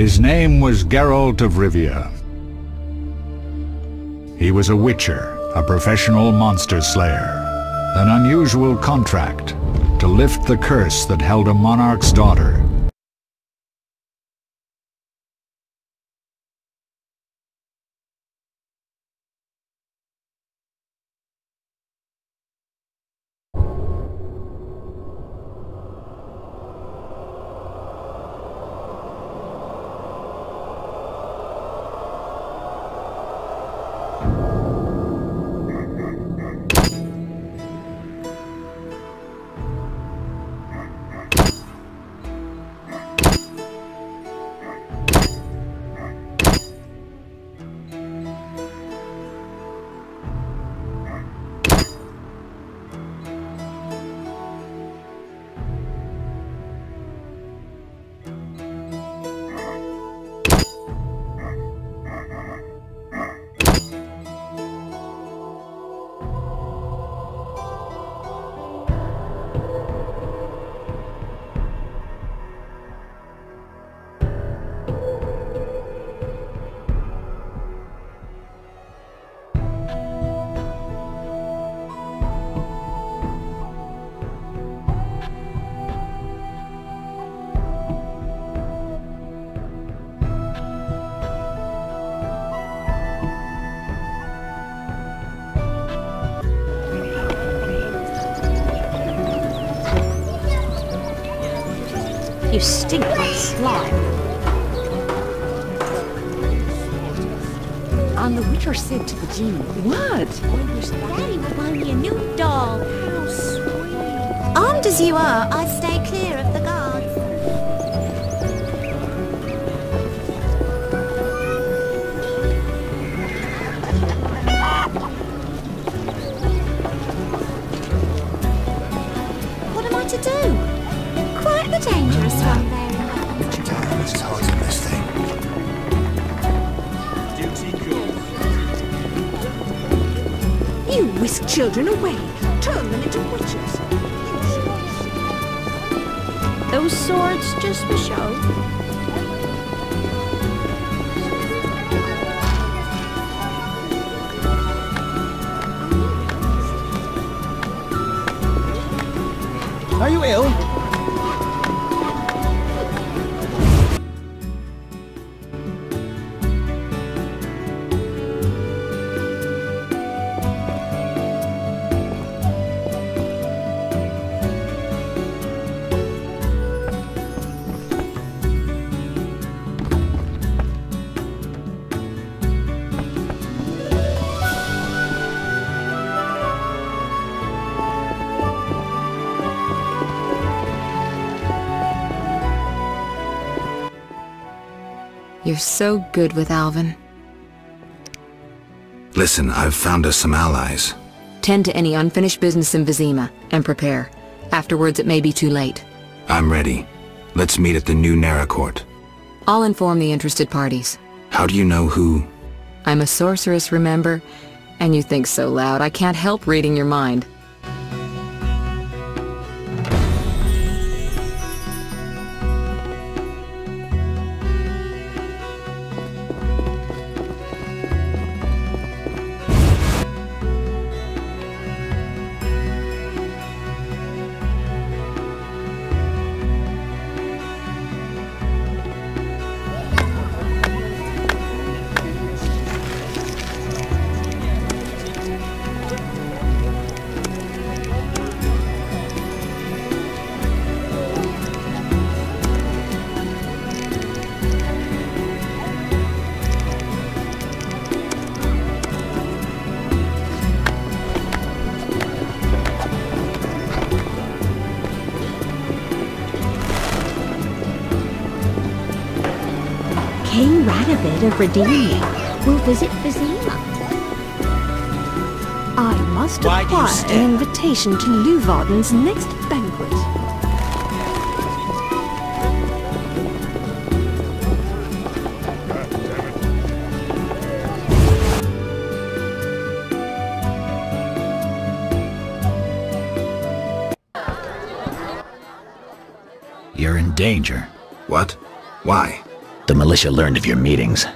His name was Geralt of Rivia. He was a witcher, a professional monster slayer. An unusual contract to lift the curse that held a monarch's daughter You're so good with Alvin. Listen, I've found us some allies. Tend to any unfinished business in Vizima, and prepare. Afterwards it may be too late. I'm ready. Let's meet at the new Narakort. I'll inform the interested parties. How do you know who? I'm a sorceress, remember? And you think so loud, I can't help reading your mind. We'll visit Vizima. I must Why acquire an invitation to Leuvaarden's next banquet. You're in danger. What? Why? The militia learned of your meetings.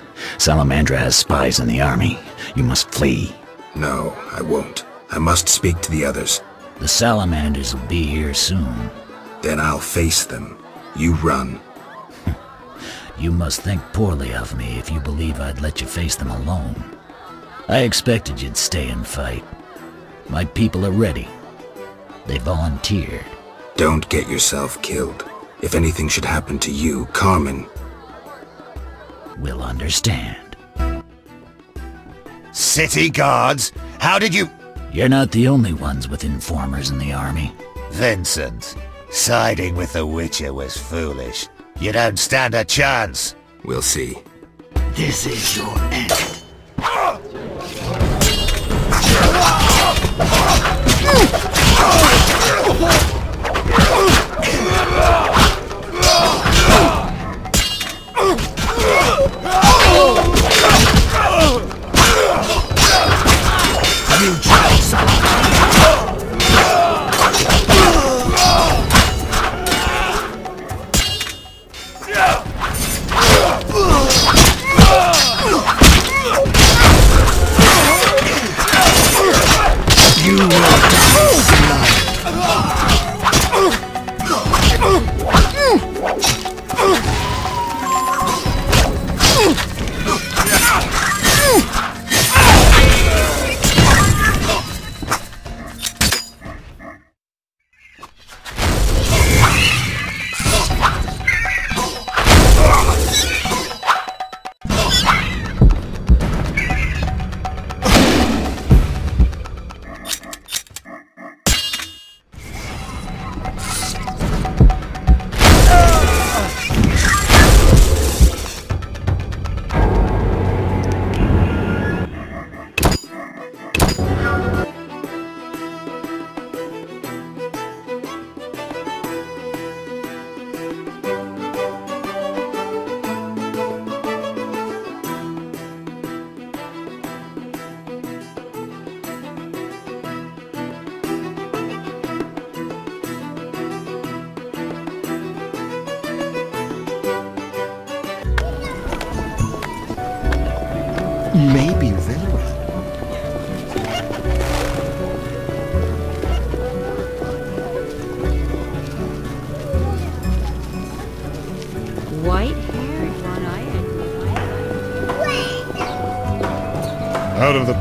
Salamandra has spies in the army. You must flee. No, I won't. I must speak to the others. The salamanders will be here soon. Then I'll face them. You run. you must think poorly of me if you believe I'd let you face them alone. I expected you'd stay and fight. My people are ready. They volunteered. Don't get yourself killed. If anything should happen to you, Carmen... will understand. City guards? How did you... You're not the only ones with informers in the army. Vincent, siding with the Witcher was foolish. You don't stand a chance. We'll see. This is your end.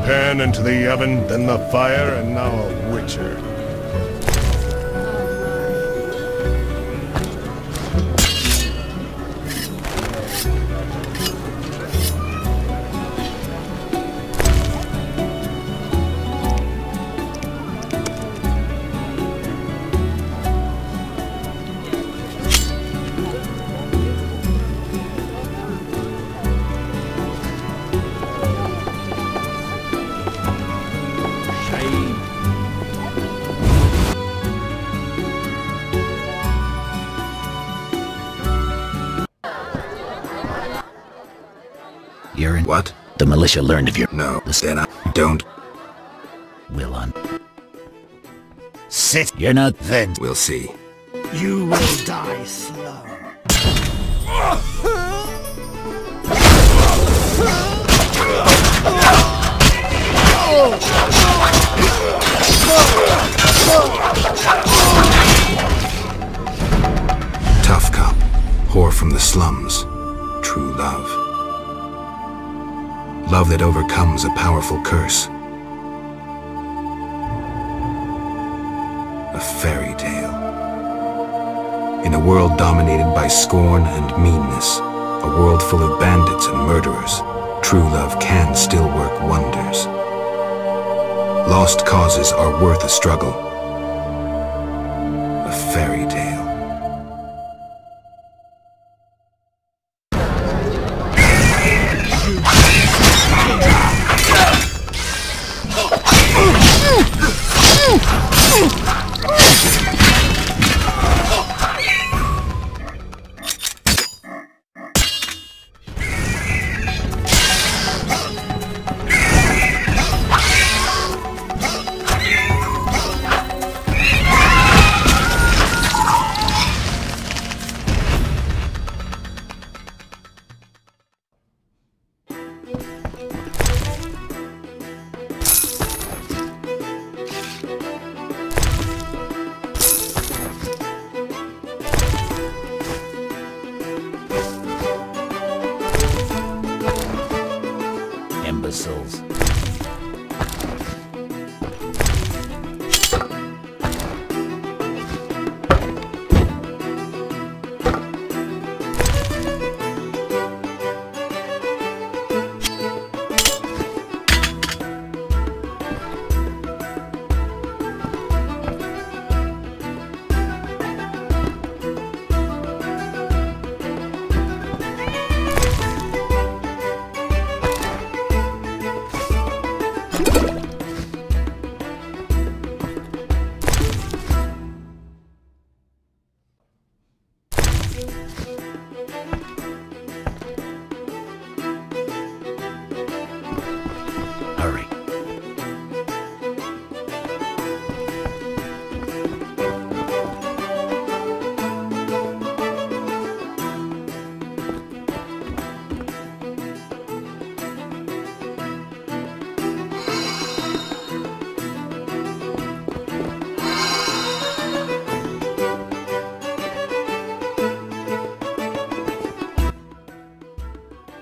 Pan into the oven, then the fire, and now The militia learned of your... No, then I don't. Will on... Sit. You're not... Then We'll see. you will die slow. Love that overcomes a powerful curse. A fairy tale. In a world dominated by scorn and meanness, a world full of bandits and murderers, true love can still work wonders. Lost causes are worth a struggle.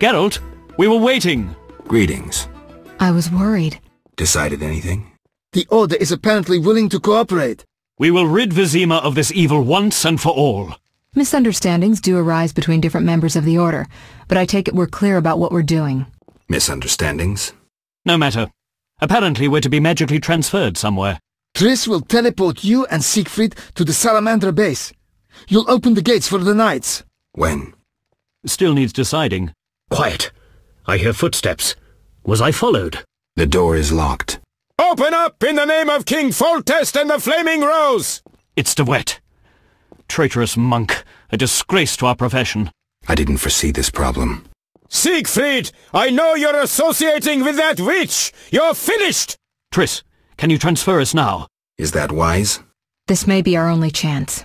Geralt, we were waiting. Greetings. I was worried. Decided anything? The Order is apparently willing to cooperate. We will rid Vizima of this evil once and for all. Misunderstandings do arise between different members of the Order, but I take it we're clear about what we're doing. Misunderstandings? No matter. Apparently we're to be magically transferred somewhere. Triss will teleport you and Siegfried to the Salamandra base. You'll open the gates for the Knights. When? Still needs deciding. Quiet. I hear footsteps. Was I followed? The door is locked. Open up in the name of King Foltest and the Flaming Rose! It's De Wet. Traitorous monk. A disgrace to our profession. I didn't foresee this problem. Siegfried, I know you're associating with that witch! You're finished! Triss, can you transfer us now? Is that wise? This may be our only chance.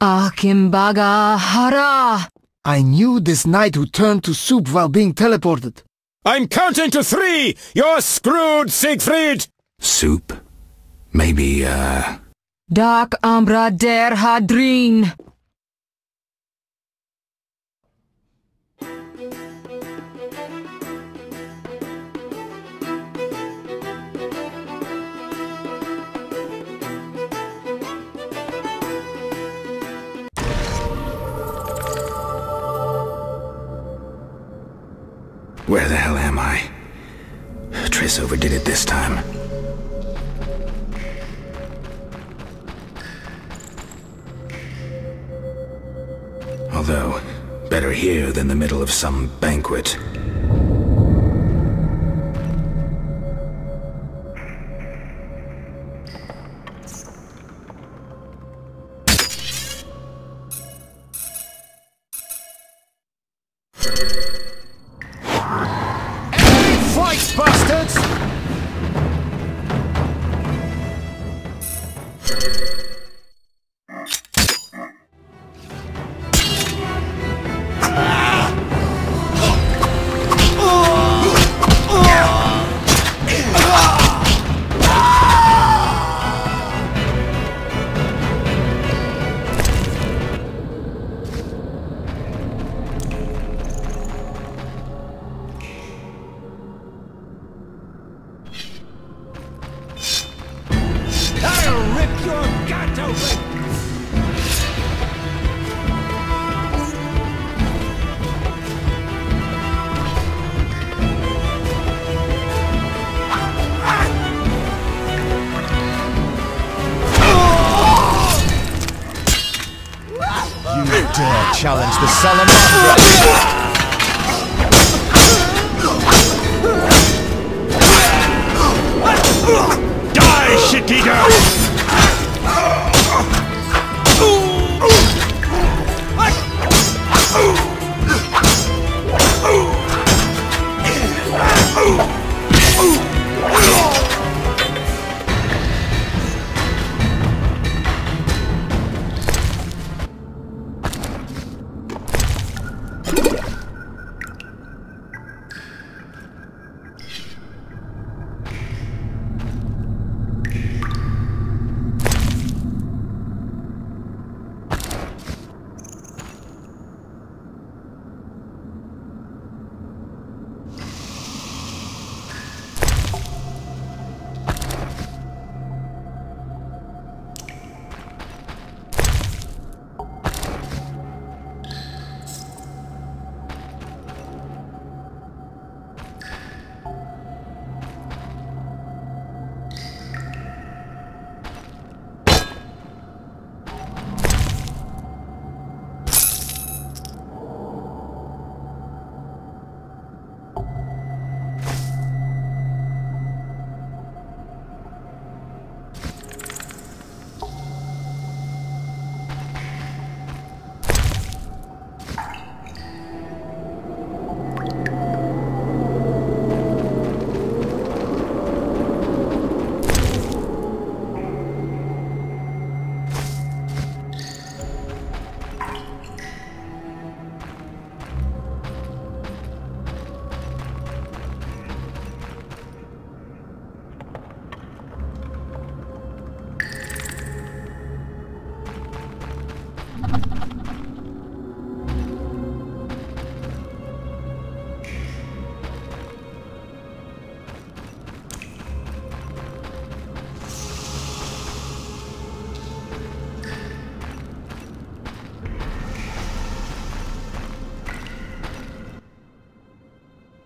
Akimbaga Hara! I knew this knight who turned to soup while being teleported. I'm counting to three! You're screwed, Siegfried! Soup? Maybe, uh... Dark Ambra der Hadrin! Where the hell am I? Triss overdid it this time. Although, better here than the middle of some banquet. Bastards! Challenge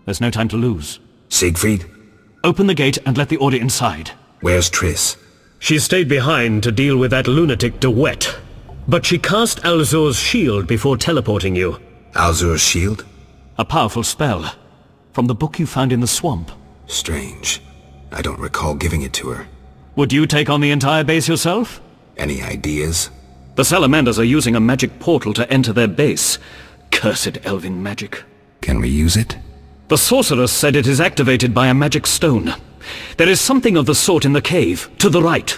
There's no time to lose. Siegfried? Open the gate and let the order inside. Where's Triss? She stayed behind to deal with that lunatic De Wet. But she cast Alzur's shield before teleporting you. Alzur's shield? A powerful spell. From the book you found in the swamp. Strange. I don't recall giving it to her. Would you take on the entire base yourself? Any ideas? The Salamanders are using a magic portal to enter their base. Cursed elven magic. Can we use it? The sorceress said it is activated by a magic stone. There is something of the sort in the cave, to the right.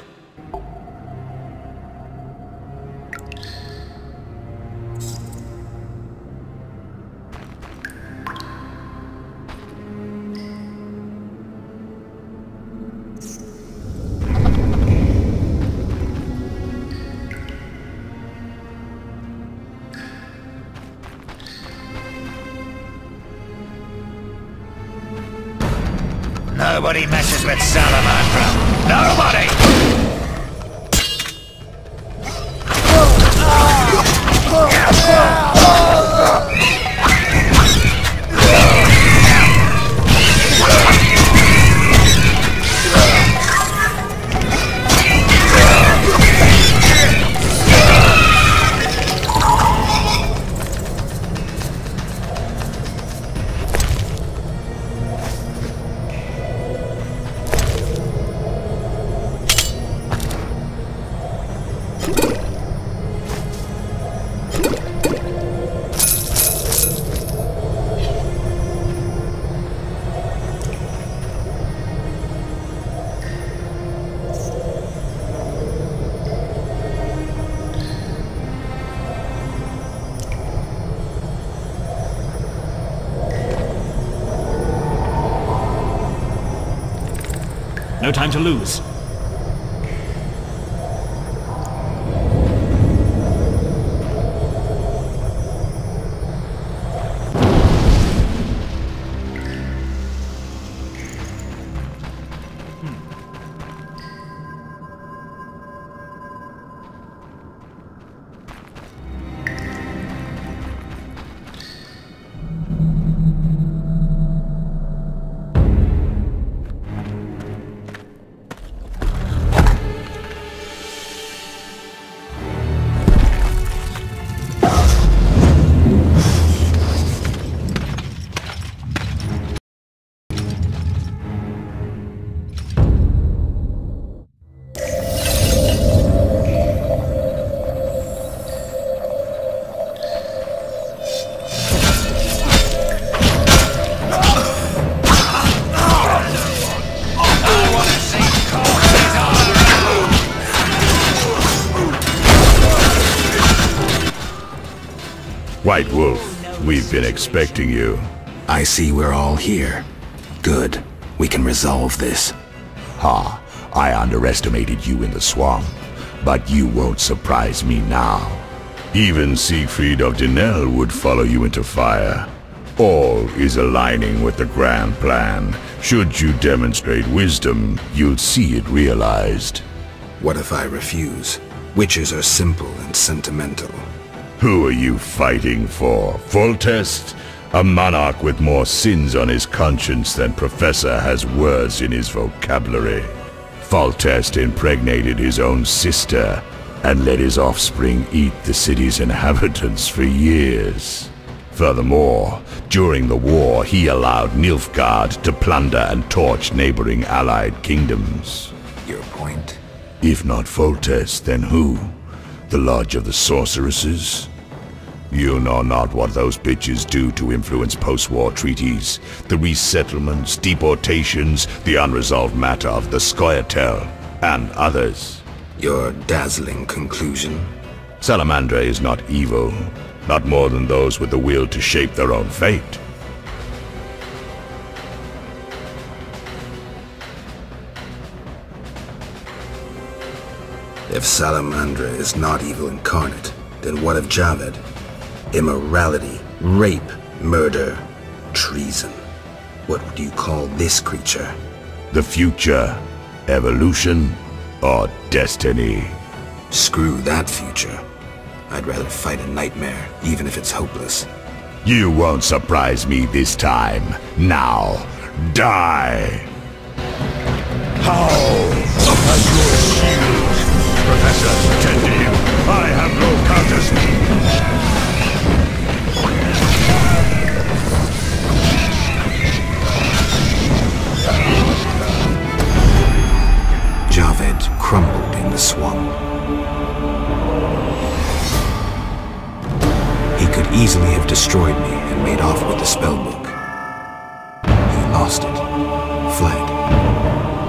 Nobody messes with Salamandra. Nobody! To lose. Been expecting you. I see we're all here. Good. We can resolve this. Ha, I underestimated you in the swamp, but you won't surprise me now. Even Siegfried of Denesle would follow you into fire. All is aligning with the grand plan. Should you demonstrate wisdom, you'll see it realized. What if I refuse? Witches are simple and sentimental. Who are you fighting for? Foltest? A monarch with more sins on his conscience than Professor has words in his vocabulary. Foltest impregnated his own sister and let his offspring eat the city's inhabitants for years. Furthermore, during the war, he allowed Nilfgaard to plunder and torch neighboring allied kingdoms. Your point? If not Foltest, then who? The Lodge of the Sorceresses? You know not what those bitches do to influence post-war treaties, the resettlements, deportations, the unresolved matter of the Scoia'tael, and others. Your dazzling conclusion? Salamandra is not evil, not more than those with the will to shape their own fate. If Salamandra is not evil incarnate, then what of Javed? Immorality, rape, murder, treason. What would you call this creature? The future, evolution, or destiny? Screw that future. I'd rather fight a nightmare, even if it's hopeless. You won't surprise me this time. Now, die! How? Your tend to him. I have no counters. Javed crumbled in the swamp. He could easily have destroyed me and made off with the spellbook. He lost it, fled.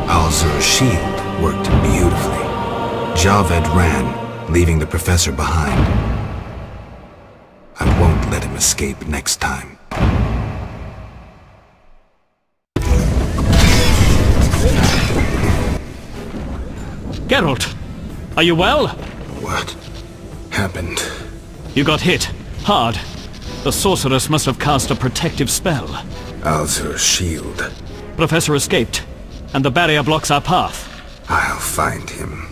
Alzur's shield worked beautifully. Javed ran, leaving the professor behind. I won't let him escape next time. Geralt, are you well? What happened? You got hit. Hard. The sorceress must have cast a protective spell. Alzur's shield. Professor escaped, and the barrier blocks our path. I'll find him.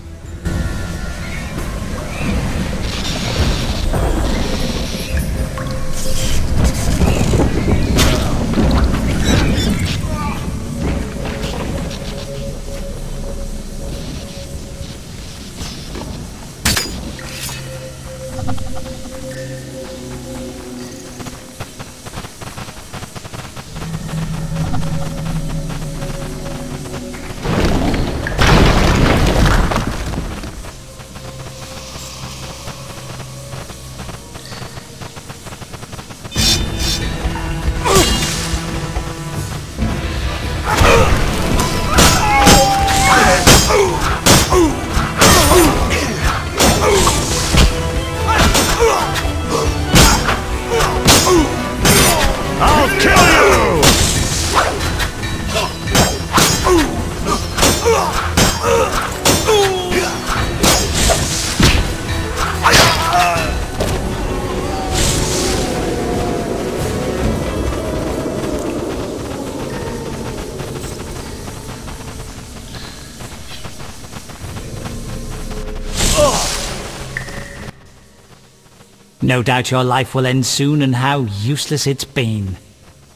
No doubt your life will end soon and how useless it's been.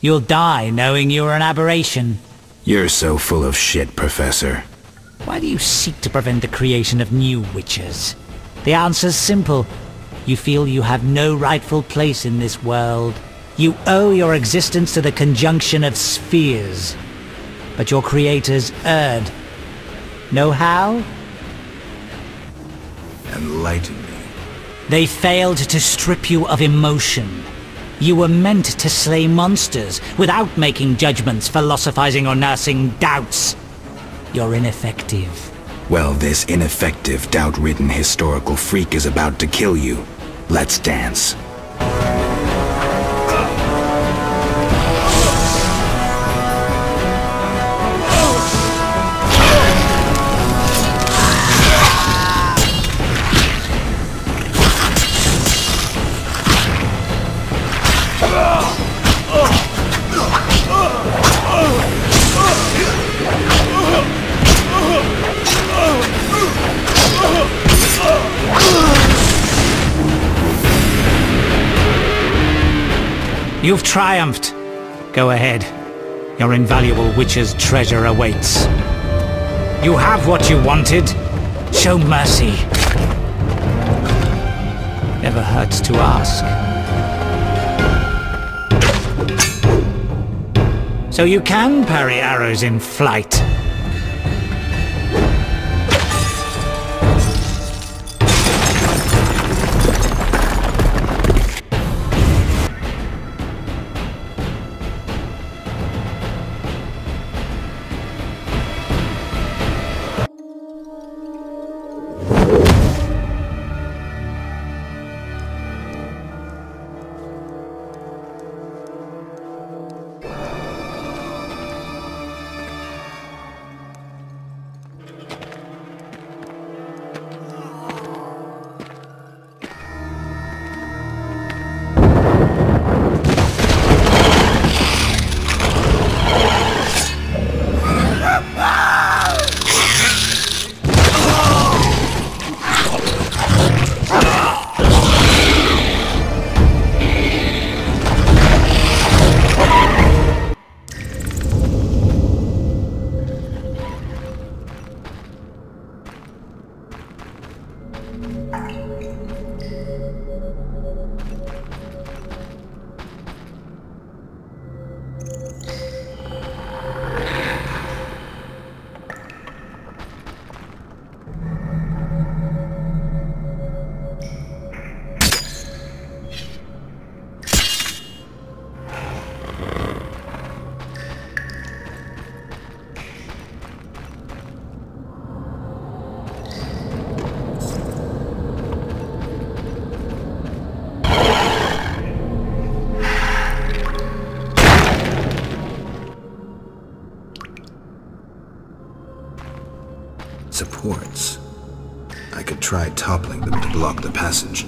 You'll die knowing you're an aberration. You're so full of shit, Professor. Why do you seek to prevent the creation of new witches? The answer's simple. You feel you have no rightful place in this world. You owe your existence to the conjunction of spheres. But your creators erred. Know how? Enlighten. They failed to strip you of emotion. You were meant to slay monsters without making judgments, philosophizing or nursing doubts. You're ineffective. Well, this ineffective, doubt-ridden historical freak is about to kill you. Let's dance. You've triumphed. Go ahead. Your invaluable witch's treasure awaits. You have what you wanted. Show mercy. Never hurts to ask. So you can parry arrows in flight. Supports. I could try toppling them to block the passage.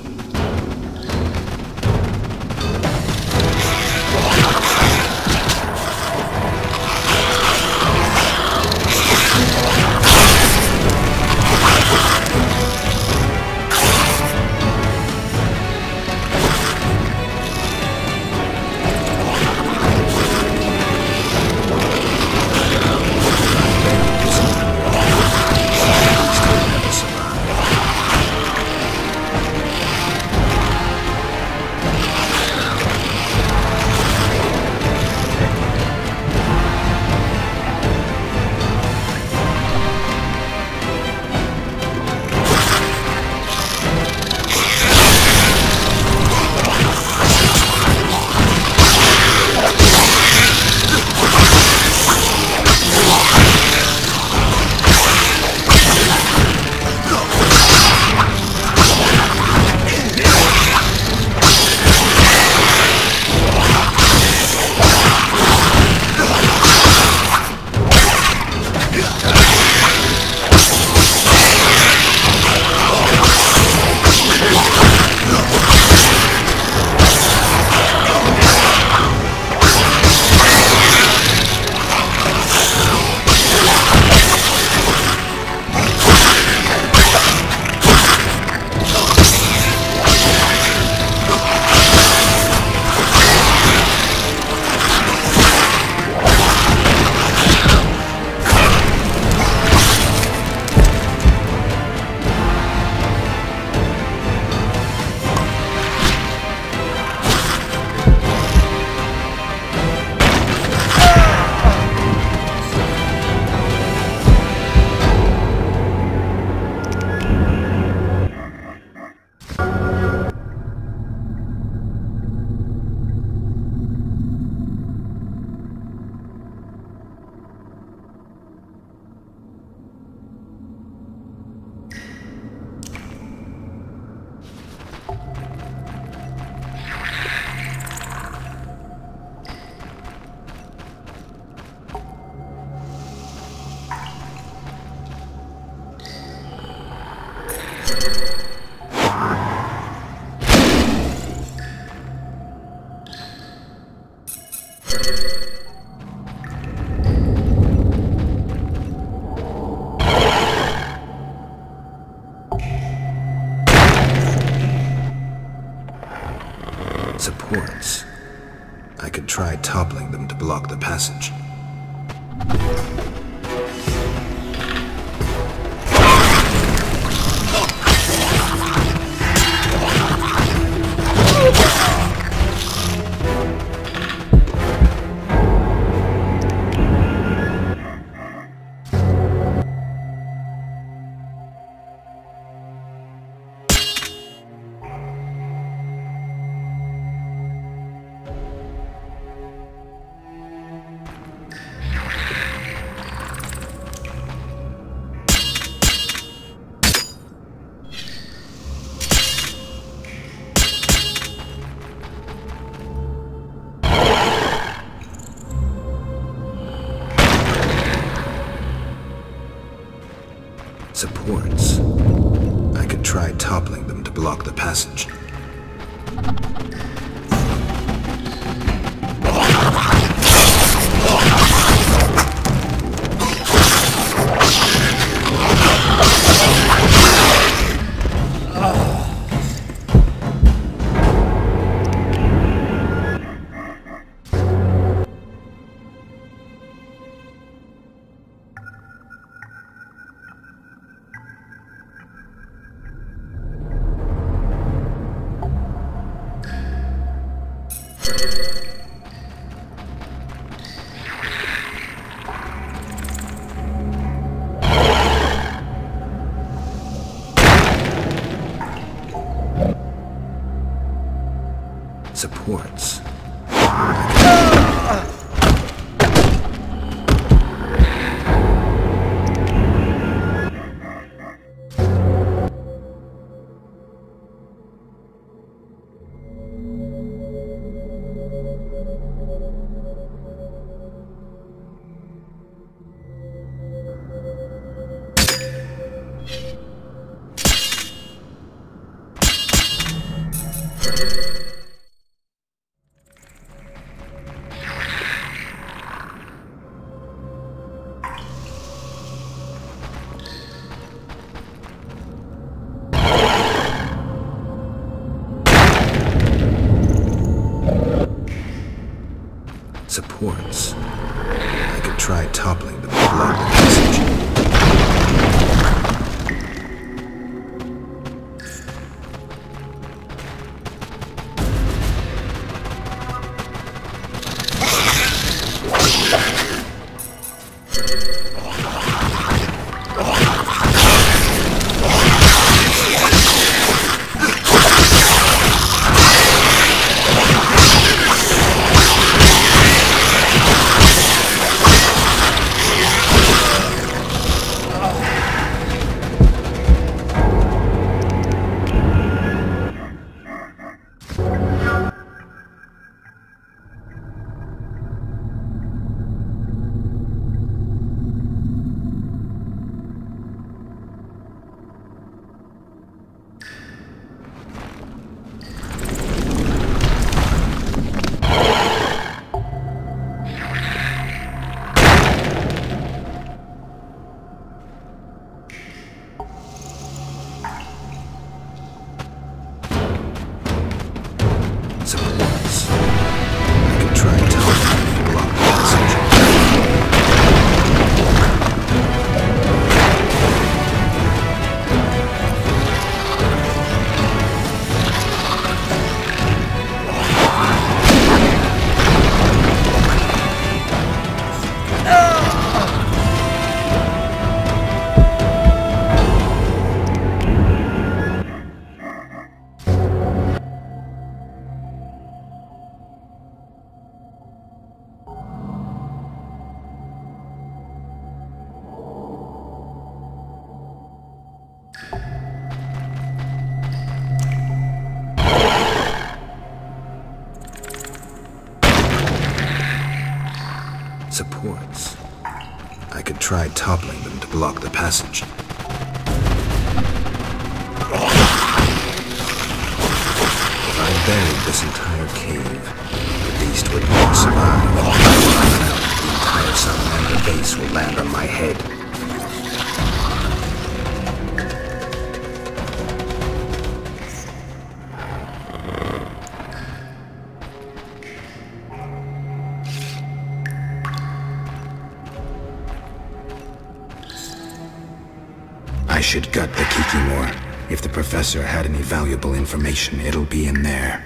Information, it'll be in there.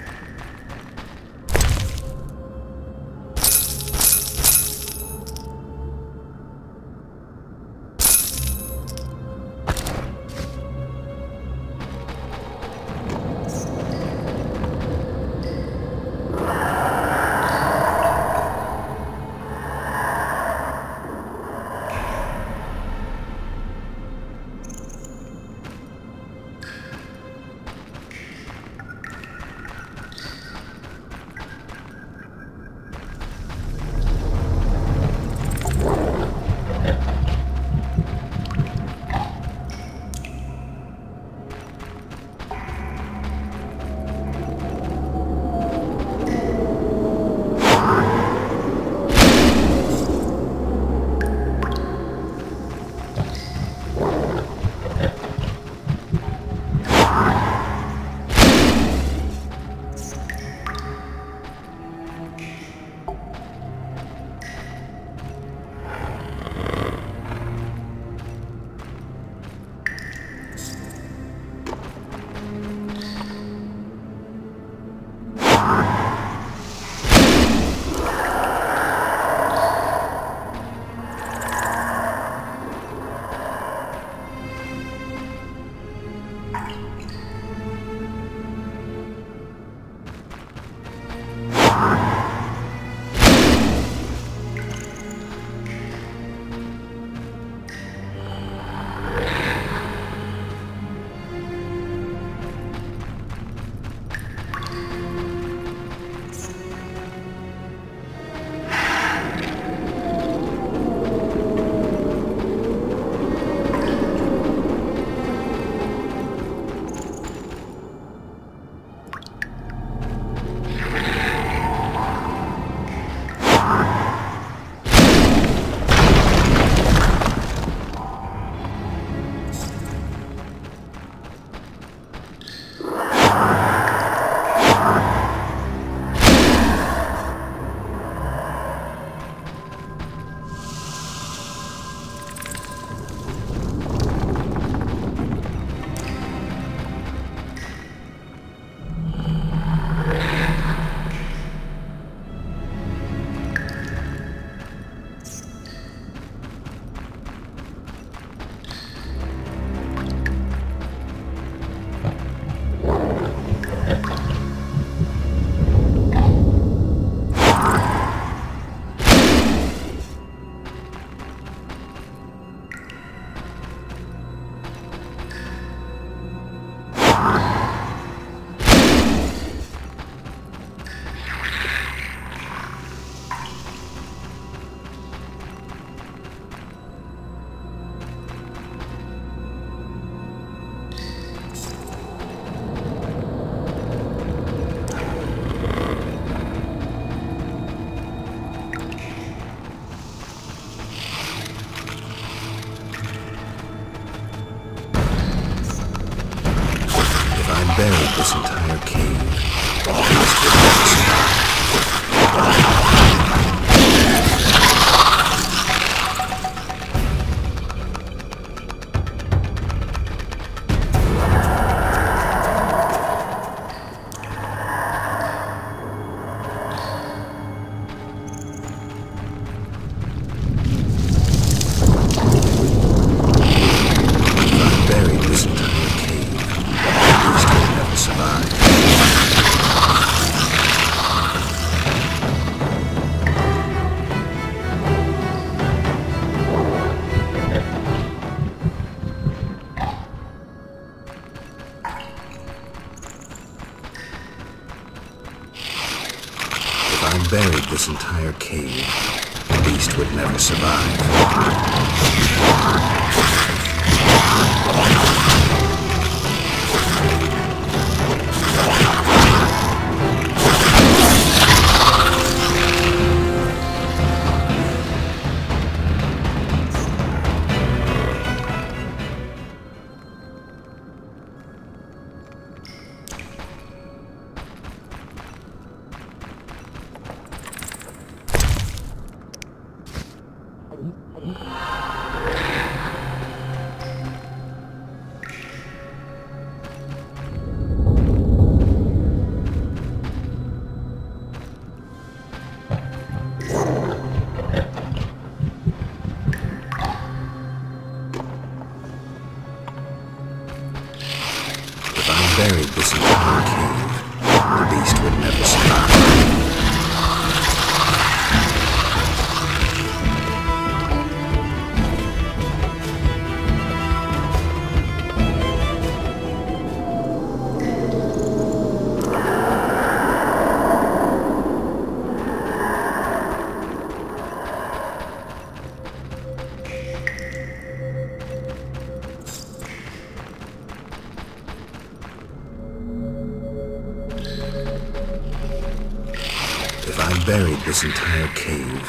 this entire cave,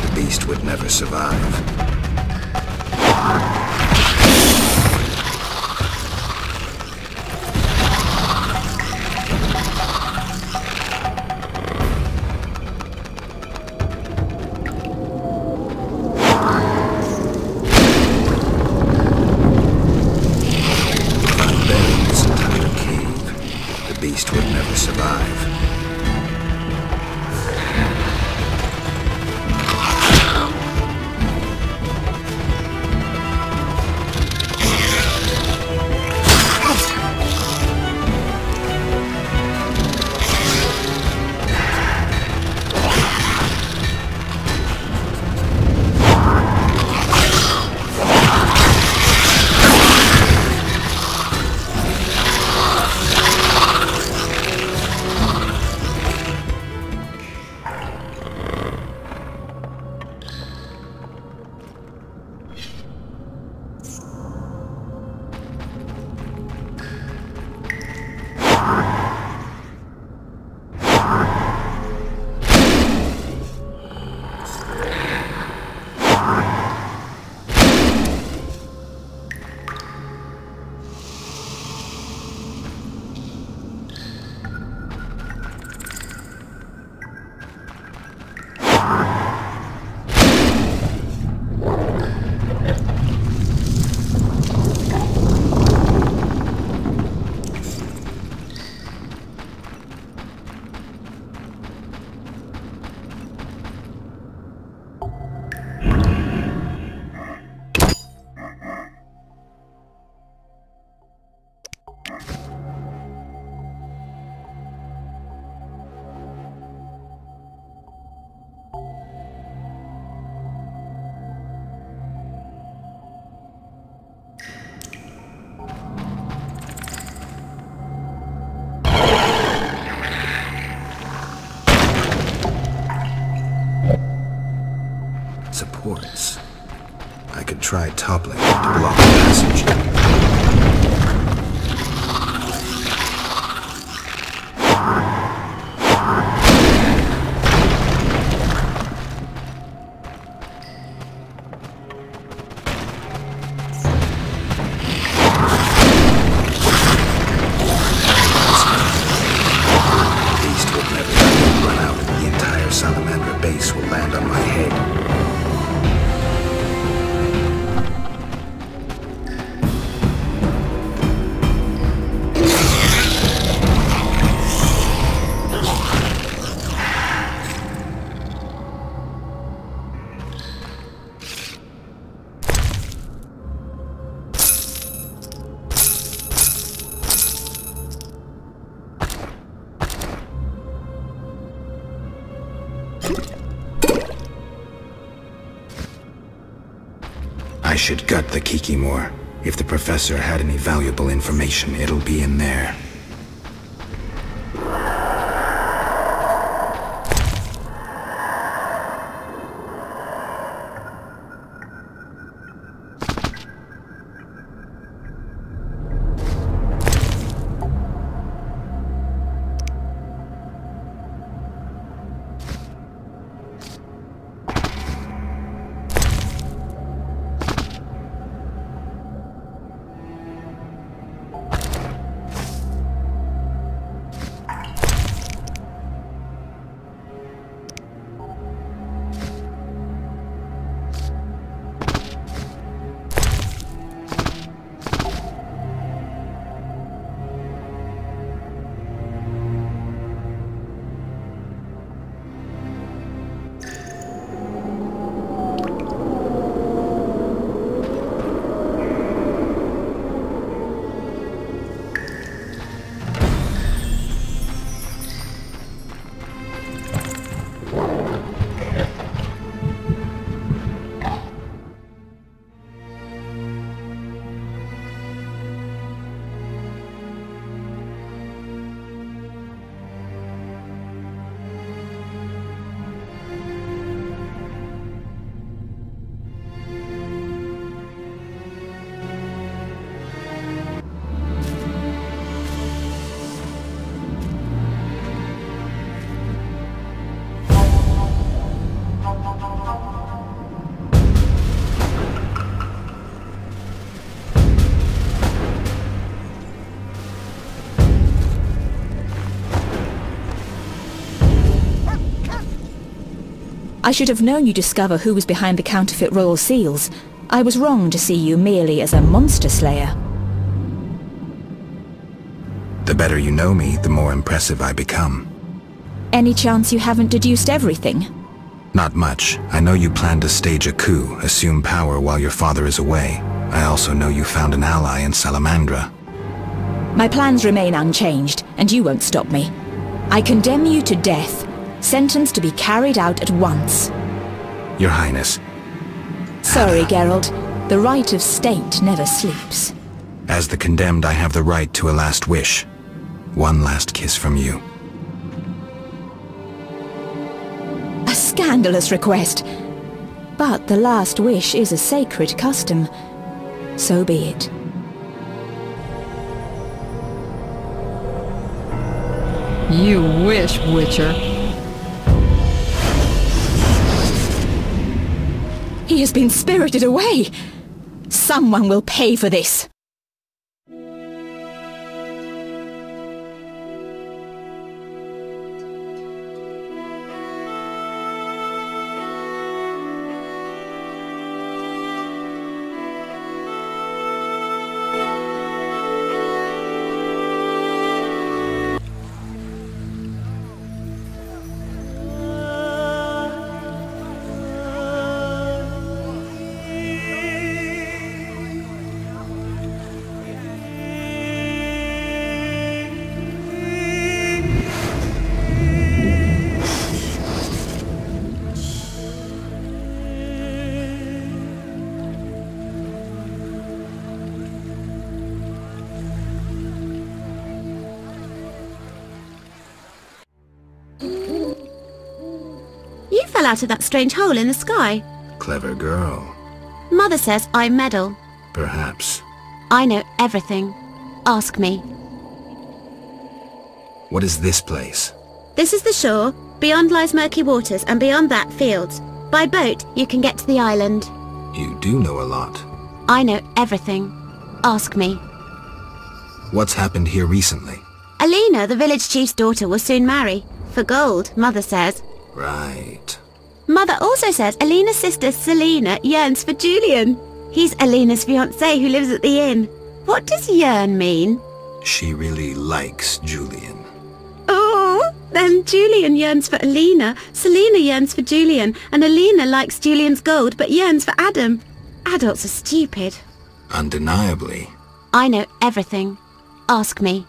the beast would never survive. Try toppling should gut the Kikimore. If the professor had any valuable information, it'll be in there. Should have known you'd discover who was behind the counterfeit royal seals. I was wrong to see you merely as a monster slayer. The better you know me, the more impressive I become. Any chance you haven't deduced everything? Not much. I know you plan to stage a coup, assume power while your father is away. I also know you found an ally in Salamandra. My plans remain unchanged, and you won't stop me. I condemn you to death, sentenced to be carried out at once. Your Highness. Sorry, Geralt. The right of state never sleeps. As the condemned, I have the right to a last wish. One last kiss from you. A scandalous request. But the last wish is a sacred custom. So be it. You wish, Witcher. He has been spirited away! Someone will pay for this! Fell out of that strange hole in the sky. Clever girl. Mother says I meddle. Perhaps. I know everything. Ask me. What is this place? This is the shore. Beyond lies murky waters, and beyond that, fields. By boat, you can get to the island. You do know a lot. I know everything. Ask me. What's happened here recently? Alina, the village chief's daughter, will soon marry. For gold, Mother says. Right. Mother also says Alina's sister Celina yearns for Julian. He's Alina's fiancé who lives at the inn. What does yearn mean? She really likes Julian. Oh, then Julian yearns for Alina, Celina yearns for Julian, and Alina likes Julian's gold but yearns for Adam. Adults are stupid. Undeniably. I know everything. Ask me.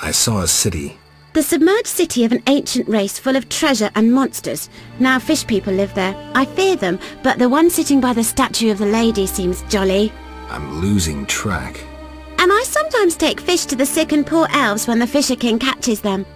I saw a city. The submerged city of an ancient race full of treasure and monsters. Now fish people live there. I fear them, but the one sitting by the statue of the lady seems jolly. I'm losing track. And I sometimes take fish to the sick and poor elves when the Fisher King catches them.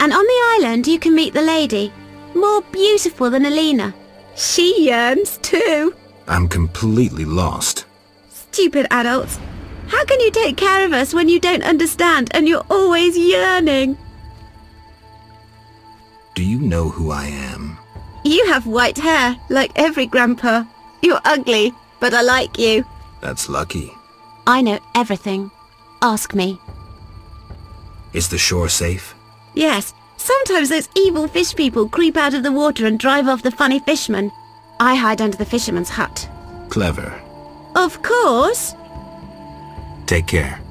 And on the island you can meet the lady. More beautiful than Alina. She yearns too. I'm completely lost. Stupid adults. How can you take care of us when you don't understand and you're always yearning? Do you know who I am? You have white hair, like every grandpa. You're ugly, but I like you. That's lucky. I know everything. Ask me. Is the shore safe? Yes, sometimes those evil fish people creep out of the water and drive off the funny fishermen. I hide under the fisherman's hut. Clever. Of course. Take care.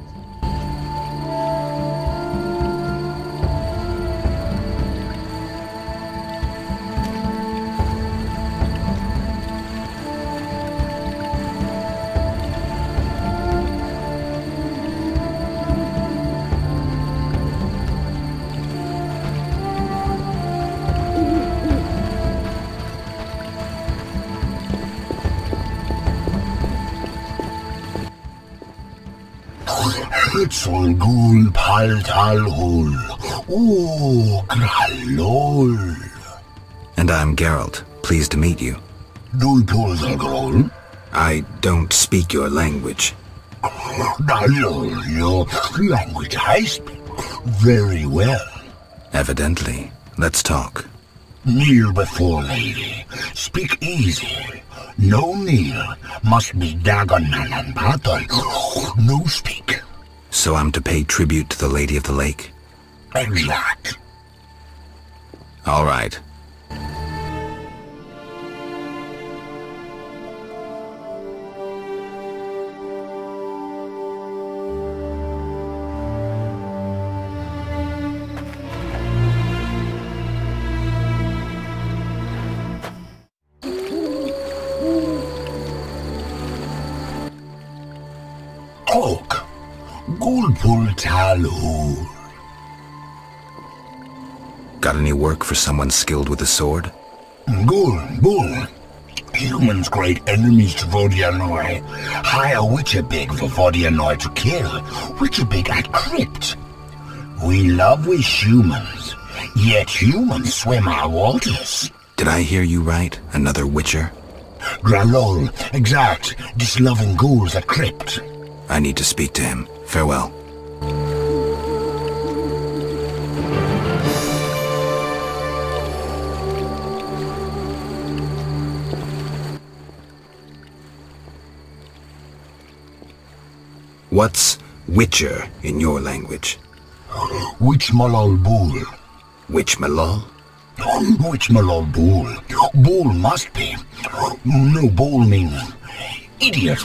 Hitzol gul paltal hul. Oh, gralol. And I'm Geralt. Pleased to meet you. Dul polzalgrol. Hmm? I don't speak your language. Dalol, your language I speak very well. Evidently. Let's talk. Kneel before lady. Speak easy. No kneel. Must be Dagonalan Patal. No speak. So I'm to pay tribute to the Lady of the Lake? Exact. All right. Got any work for someone skilled with a sword? Gul, Bull. Humans great enemies to Vodyanoi. Hire Witcher big for Vodyanoi to kill. Witcher big at crypt. We love we humans, yet humans swim our waters. Did I hear you right? Another Witcher? Gralol, exact, disloving ghouls at crypt. I need to speak to him. Farewell. What's Witcher in your language? Witch Malal Bull. Witch Malal? Witch Malal Bull. Bull must be. No, Bull means idiot.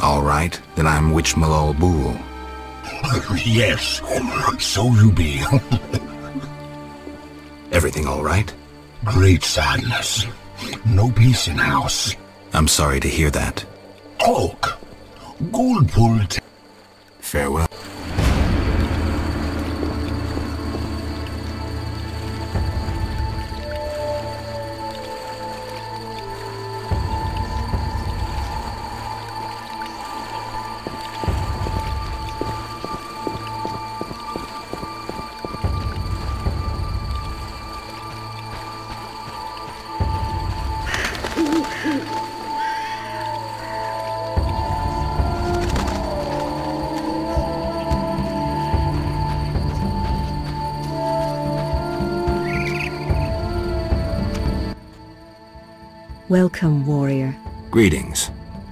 All right, then I'm Witch Malal Bool. yes, so you be. Everything all right? Great sadness. No peace in house. I'm sorry to hear that. Oak. Goldpull. Farewell.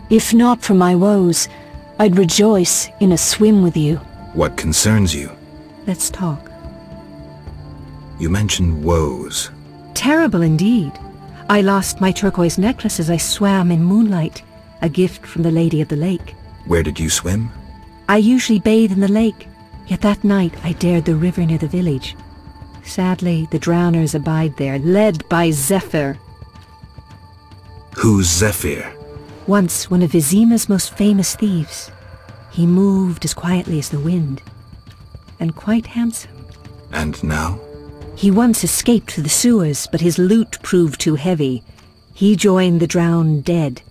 If not for my woes, I'd rejoice in a swim with you. What concerns you? Let's talk. You mentioned woes. Terrible indeed. I lost my turquoise necklace as I swam in moonlight, a gift from the Lady of the Lake. Where did you swim? I usually bathe in the lake, yet that night I dared the river near the village. Sadly, the drowners abide there, led by Zephyr. Who's Zephyr? Once one of Vizima's most famous thieves. He moved as quietly as the wind. and quite handsome. And now? He once escaped to the sewers, but his loot proved too heavy. He joined the drowned dead.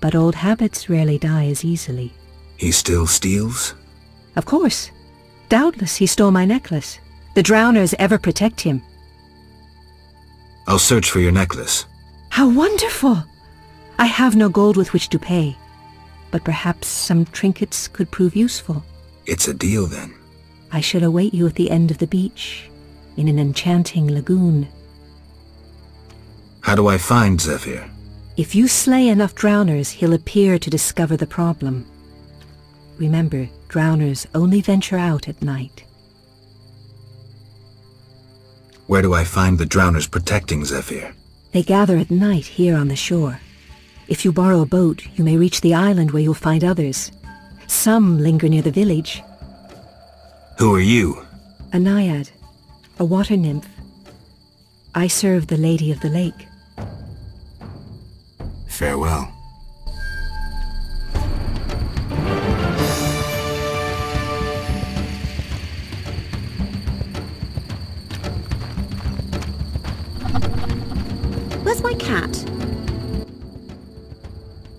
But old habits rarely die as easily. He still steals? Of course. Doubtless he stole my necklace. The drowners ever protect him. I'll search for your necklace. How wonderful! I have no gold with which to pay, but perhaps some trinkets could prove useful. It's a deal then. I shall await you at the end of the beach, in an enchanting lagoon. How do I find Zephyr? If you slay enough drowners, he'll appear to discover the problem. Remember, drowners only venture out at night. Where do I find the drowners protecting Zephyr? They gather at night here on the shore. If you borrow a boat, you may reach the island where you'll find others. Some linger near the village. Who are you? A naiad, a water nymph. I serve the Lady of the Lake. Farewell. Where's my cat?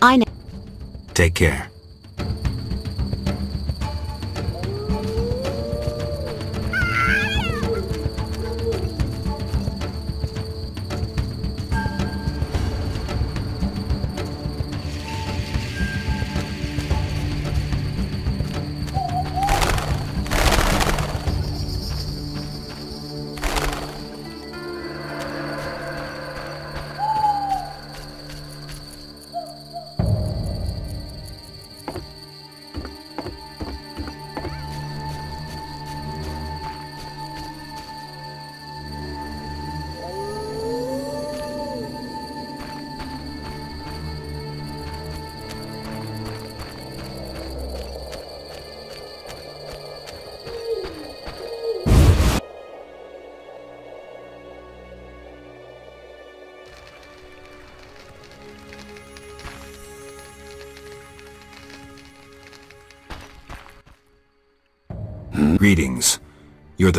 I know. Take care.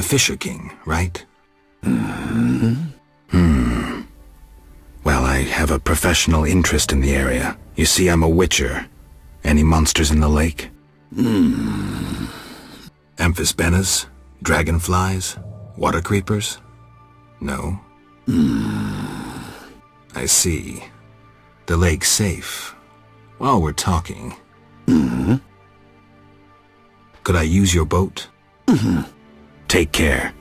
Fisher King, right? Hmm. Well, I have a professional interest in the area. You see, I'm a witcher. Any monsters in the lake? Hmm. Amphisbaenas? Dragonflies? Water creepers? No? I see. The lake's safe. While we're talking... hmm Could I use your boat? Take care.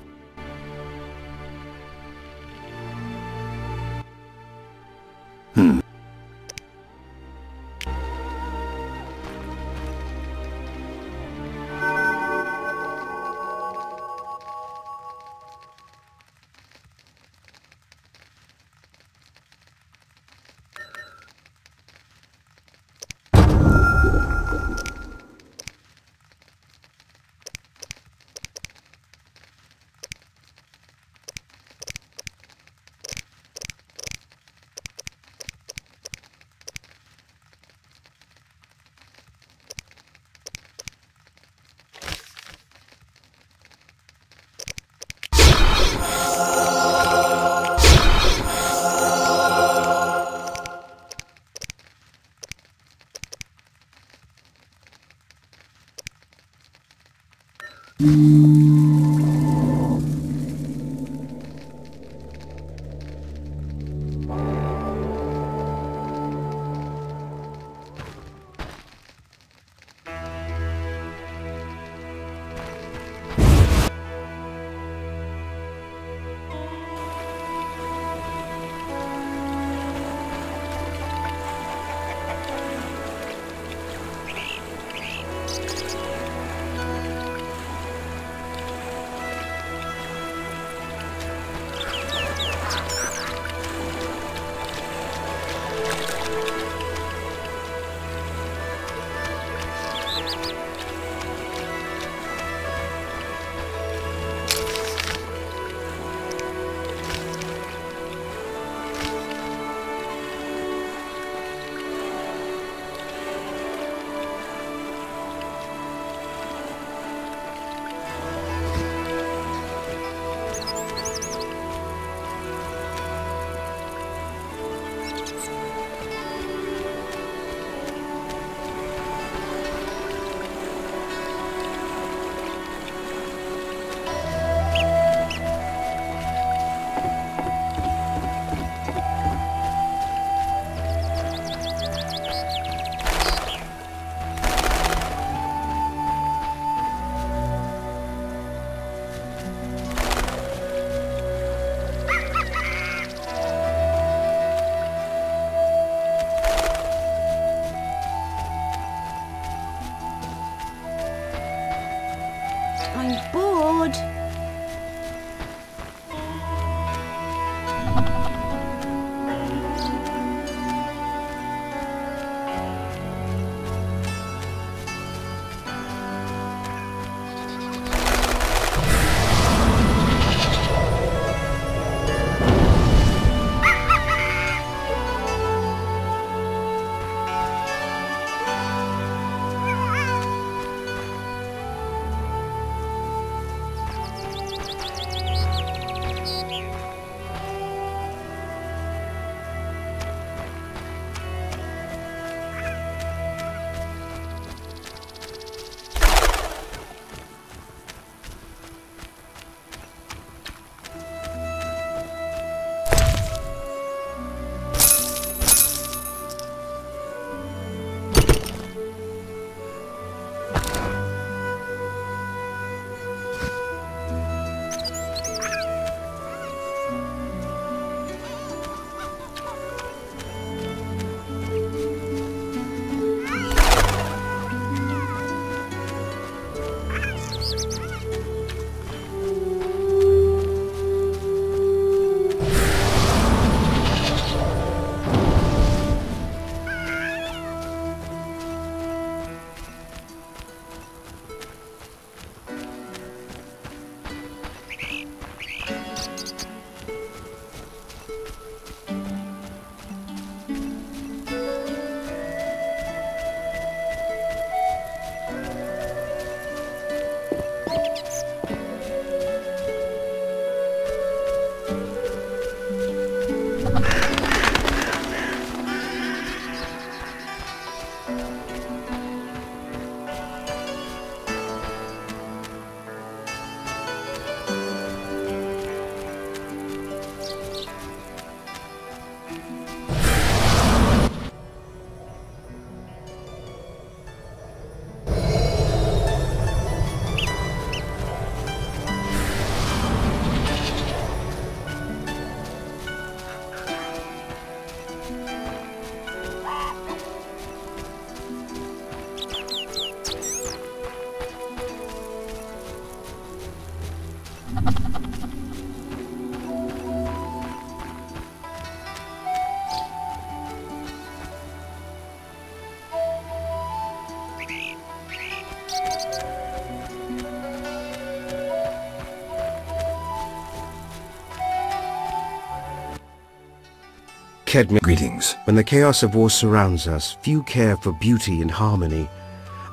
Kedmir. Greetings. When the chaos of war surrounds us, few care for beauty and harmony.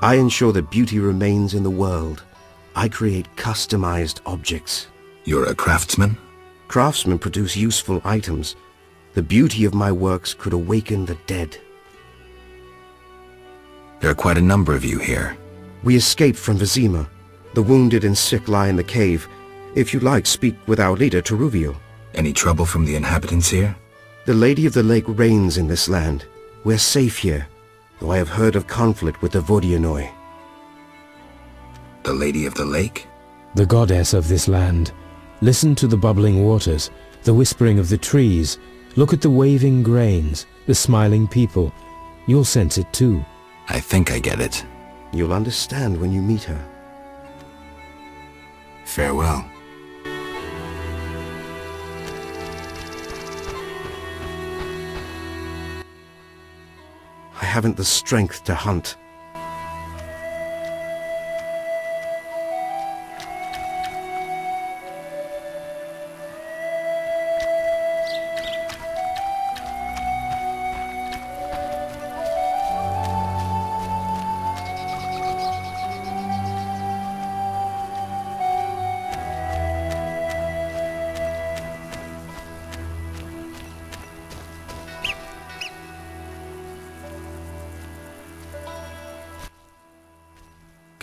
I ensure that beauty remains in the world. I create customized objects. You're a craftsman? Craftsmen produce useful items. The beauty of my works could awaken the dead. There are quite a number of you here. We escaped from Vizima. The wounded and sick lie in the cave. If you like, speak with our leader, Teruvial. Any trouble from the inhabitants here? The Lady of the Lake reigns in this land. We're safe here, though I have heard of conflict with the Vodyanoi. The Lady of the Lake? The goddess of this land. Listen to the bubbling waters, the whispering of the trees. Look at the waving grains, the smiling people. You'll sense it too. I think I get it. You'll understand when you meet her. Farewell. I haven't the strength to hunt.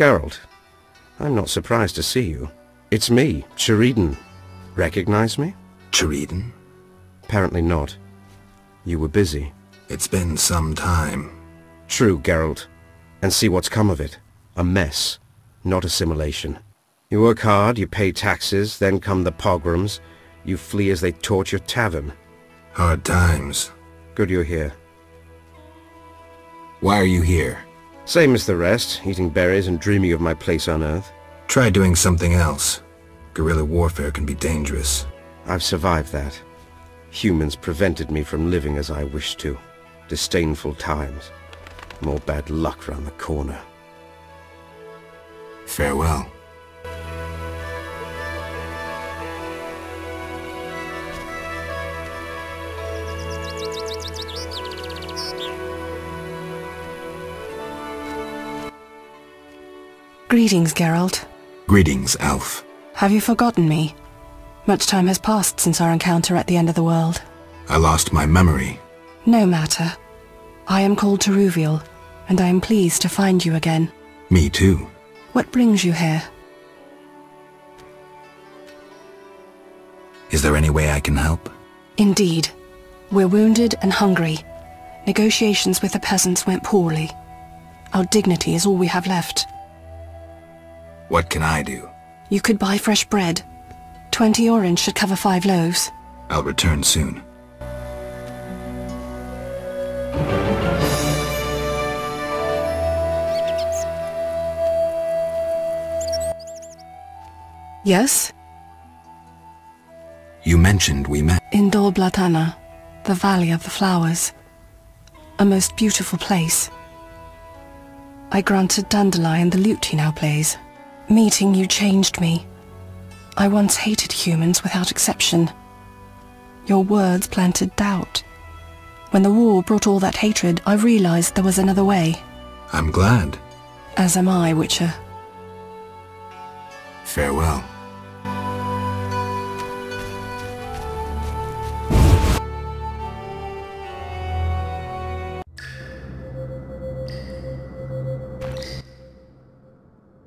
Geralt, I'm not surprised to see you. It's me, Sheridan. Recognize me? Sheridan? Apparently not. You were busy. It's been some time. True, Geralt. And see what's come of it. A mess, not assimilation. You work hard, you pay taxes, then come the pogroms. You flee as they torch your tavern. Hard times. Good you're here. Why are you here? Same as the rest, eating berries and dreaming of my place on Earth. Try doing something else. Guerrilla warfare can be dangerous. I've survived that. Humans prevented me from living as I wished to. Disdainful times. More bad luck round the corner. Farewell. Greetings, Geralt. Greetings, Elf. Have you forgotten me? Much time has passed since our encounter at the end of the world. I lost my memory. No matter. I am called Teruvial, and I am pleased to find you again. Me too. What brings you here? Is there any way I can help? Indeed. We're wounded and hungry. Negotiations with the peasants went poorly. Our dignity is all we have left. What can I do? You could buy fresh bread. Twenty orens should cover five loaves. I'll return soon. Yes? You mentioned we met. In Dol Blatana, the Valley of the Flowers. A most beautiful place. I granted Dandelion the lute he now plays. Meeting you changed me. I once hated humans without exception. Your words planted doubt. When the war brought all that hatred, I realized there was another way. I'm glad. As am I, Witcher. Farewell.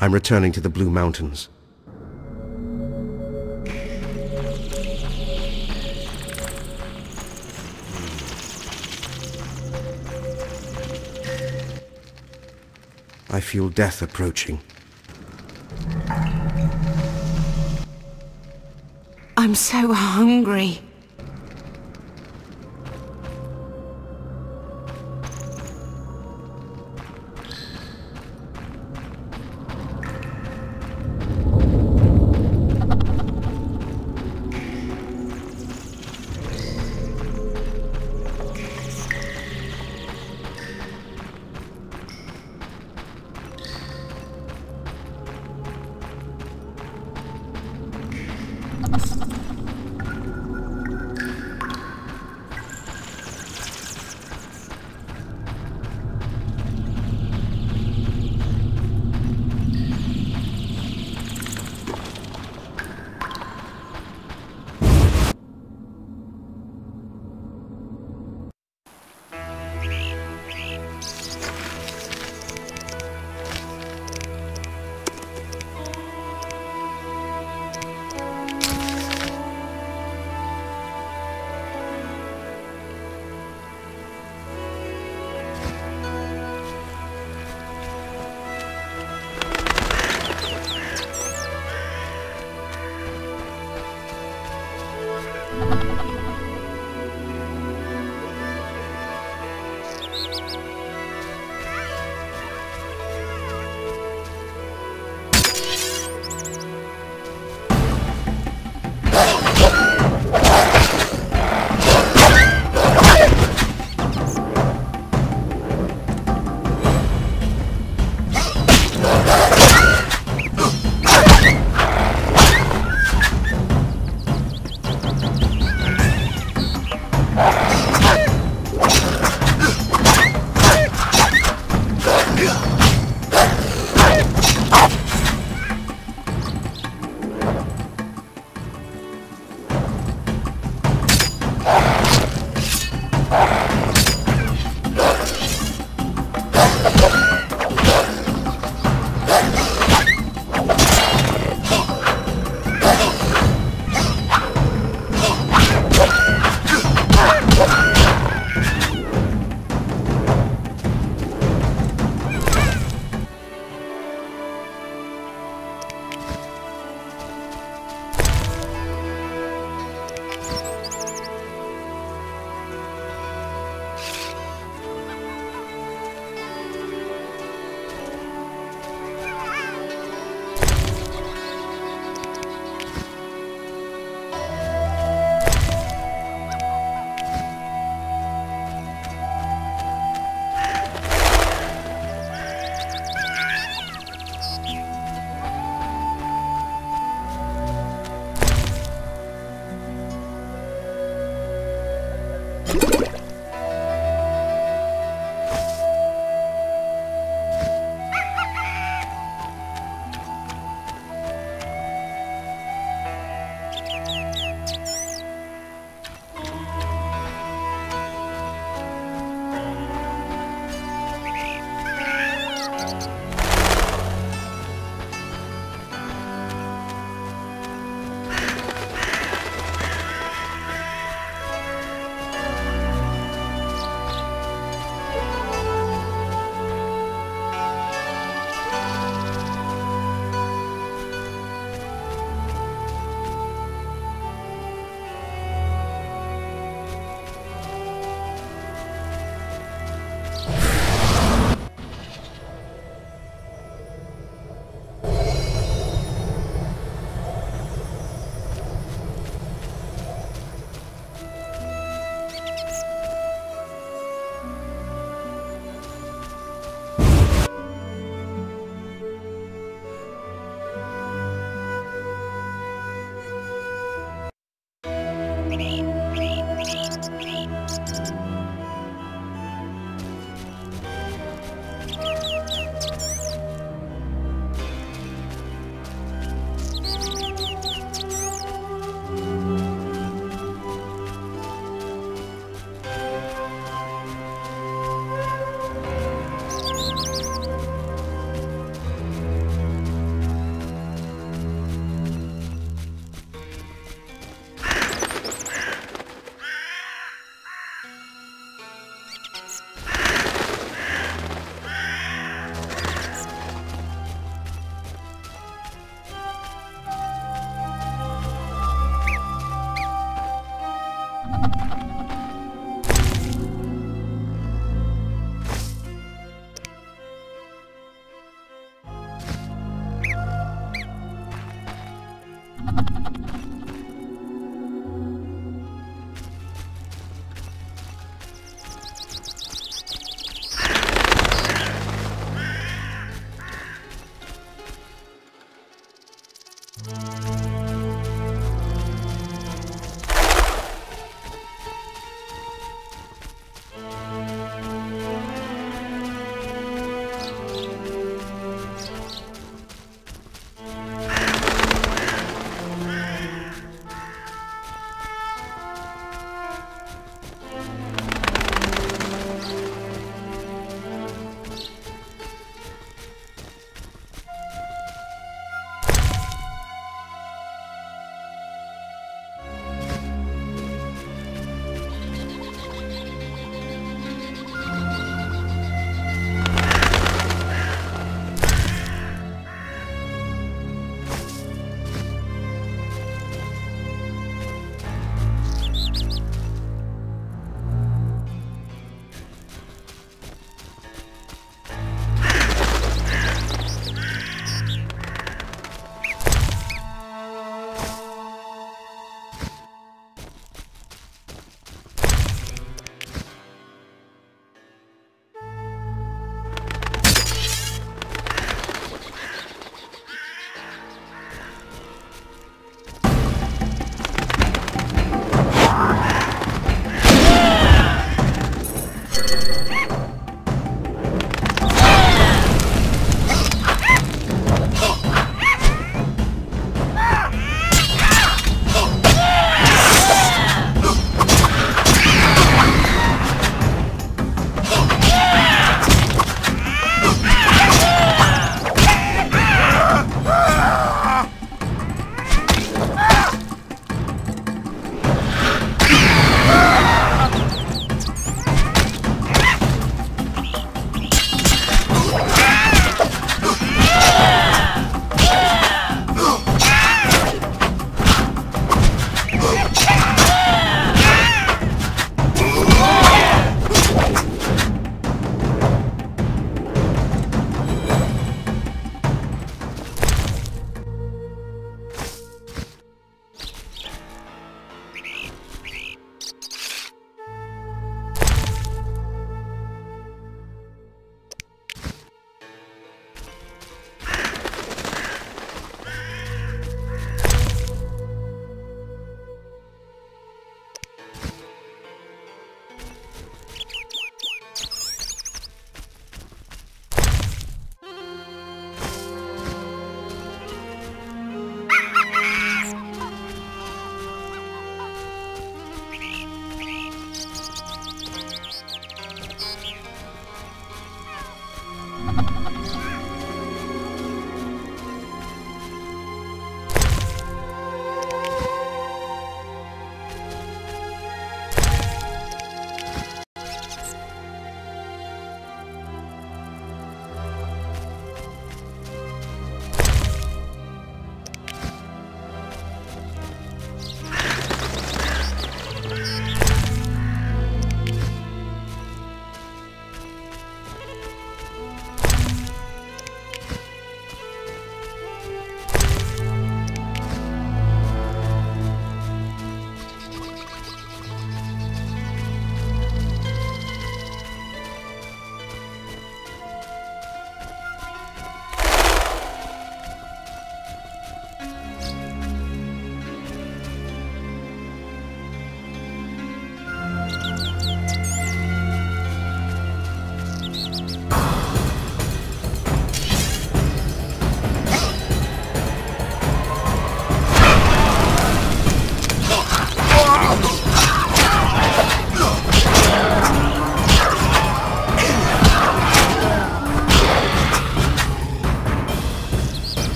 I'm returning to the Blue Mountains. I feel death approaching. I'm so hungry.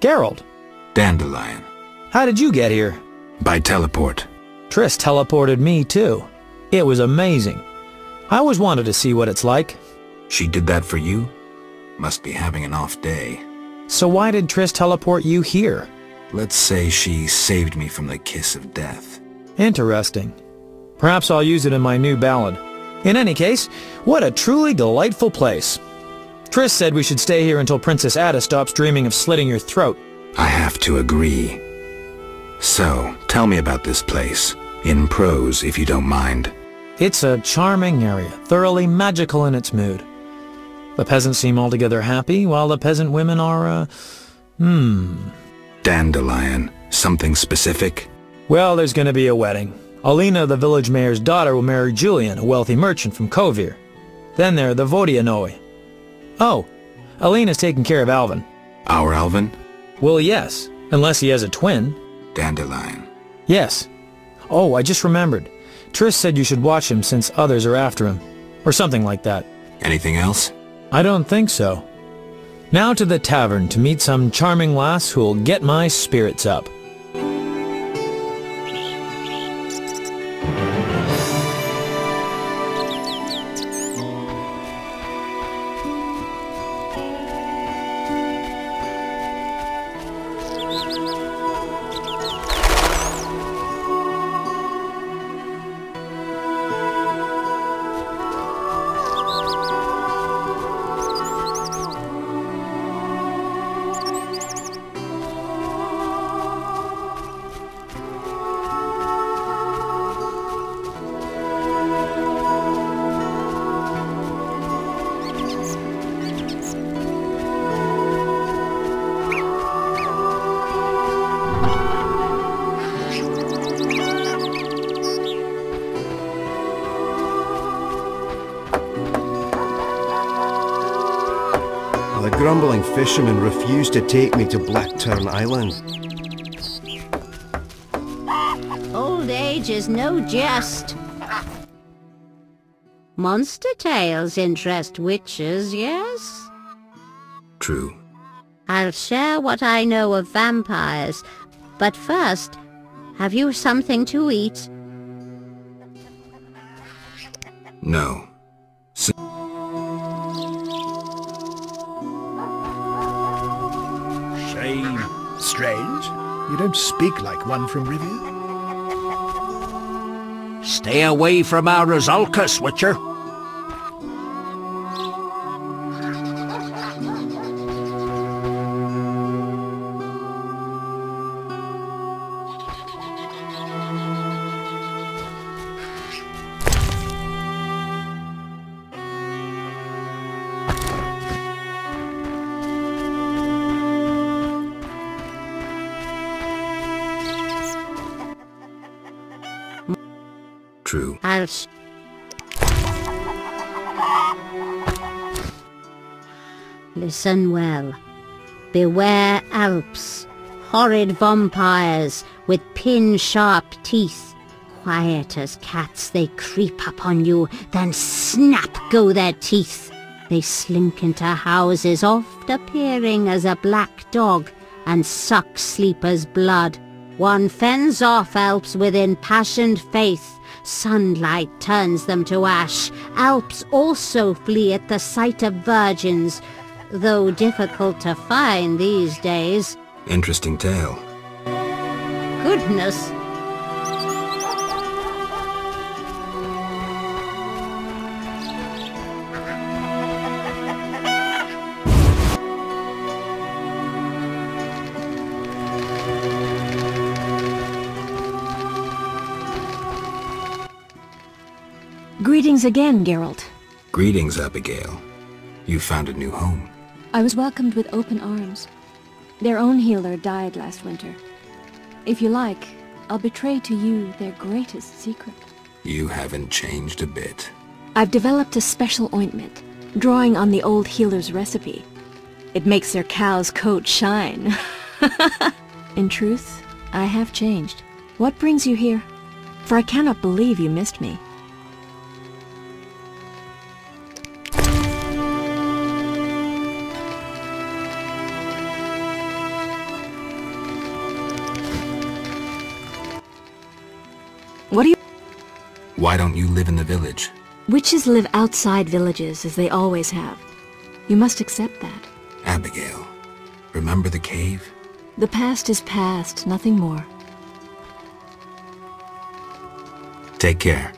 Geralt. Dandelion. How did you get here? By teleport. Triss teleported me, too. It was amazing. I always wanted to see what it's like. She did that for you? Must be having an off day. So why did Triss teleport you here? Let's say she saved me from the kiss of death. Interesting. Perhaps I'll use it in my new ballad. In any case, what a truly delightful place. Triss said we should stay here until Princess Ada stops dreaming of slitting your throat. I have to agree. So, tell me about this place. In prose, if you don't mind. It's a charming area, thoroughly magical in its mood. The peasants seem altogether happy, while the peasant women are, uh, hmm... Dandelion. Something specific? Well, there's gonna be a wedding. Alina, the village mayor's daughter, will marry Julian, a wealthy merchant from Kovir. Then there are the Vodyanoi. Oh, Alina's taking care of Alvin. Our Alvin? Well, yes, unless he has a twin. Dandelion. Yes. Oh, I just remembered. Triss said you should watch him since others are after him. Or something like that. Anything else? I don't think so. Now to the tavern to meet some charming lass who'll get my spirits up. Fishermen refused to take me to Blackturn Island. Old age is no jest. Monster tales interest witches, yes? True. I'll share what I know of vampires, but first, have you something to eat? No. Strange. You don't speak like one from Rivia. Stay away from our Rosalkas, Witcher. True. Listen well. Beware Alps, horrid vampires with pin-sharp teeth. Quiet as cats, they creep upon you, then snap go their teeth. They slink into houses, oft appearing as a black dog, and suck sleepers' blood. One fends off Alps with impassioned faith. Sunlight turns them to ash. Alps also flee at the sight of virgins, though difficult to find these days. Interesting tale. Goodness, Greetings again, Geralt. Greetings, Abigail. You found a new home. I was welcomed with open arms. Their own healer died last winter. If you like, I'll betray to you their greatest secret. You haven't changed a bit. I've developed a special ointment, drawing on the old healer's recipe. It makes their cow's coat shine. In truth, I have changed. What brings you here? For I cannot believe you missed me. Why don't you live in the village? Witches live outside villages, as they always have. You must accept that. Abigail, remember the cave? The past is past, nothing more. Take care.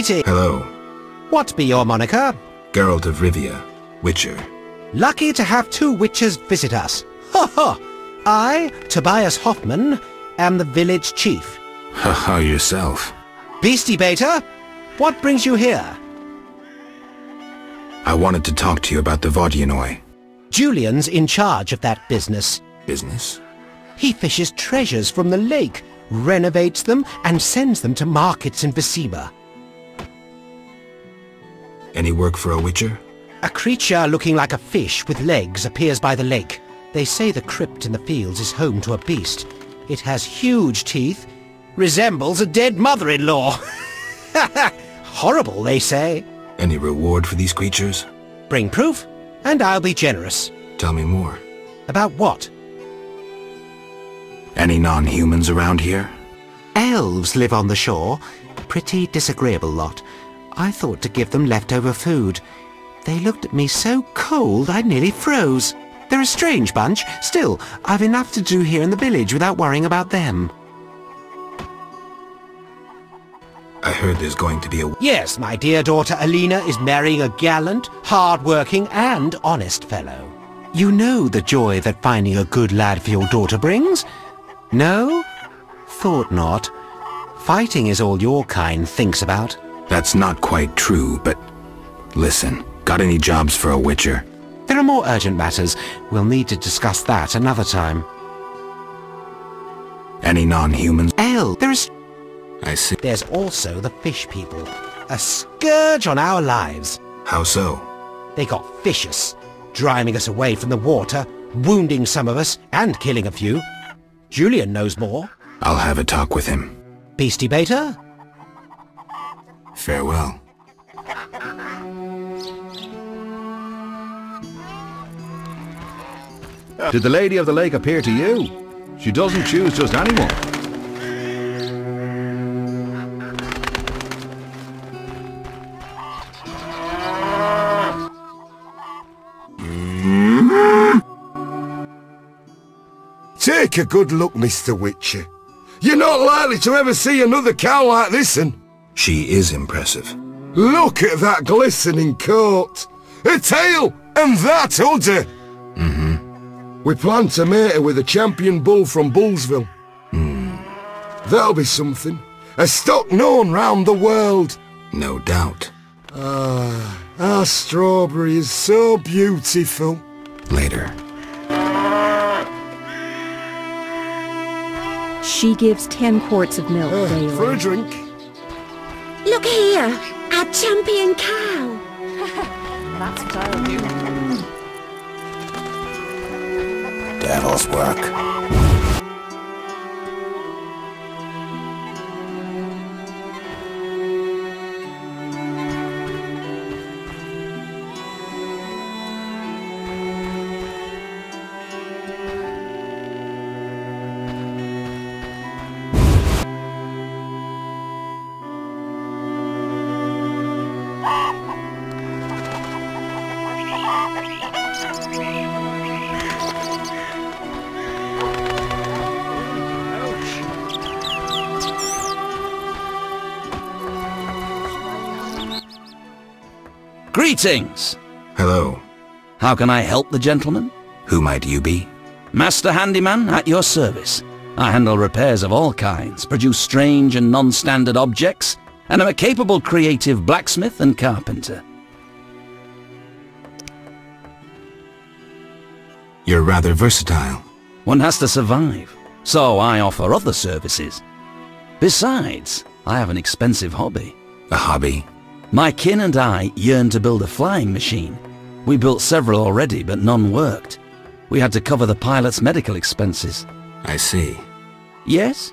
Greeting. Hello. What be your moniker? Geralt of Rivia, Witcher. Lucky to have two witches visit us. Ha ha! I, Tobias Hoffman, am the village chief. Ha ha yourself. Beastie Beta, what brings you here? I wanted to talk to you about the Vodyanoi. Julian's in charge of that business. Business? He fishes treasures from the lake, renovates them, and sends them to markets in Vizima. Any work for a Witcher? A creature looking like a fish with legs appears by the lake. They say the crypt in the fields is home to a beast. It has huge teeth, resembles a dead mother-in-law. Horrible, they say. Any reward for these creatures? Bring proof, and I'll be generous. Tell me more. About what? Any non-humans around here? Elves live on the shore. Pretty disagreeable lot. I thought to give them leftover food. They looked at me so cold I nearly froze. They're a strange bunch. Still, I've enough to do here in the village without worrying about them. I heard there's going to be a... Yes, my dear daughter Alina is marrying a gallant, hard-working and honest fellow. You know the joy that finding a good lad for your daughter brings? No? Thought not. Fighting is all your kind thinks about. That's not quite true, but... Listen, got any jobs for a Witcher? There are more urgent matters. We'll need to discuss that another time. Any non-humans? Ale, there is... I see. There's also the fish people. A scourge on our lives. How so? They got vicious, driving us away from the water, wounding some of us, and killing a few. Julian knows more. I'll have a talk with him. Beastie Beta? Farewell. Did the Lady of the Lake appear to you? She doesn't choose just anyone. Take a good look, Mr. Witcher. You're not likely to ever see another cow like this one. She is impressive. Look at that glistening coat. A tail, and that udder. Mm-hmm. We plan to mate her with a champion bull from Bullsville. Hmm. That'll be something. A stock known round the world. No doubt. Ah, our strawberry is so beautiful. Later. She gives ten quarts of milk Uh, daily. for a drink. Look here, our champion cow. That's what I'll do. Devil's work. Greetings! Hello. How can I help the gentleman? Who might you be? Master Handyman, at your service. I handle repairs of all kinds, produce strange and non-standard objects, and am a capable creative blacksmith and carpenter. You're rather versatile. One has to survive, so I offer other services. Besides, I have an expensive hobby. A hobby? My kin and I yearned to build a flying machine. We built several already, but none worked. We had to cover the pilot's medical expenses. I see. Yes?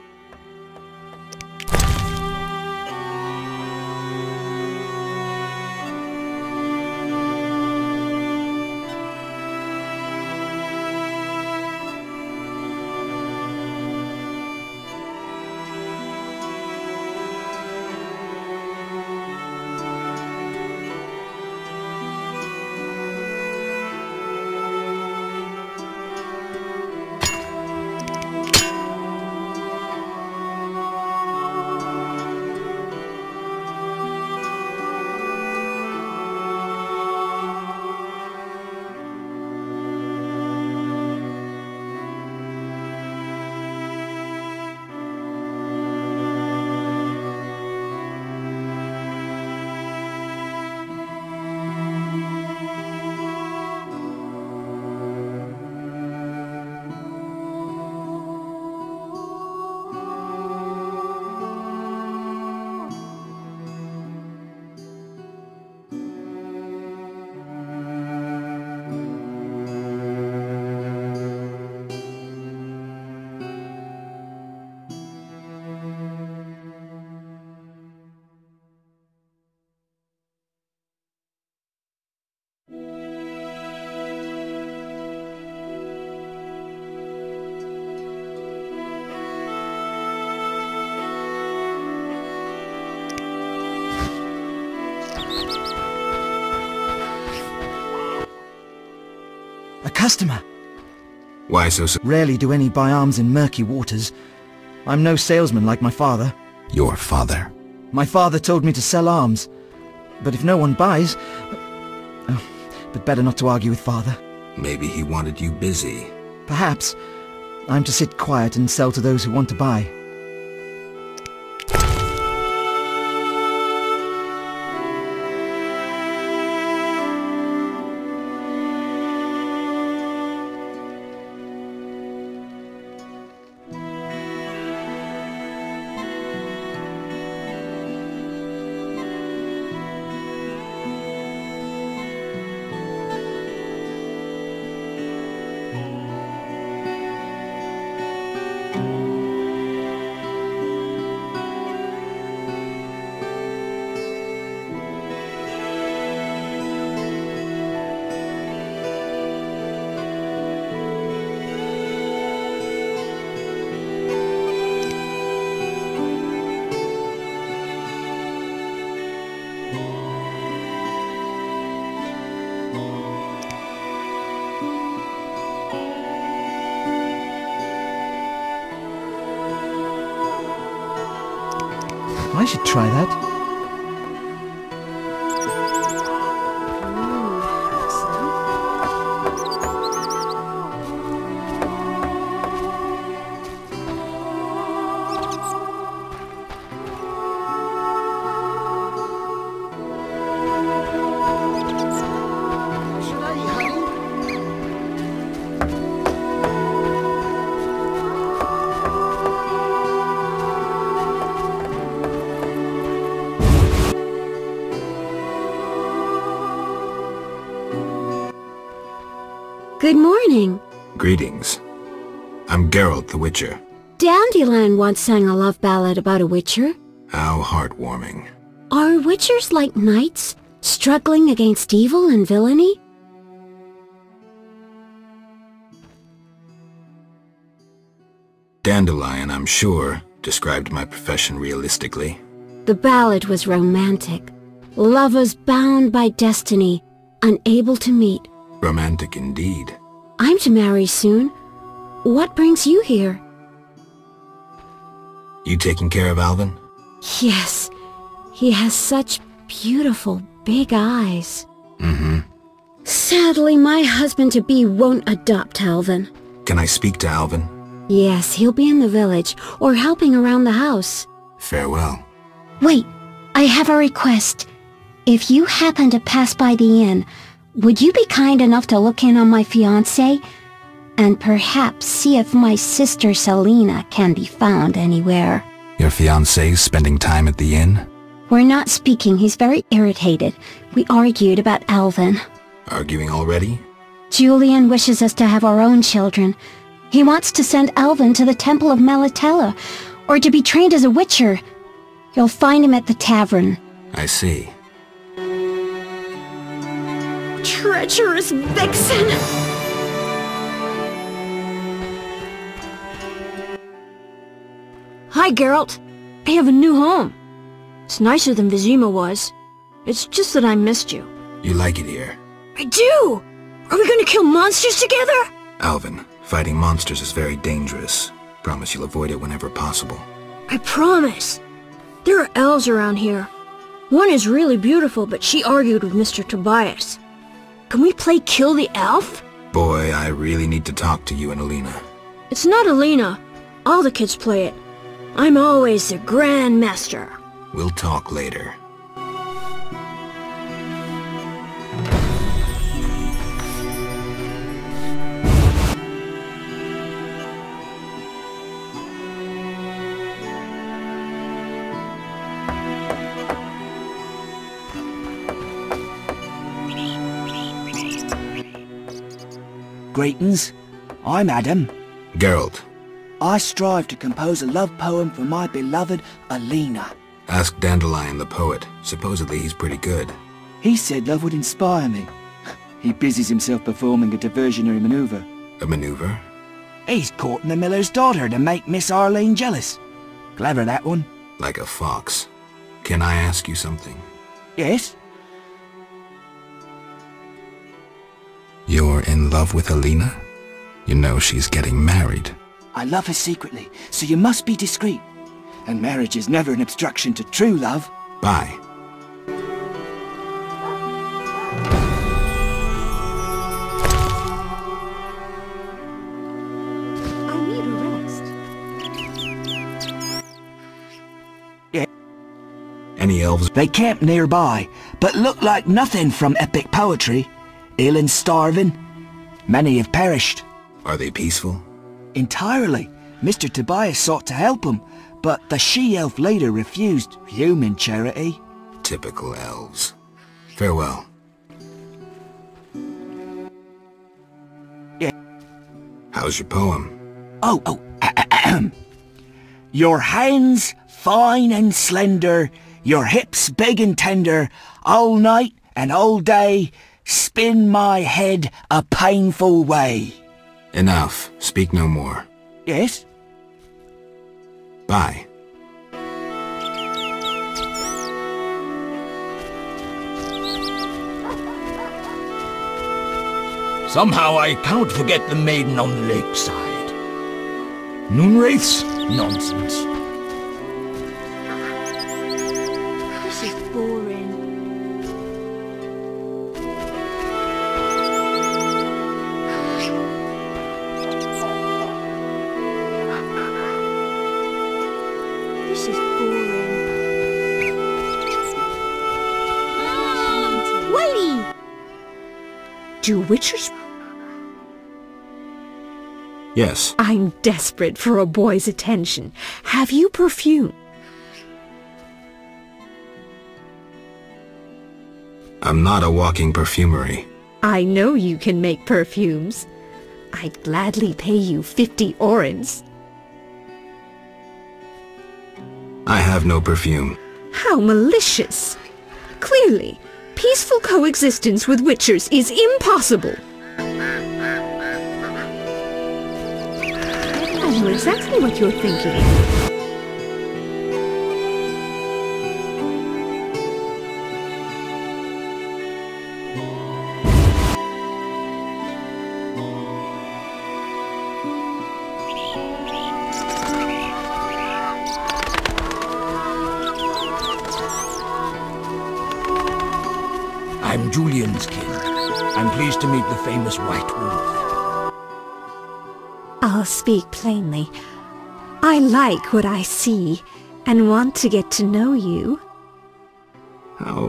Customer. Why so Rarely do any buy arms in murky waters. I'm no salesman like my father. Your father. My father told me to sell arms. But if no one buys... Oh, but better not to argue with father. Maybe he wanted you busy. Perhaps. I'm to sit quiet and sell to those who want to buy. Good morning. Greetings. I'm Geralt the Witcher. Dandelion once sang a love ballad about a witcher. How heartwarming. Are witchers like knights, struggling against evil and villainy? Dandelion, I'm sure, described my profession realistically. The ballad was romantic. Lovers bound by destiny, unable to meet. Romantic indeed. I'm to marry soon. What brings you here? You taking care of Alvin? Yes, he has such beautiful big eyes. Mm-hmm. Sadly, my husband-to-be won't adopt Alvin. Can I speak to Alvin? Yes, he'll be in the village, or helping around the house. Farewell. Wait, I have a request. If you happen to pass by the inn, would you be kind enough to look in on my fiancé? And perhaps see if my sister Celina can be found anywhere. Your fiancé's spending time at the inn? We're not speaking, he's very irritated. We argued about Alvin. Arguing already? Julian wishes us to have our own children. He wants to send Alvin to the Temple of Melitele, or to be trained as a witcher. You'll find him at the tavern. I see. Treacherous vixen! Hi, Geralt. I have a new home. It's nicer than Vizima was. It's just that I missed you. You like it here? I do! Are we gonna kill monsters together? Alvin, fighting monsters is very dangerous. Promise you'll avoid it whenever possible. I promise. There are elves around here. One is really beautiful, but she argued with Mr. Tobias. Can we play Kill the Elf? Boy, I really need to talk to you and Alina. It's not Alina. All the kids play it. I'm always the Grand Master. We'll talk later. Greetings. I'm Adam. Geralt, I strive to compose a love poem for my beloved Alina. ask Dandelion the poet. Supposedly he's pretty good. He said love would inspire me. He busies himself performing a diversionary maneuver. A maneuver? He's courting the miller's daughter to make Miss Arlene jealous. Clever, that one. Like a fox. Can I ask you something? Yes? You're in love with Alina? You know she's getting married. I love her secretly, so you must be discreet. And marriage is never an obstruction to true love. Bye. I need a rest. Any elves? They camp nearby, but look like nothing from epic poetry. Ill and starving. Many have perished. Are they peaceful? Entirely. Mr. Tobias sought to help them, but the she-elf later refused human charity. Typical elves. Farewell. Yeah. How's your poem? Oh, oh. Your hands fine and slender, your hips big and tender, all night and all day, spin my head a painful way. Enough. Speak no more. Yes? Bye. Somehow I cannot forget the maiden on the lakeside. Noonwraiths? Nonsense. Do witchers... Yes. I'm desperate for a boy's attention. Have you perfume? I'm not a walking perfumery. I know you can make perfumes. I'd gladly pay you 50 orens. I have no perfume. How malicious! Clearly, peaceful coexistence with witchers is impossible. I know exactly what you're thinking. Famous White Wolf. I'll speak plainly. I like what I see, and want to get to know you. How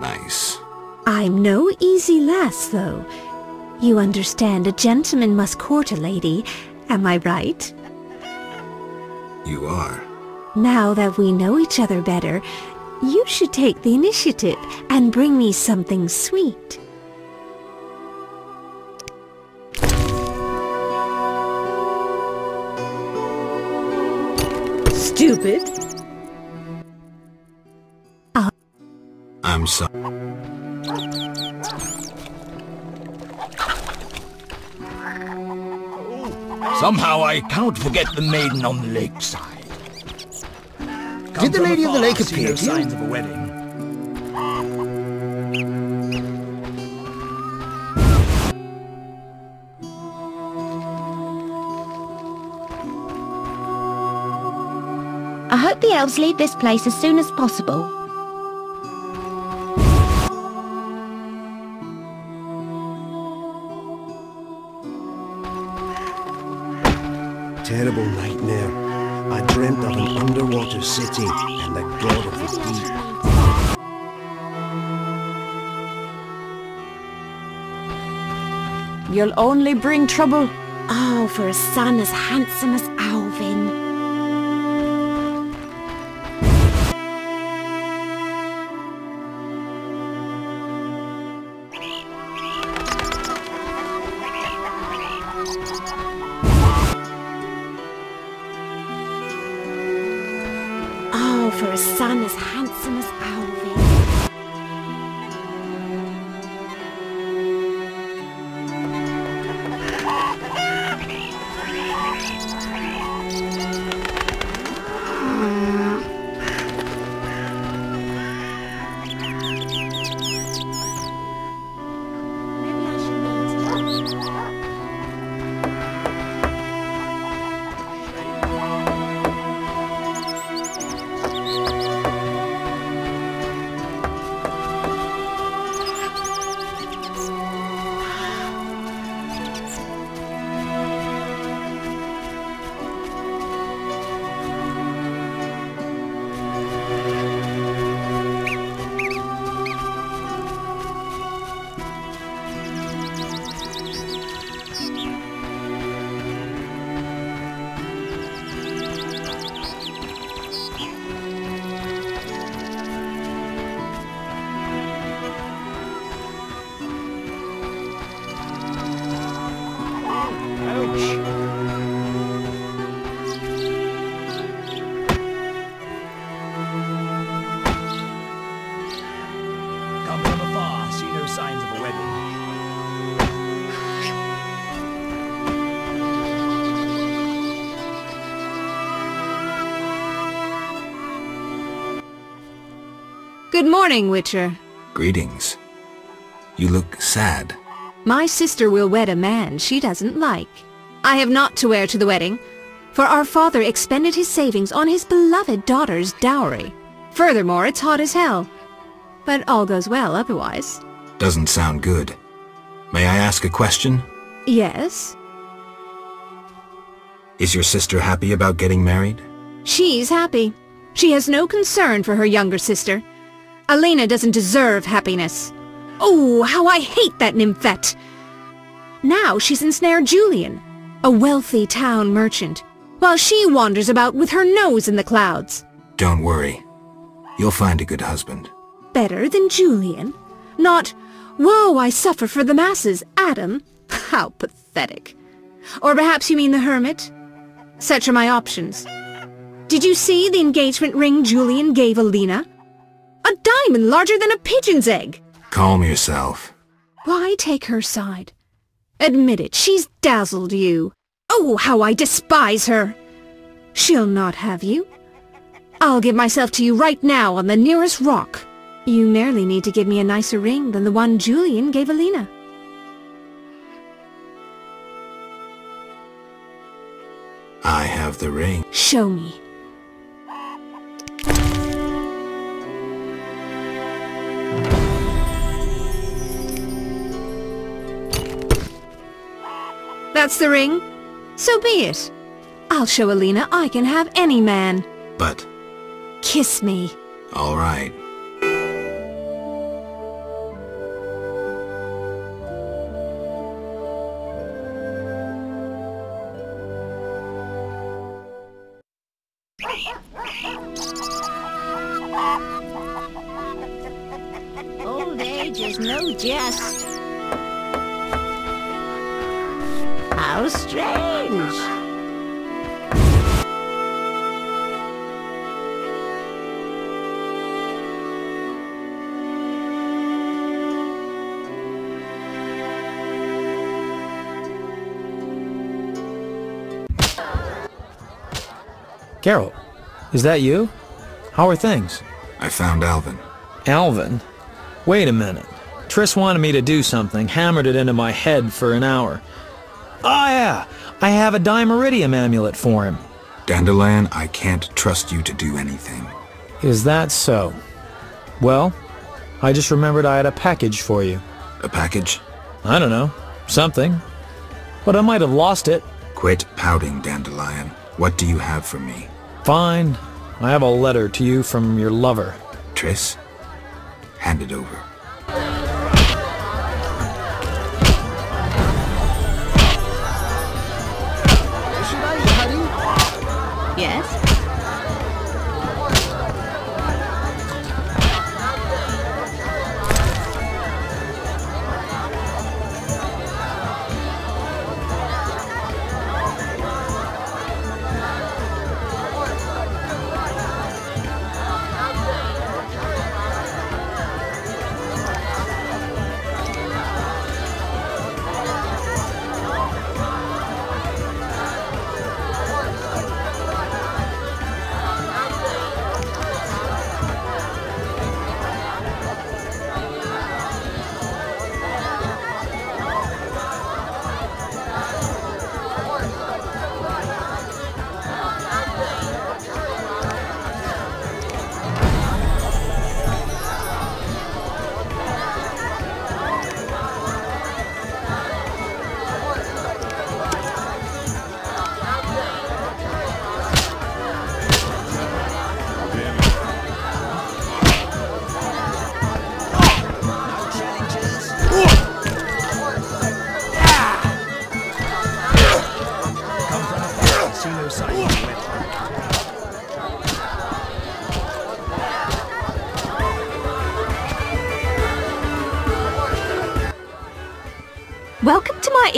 nice. I'm no easy lass, though. You understand a gentleman must court a lady, am I right? You are. Now that we know each other better, you should take the initiative and bring me something sweet. Stupid. Ah. I'm sorry. Somehow I can't forget the maiden on the lakeside. Did the Lady of the Lake appear to you? signs of a wedding. I the elves leave this place as soon as possible. Terrible nightmare. I dreamt of an underwater city and the god of the deep. You'll only bring trouble. Oh, for a son as handsome as Good morning, Witcher. Greetings. You look sad. My sister will wed a man she doesn't like. I have not to wear to the wedding, for our father expended his savings on his beloved daughter's dowry. Furthermore, it's hot as hell. But all goes well otherwise. Doesn't sound good. May I ask a question? Yes? Is your sister happy about getting married? She's happy. She has no concern for her younger sister. Alina doesn't deserve happiness. Oh, how I hate that nymphette! Now she's ensnared Julian, a wealthy town merchant, while she wanders about with her nose in the clouds. Don't worry. You'll find a good husband. Better than Julian? Not, woe, I suffer for the masses, Adam? How pathetic. Or perhaps you mean the hermit? Such are my options. Did you see the engagement ring Julian gave Alina? A diamond larger than a pigeon's egg! Calm yourself. Why take her side? Admit it, she's dazzled you. Oh, how I despise her! She'll not have you. I'll give myself to you right now on the nearest rock. You merely need to give me a nicer ring than the one Julian gave Alina. I have the ring. Show me. That's the ring? So be it. I'll show Alina I can have any man. But, Kiss me. all right. Old age is no jest. Carol, is that you? How are things? I found Alvin. Alvin? Wait a minute. Triss wanted me to do something, hammered it into my head for an hour. Oh yeah, I have a Dimeritium amulet for him. Dandelion, I can't trust you to do anything. Is that so? Well, I just remembered I had a package for you. A package? I don't know. Something. But I might have lost it. Quit pouting, Dandelion. What do you have for me? Fine. I have a letter to you from your lover. Triss? Hand it over.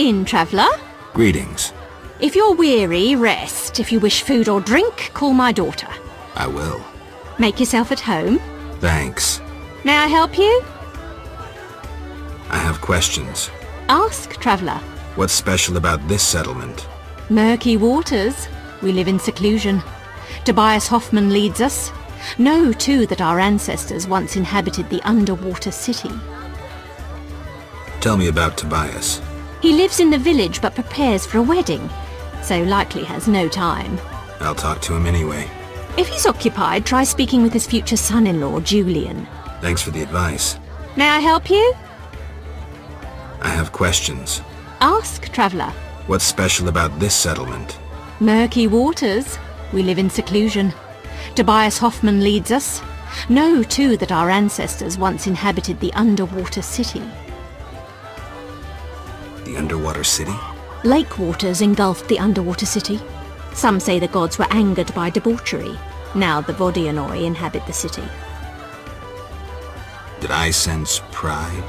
Welcome to my inn, traveller. Greetings. If you're weary, rest. If you wish food or drink, call my daughter. I will. Make yourself at home. Thanks. May I help you? I have questions. Ask, traveller. What's special about this settlement? Murky waters. We live in seclusion. Tobias Hoffman leads us. Know, too, that our ancestors once inhabited the underwater city. Tell me about Tobias. He lives in the village but prepares for a wedding, so likely has no time. I'll talk to him anyway. If he's occupied, try speaking with his future son-in-law, Julian. Thanks for the advice. May I help you? I have questions. Ask, traveller. What's special about this settlement? Murky waters. We live in seclusion. Tobias Hoffman leads us. Know, too, that our ancestors once inhabited the underwater city. Underwater city? Lake waters engulfed the underwater city. Some say the gods were angered by debauchery. Now the Vodyanoi inhabit the city. Did I sense pride?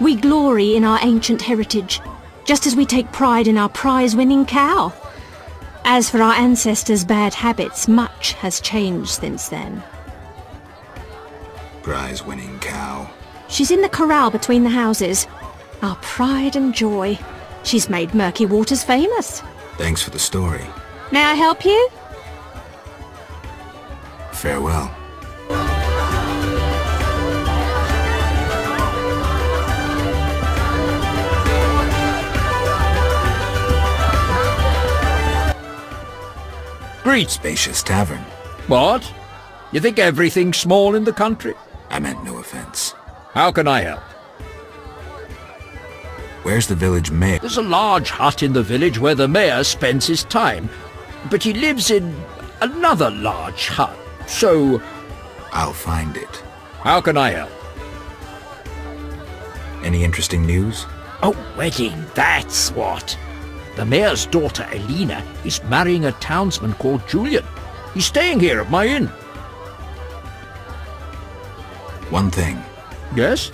We glory in our ancient heritage, just as we take pride in our prize-winning cow. As for our ancestors' bad habits, much has changed since then. Prize-winning cow. She's in the corral between the houses. Our pride and joy. She's made Murky Waters famous. Thanks for the story. May I help you? Farewell. Great Spacious tavern. What? You think everything's small in the country? I meant no offense. How can I help? Where's the village mayor? There's a large hut in the village where the mayor spends his time. But he lives in another large hut, so... I'll find it. How can I help? Any interesting news? A wedding, that's what. The mayor's daughter, Alina, is marrying a townsman called Julian. He's staying here at my inn. One thing. Yes?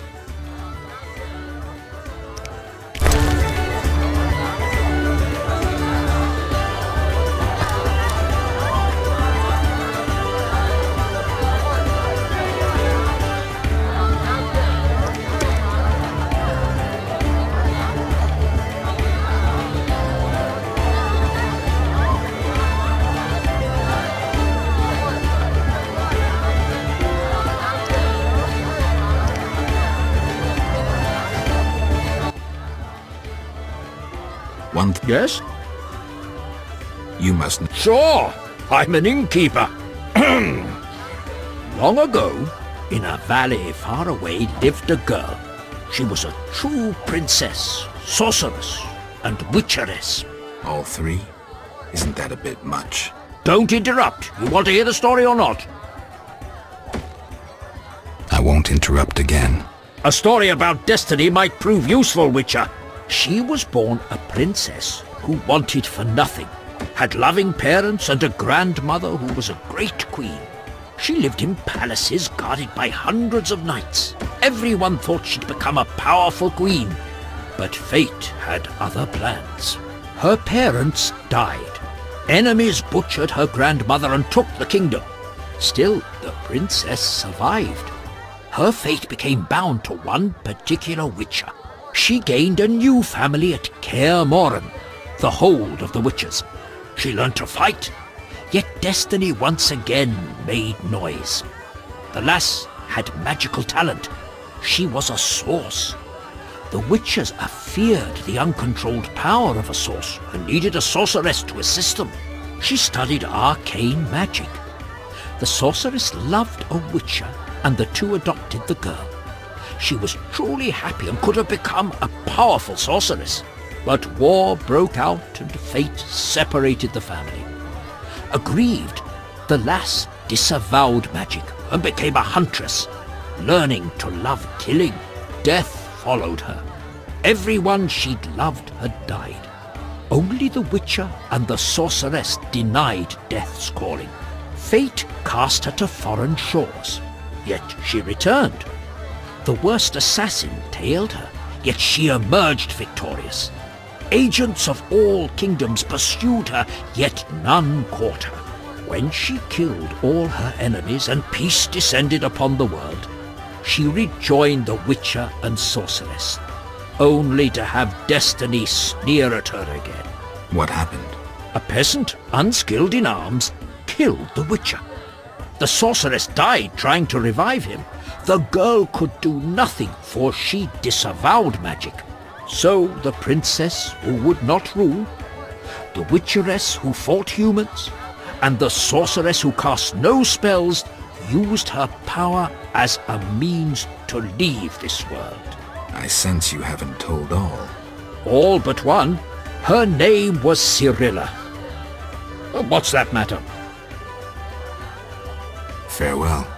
Yes? You mustn't... Sure, I'm an innkeeper. Long ago, in a valley far away lived a girl. She was a true princess, sorceress, and witcheress. All three? Isn't that a bit much? Don't interrupt. You want to hear the story or not? I won't interrupt again. A story about destiny might prove useful, Witcher. She was born a princess who wanted for nothing, had loving parents and a grandmother who was a great queen. She lived in palaces guarded by hundreds of knights. Everyone thought she'd become a powerful queen, but fate had other plans. Her parents died. Enemies butchered her grandmother and took the kingdom. Still, the princess survived. Her fate became bound to one particular witcher. She gained a new family at Kaer the hold of the witches. She learned to fight, yet destiny once again made noise. The lass had magical talent. She was a source. The witches feared the uncontrolled power of a source and needed a sorceress to assist them. She studied arcane magic. The sorceress loved a witcher and the two adopted the girl. She was truly happy and could have become a powerful sorceress. But war broke out and fate separated the family. Aggrieved, the lass disavowed magic and became a huntress, learning to love killing. Death followed her. Everyone she'd loved had died. Only the Witcher and the Sorceress denied Death's calling. Fate cast her to foreign shores, yet she returned. The worst assassin tailed her, yet she emerged victorious. Agents of all kingdoms pursued her, yet none caught her. When she killed all her enemies and peace descended upon the world, she rejoined the Witcher and Sorceress, only to have destiny sneer at her again. What happened? A peasant, unskilled in arms, killed the Witcher. The Sorceress died trying to revive him. The girl could do nothing, for she disavowed magic. So the princess who would not rule, the witcheress who fought humans, and the sorceress who cast no spells used her power as a means to leave this world. I sense you haven't told all. All but one. Her name was Cirilla. What's that matter? Farewell.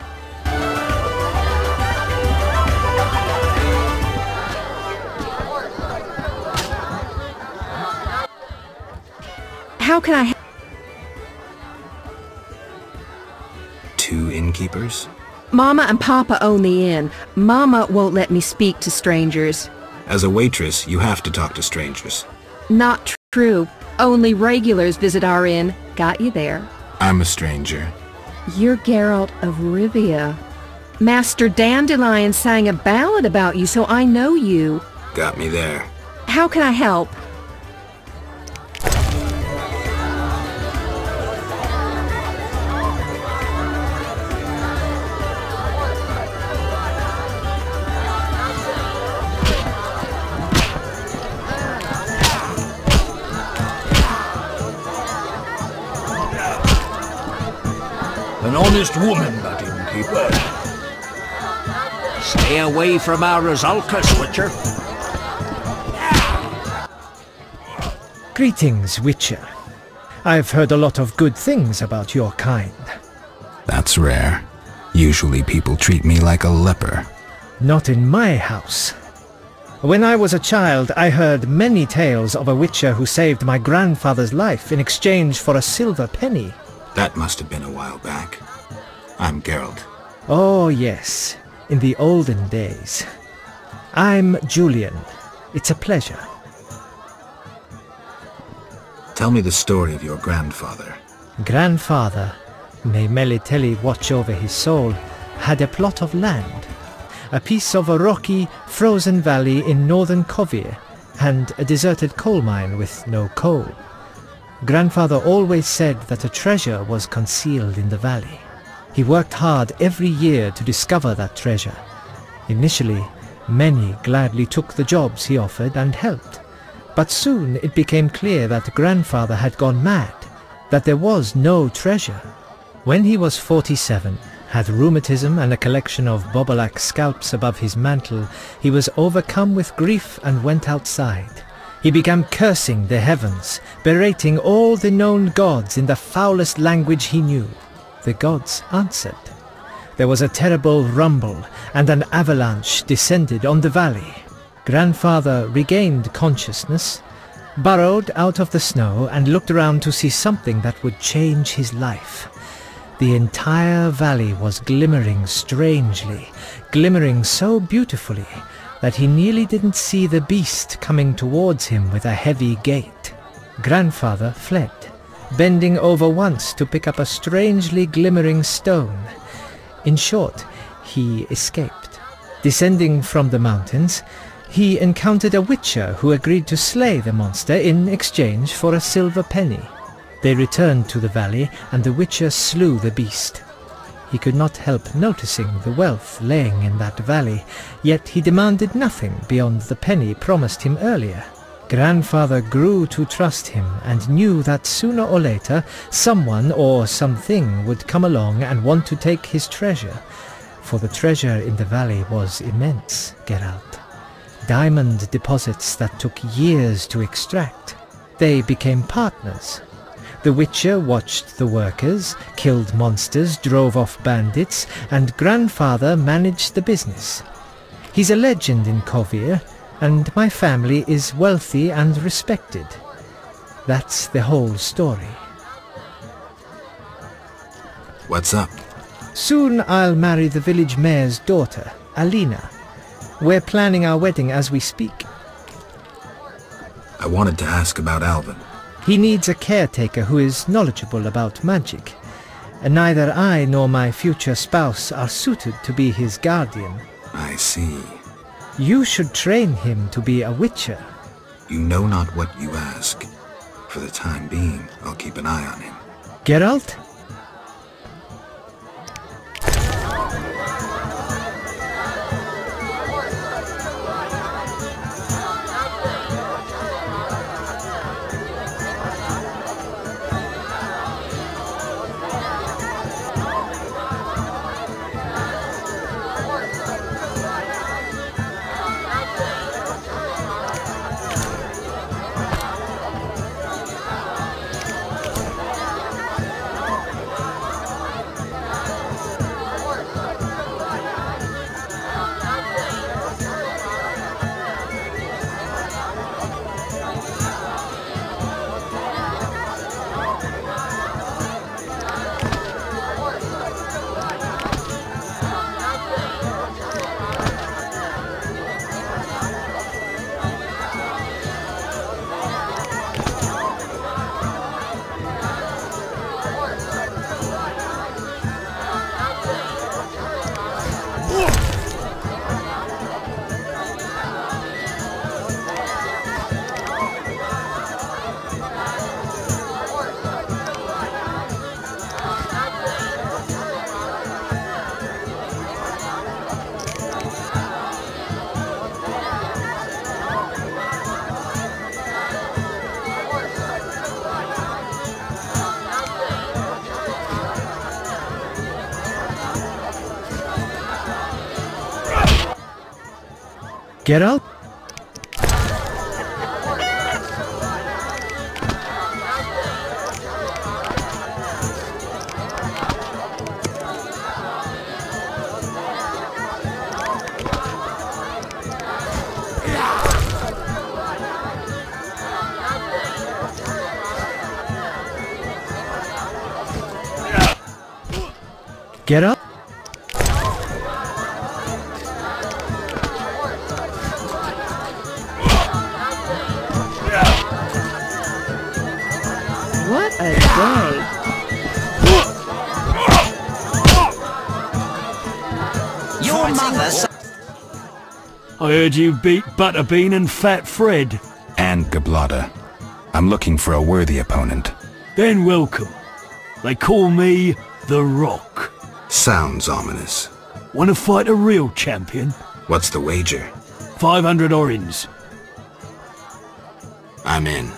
How can I... Two innkeepers? Mama and Papa own the inn. Mama won't let me speak to strangers. As a waitress, you have to talk to strangers. Not tr true. Only regulars visit our inn. Got you there. I'm a stranger. You're Geralt of Rivia. Master Dandelion sang a ballad about you, so I know you. Got me there. How can I help? An honest woman, that innkeeper. Stay away from our Rosalka, Switcher. Greetings, Witcher. I've heard a lot of good things about your kind. That's rare. Usually people treat me like a leper. Not in my house. When I was a child, I heard many tales of a witcher who saved my grandfather's life in exchange for a silver penny. That must have been a while back. I'm Geralt. Oh, yes. In the olden days. I'm Julian. It's a pleasure. Tell me the story of your grandfather. Grandfather, may Melitele watch over his soul, had a plot of land. A piece of a rocky, frozen valley in northern Kovir, and a deserted coal mine with no coal. Grandfather always said that a treasure was concealed in the valley. He worked hard every year to discover that treasure. Initially, many gladly took the jobs he offered and helped. But soon it became clear that grandfather had gone mad, that there was no treasure. When he was 47, had rheumatism and a collection of Bobolak scalps above his mantle, he was overcome with grief and went outside. He began cursing the heavens, berating all the known gods in the foulest language he knew. The gods answered. There was a terrible rumble, and an avalanche descended on the valley. Grandfather regained consciousness, burrowed out of the snow, and looked around to see something that would change his life. The entire valley was glimmering strangely, glimmering so beautifully that he nearly didn't see the beast coming towards him with a heavy gait. Grandfather fled, bending over once to pick up a strangely glimmering stone. In short, he escaped. Descending from the mountains, he encountered a witcher who agreed to slay the monster in exchange for a silver penny. They returned to the valley, and the witcher slew the beast. He could not help noticing the wealth laying in that valley, yet he demanded nothing beyond the penny promised him earlier. Grandfather grew to trust him and knew that sooner or later someone or something would come along and want to take his treasure, for the treasure in the valley was immense, Geralt diamond deposits that took years to extract. They became partners. The Witcher watched the workers, killed monsters, drove off bandits, and grandfather managed the business. He's a legend in Kovir, and my family is wealthy and respected. That's the whole story. What's up? Soon I'll marry the village mayor's daughter, Alina. We're planning our wedding as we speak. I wanted to ask about Alvin. He needs a caretaker who is knowledgeable about magic. And neither I nor my future spouse are suited to be his guardian. I see. You should train him to be a witcher. You know not what you ask. For the time being, I'll keep an eye on him. Geralt? Geralt? Heard you beat Butterbean and Fat Fred. And Gablada. I'm looking for a worthy opponent. Then welcome. They call me The Rock. Sounds ominous. Want to fight a real champion? What's the wager? 500 orens. I'm in.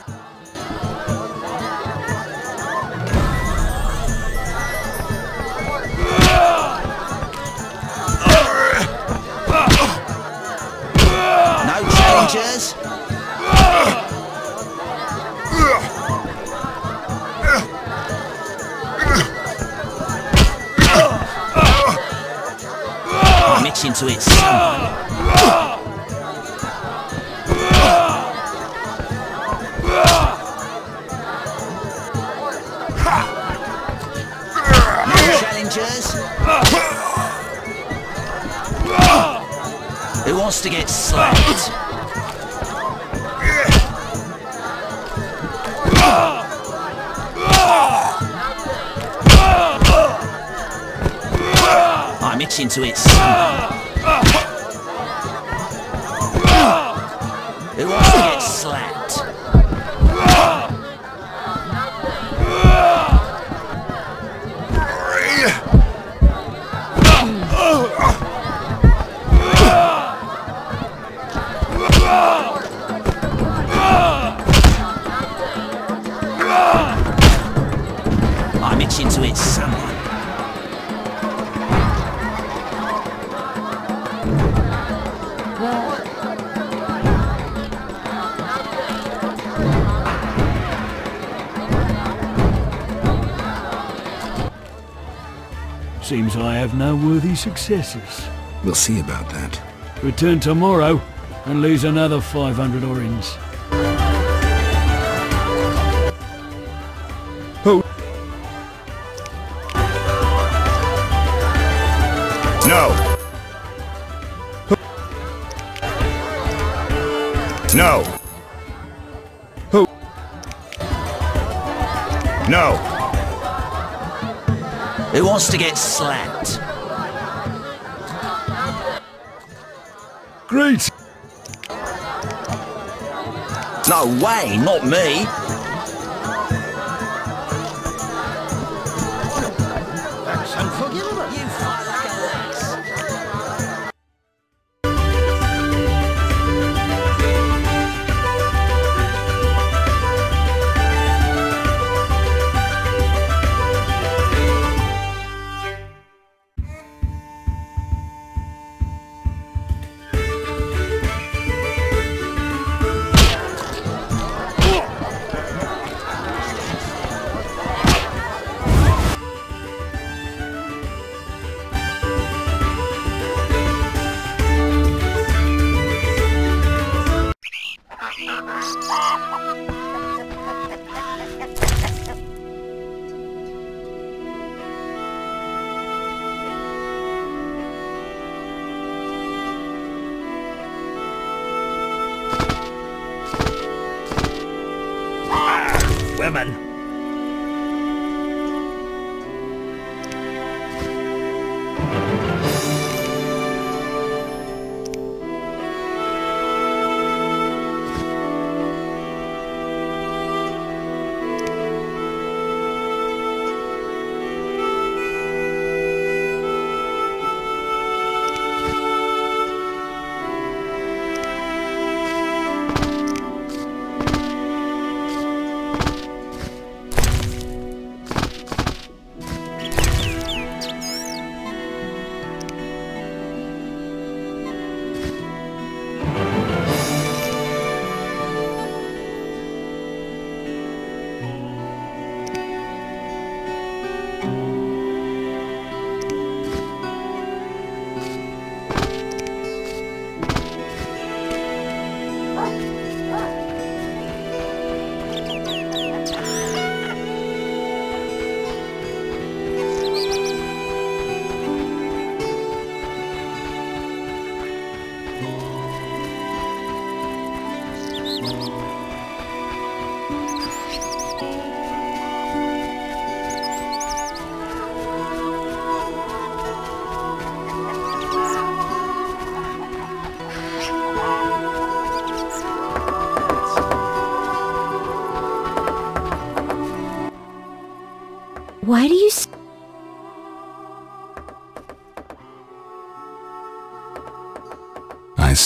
Have no worthy successors. We'll see about that. Return tomorrow and lose another 500 orens. Who? No! No! Who? No! Who wants to get slapped? Not me.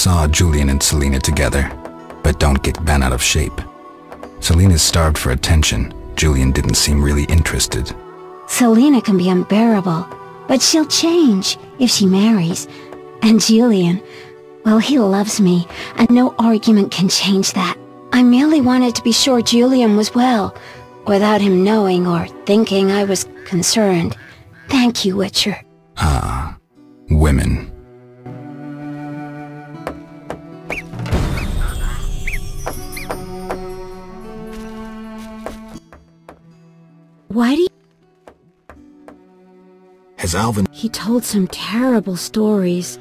Saw Julian and Celina together, but don't get bent out of shape. Celina's starved for attention. Julian didn't seem really interested. Celina can be unbearable, but she'll change if she marries. And Julian, well, he loves me, and no argument can change that. I merely wanted to be sure Julian was well, without him knowing or thinking I was concerned. Thank you, Witcher. Has Alvin... He told some terrible stories.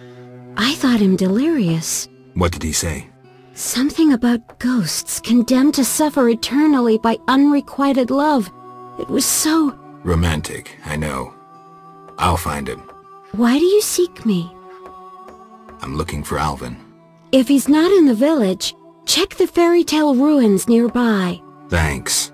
I thought him delirious. What did he say? Something about ghosts condemned to suffer eternally by unrequited love. It was so... Romantic, I know. I'll find him. Why do you seek me? I'm looking for Alvin. If he's not in the village, check the fairy tale ruins nearby. Thanks.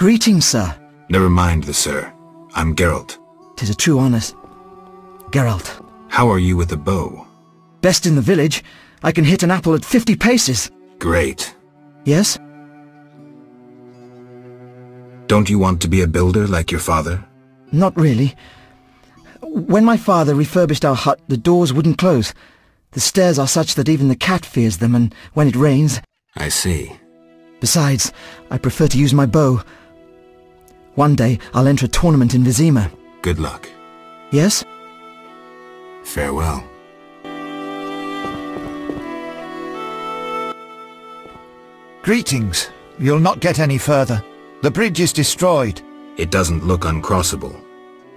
Greetings, sir. Never mind the sir. I'm Geralt. Tis a true honour. Geralt. How are you with a bow? Best in the village. I can hit an apple at 50 paces. Great. Yes? Don't you want to be a builder like your father? Not really. When my father refurbished our hut, the doors wouldn't close. The stairs are such that even the cat fears them, and when it rains... I see. Besides, I prefer to use my bow. One day, I'll enter a tournament in Vizima. Good luck. Yes? Farewell. Greetings. You'll not get any further. The bridge is destroyed. It doesn't look uncrossable.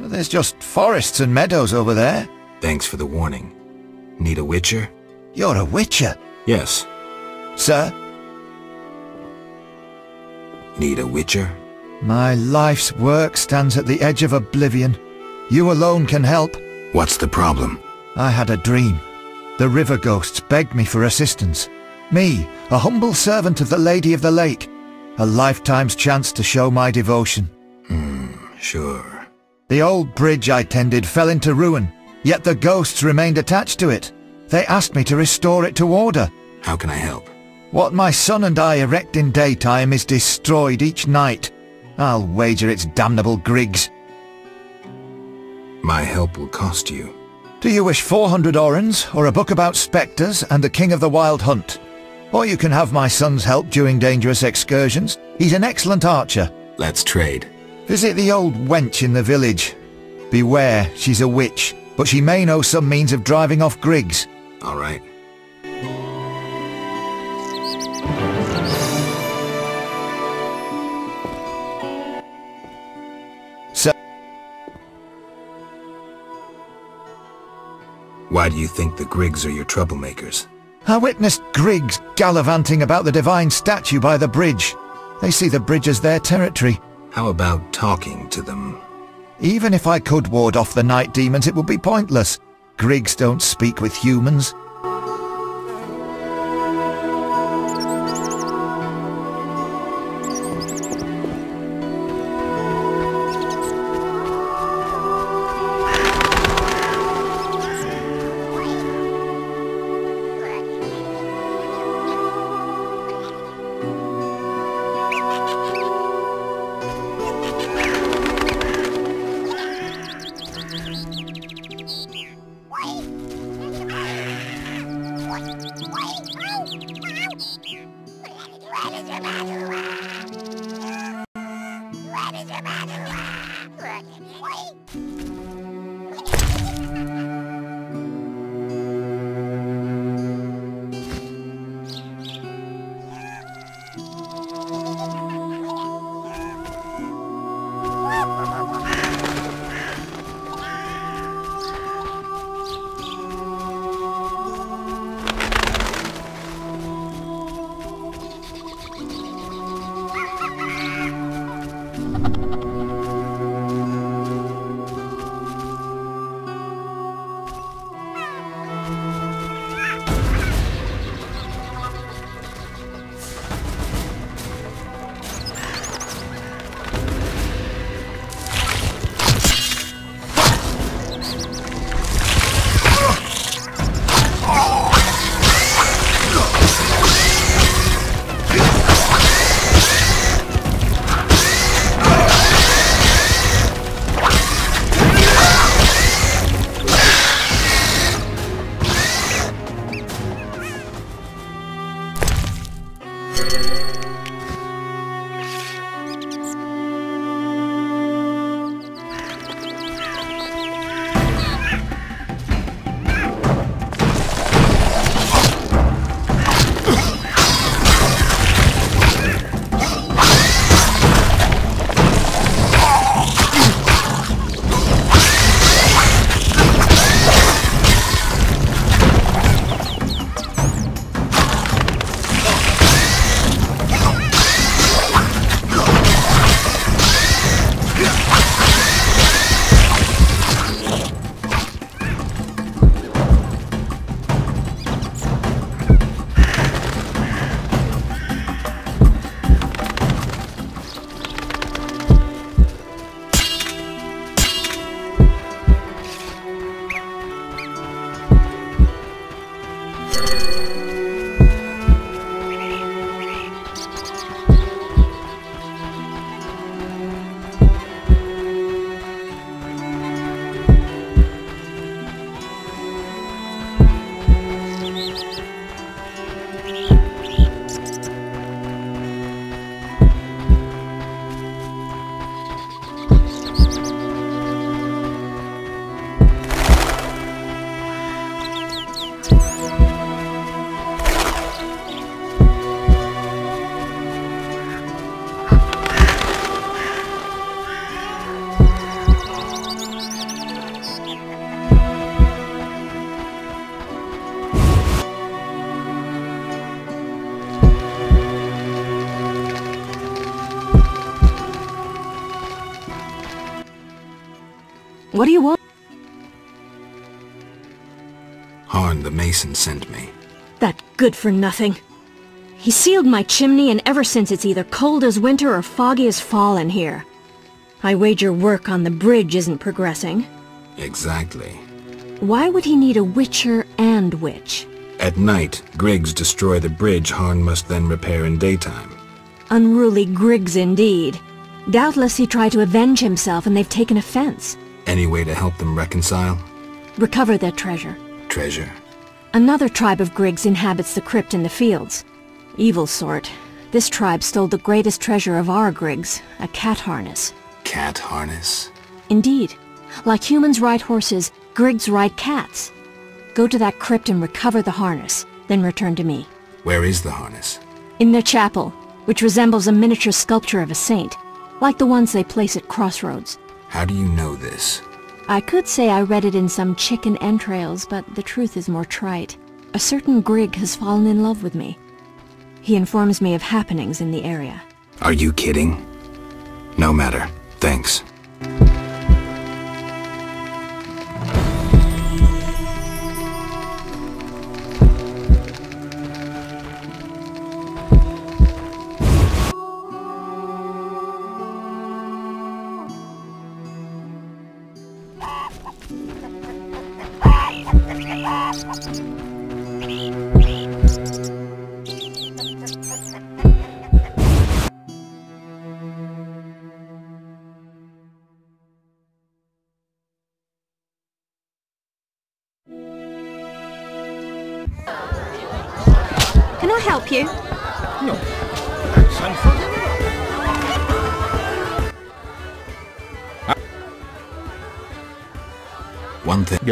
There's just forests and meadows over there. Thanks for the warning. Need a witcher? You're a witcher? Yes. Sir? Need a witcher? My life's work stands at the edge of oblivion. You alone can help. What's the problem? I had a dream. The river ghosts begged me for assistance. Me, a humble servant of the Lady of the Lake. A lifetime's chance to show my devotion. Hmm, sure. The old bridge I tended fell into ruin, yet the ghosts remained attached to it. They asked me to restore it to order. How can I help? What my son and I erect in daytime is destroyed each night. I'll wager it's damnable Griggs. My help will cost you. Do you wish 400 orens, or a book about spectres and the king of the wild hunt? Or you can have my son's help during dangerous excursions. He's an excellent archer. Let's trade. Visit the old wench in the village. Beware, she's a witch, but she may know some means of driving off Griggs. All right. Why do you think the Griggs are your troublemakers? I witnessed Griggs gallivanting about the divine statue by the bridge. They see the bridge as their territory. How about talking to them? Even if I could ward off the night demons, it would be pointless. Griggs don't speak with humans. What do you want? Harn the Mason sent me. That good-for-nothing. He sealed my chimney, and ever since it's either cold as winter or foggy as fall in here. I wager work on the bridge isn't progressing. Exactly. Why would he need a witcher and witch? At night, Griggs destroy the bridge Harn must then repair in daytime. Unruly Griggs indeed. Doubtless he tried to avenge himself and they've taken offense. Any way to help them reconcile? Recover their treasure. Treasure. Another tribe of Griggs inhabits the crypt in the fields. Evil sort. This tribe stole the greatest treasure of our Griggs, a cat harness. Cat harness? Indeed. Like humans ride horses, Griggs ride cats. Go to that crypt and recover the harness, then return to me. Where is the harness? In their chapel, which resembles a miniature sculpture of a saint, like the ones they place at crossroads. How do you know this? I could say I read it in some chicken entrails, but the truth is more trite. A certain Grig has fallen in love with me. He informs me of happenings in the area. Are you kidding? No matter. Thanks.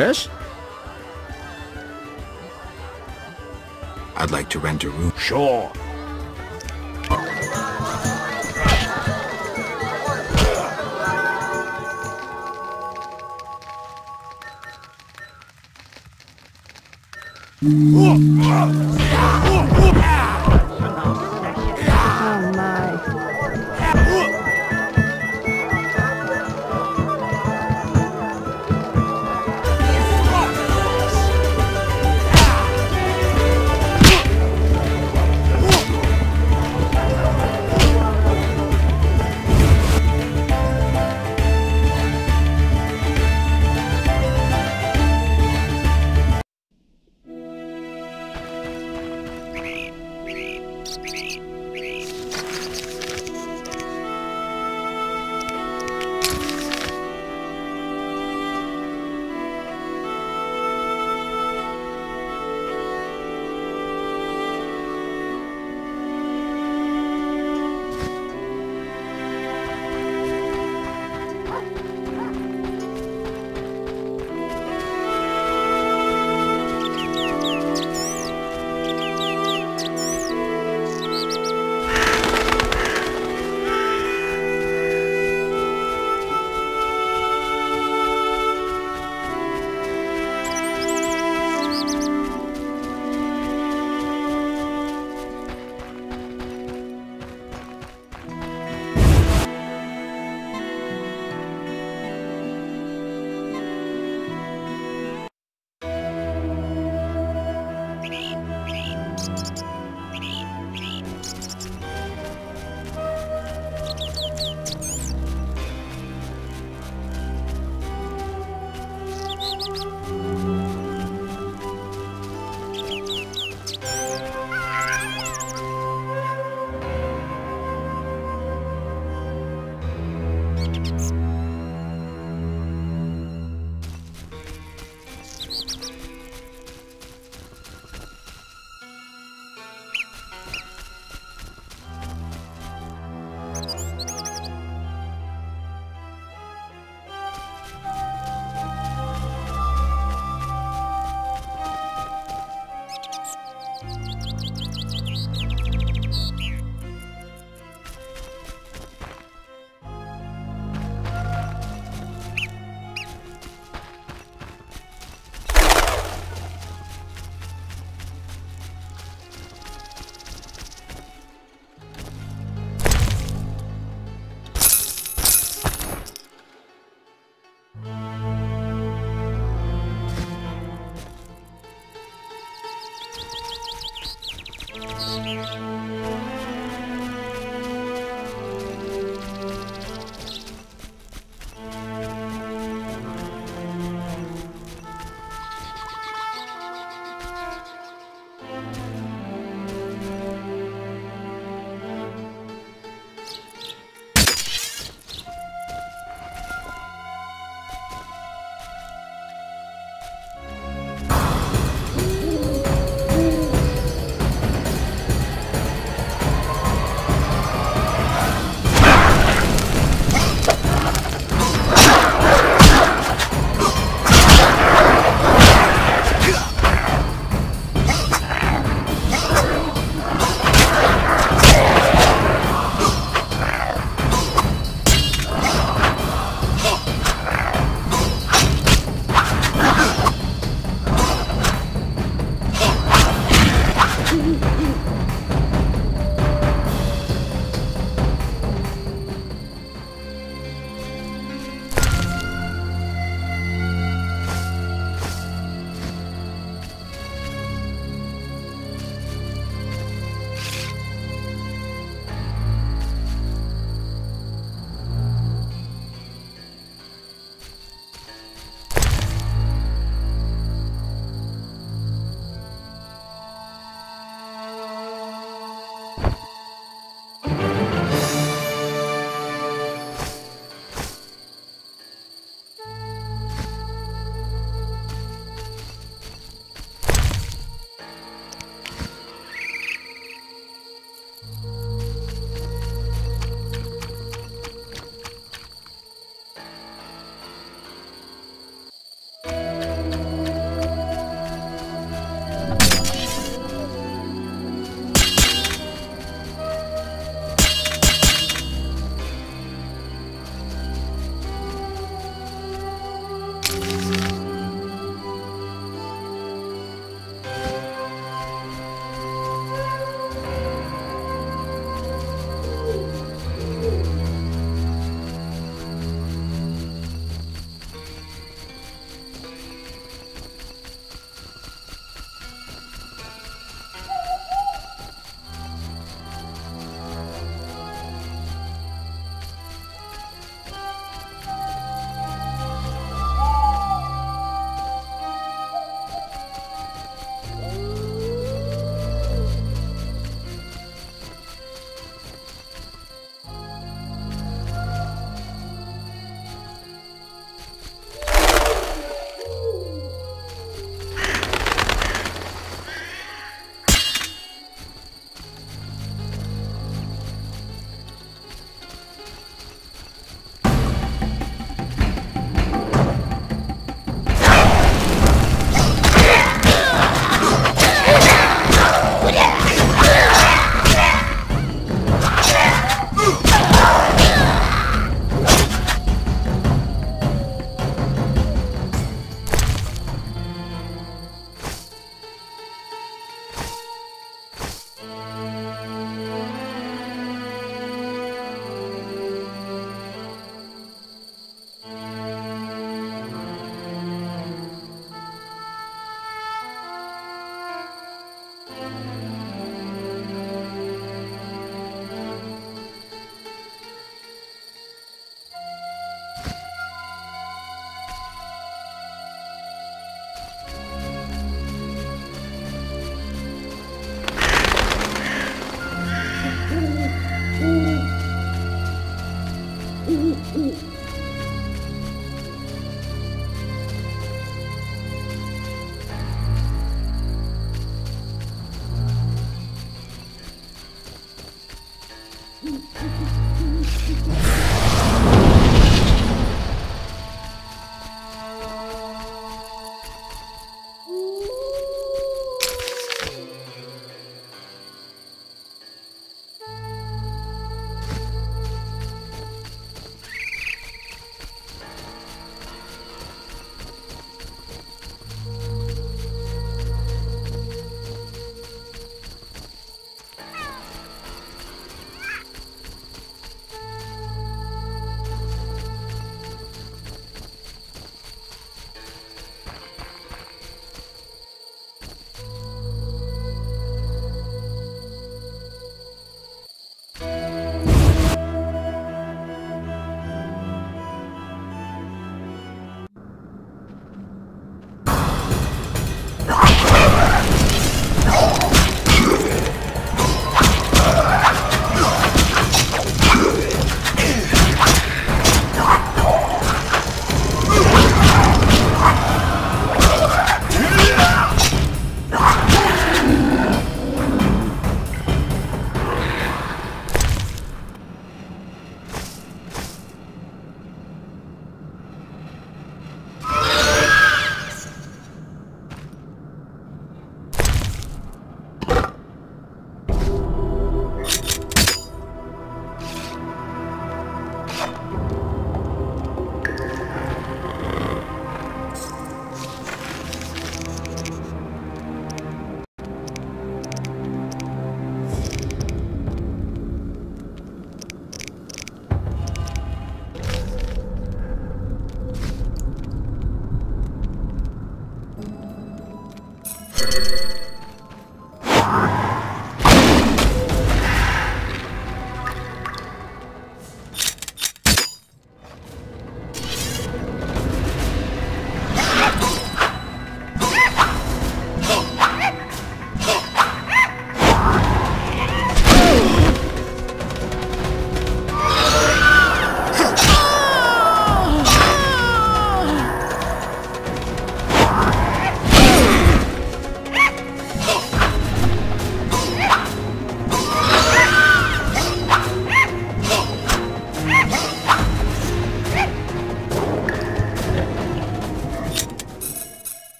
One. Yes? I'd like to rent a room. Sure. Oh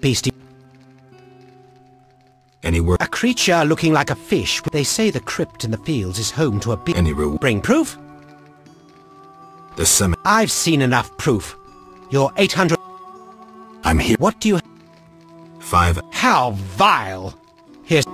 Beastie. Any word? A creature looking like a fish. They say the crypt in the fields is home to a beast. Any rule? Bring proof? The summit. I've seen enough proof. You're 800... I'm here. What do you... Five. How vile! Here's...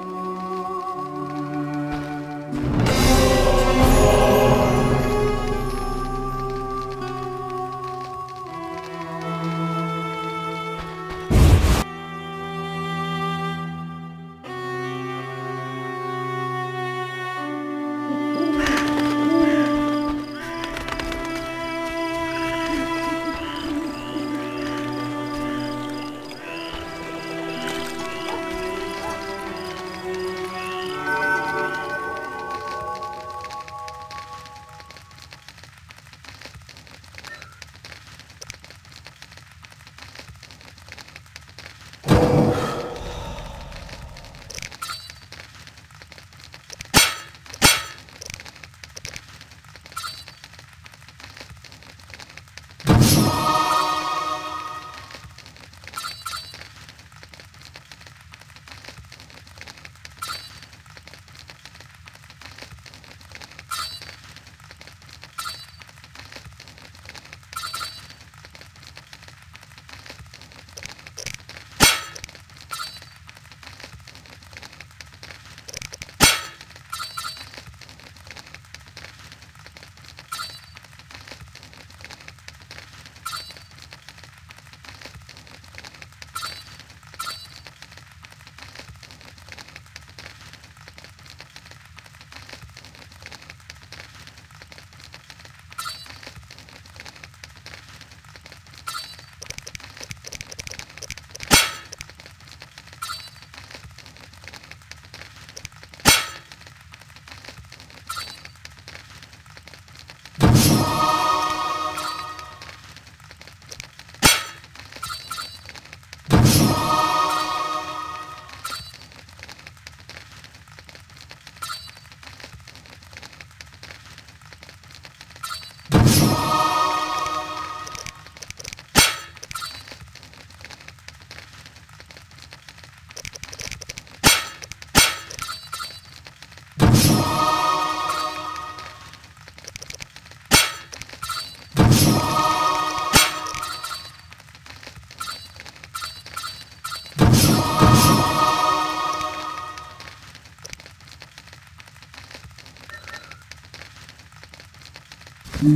Thank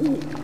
you.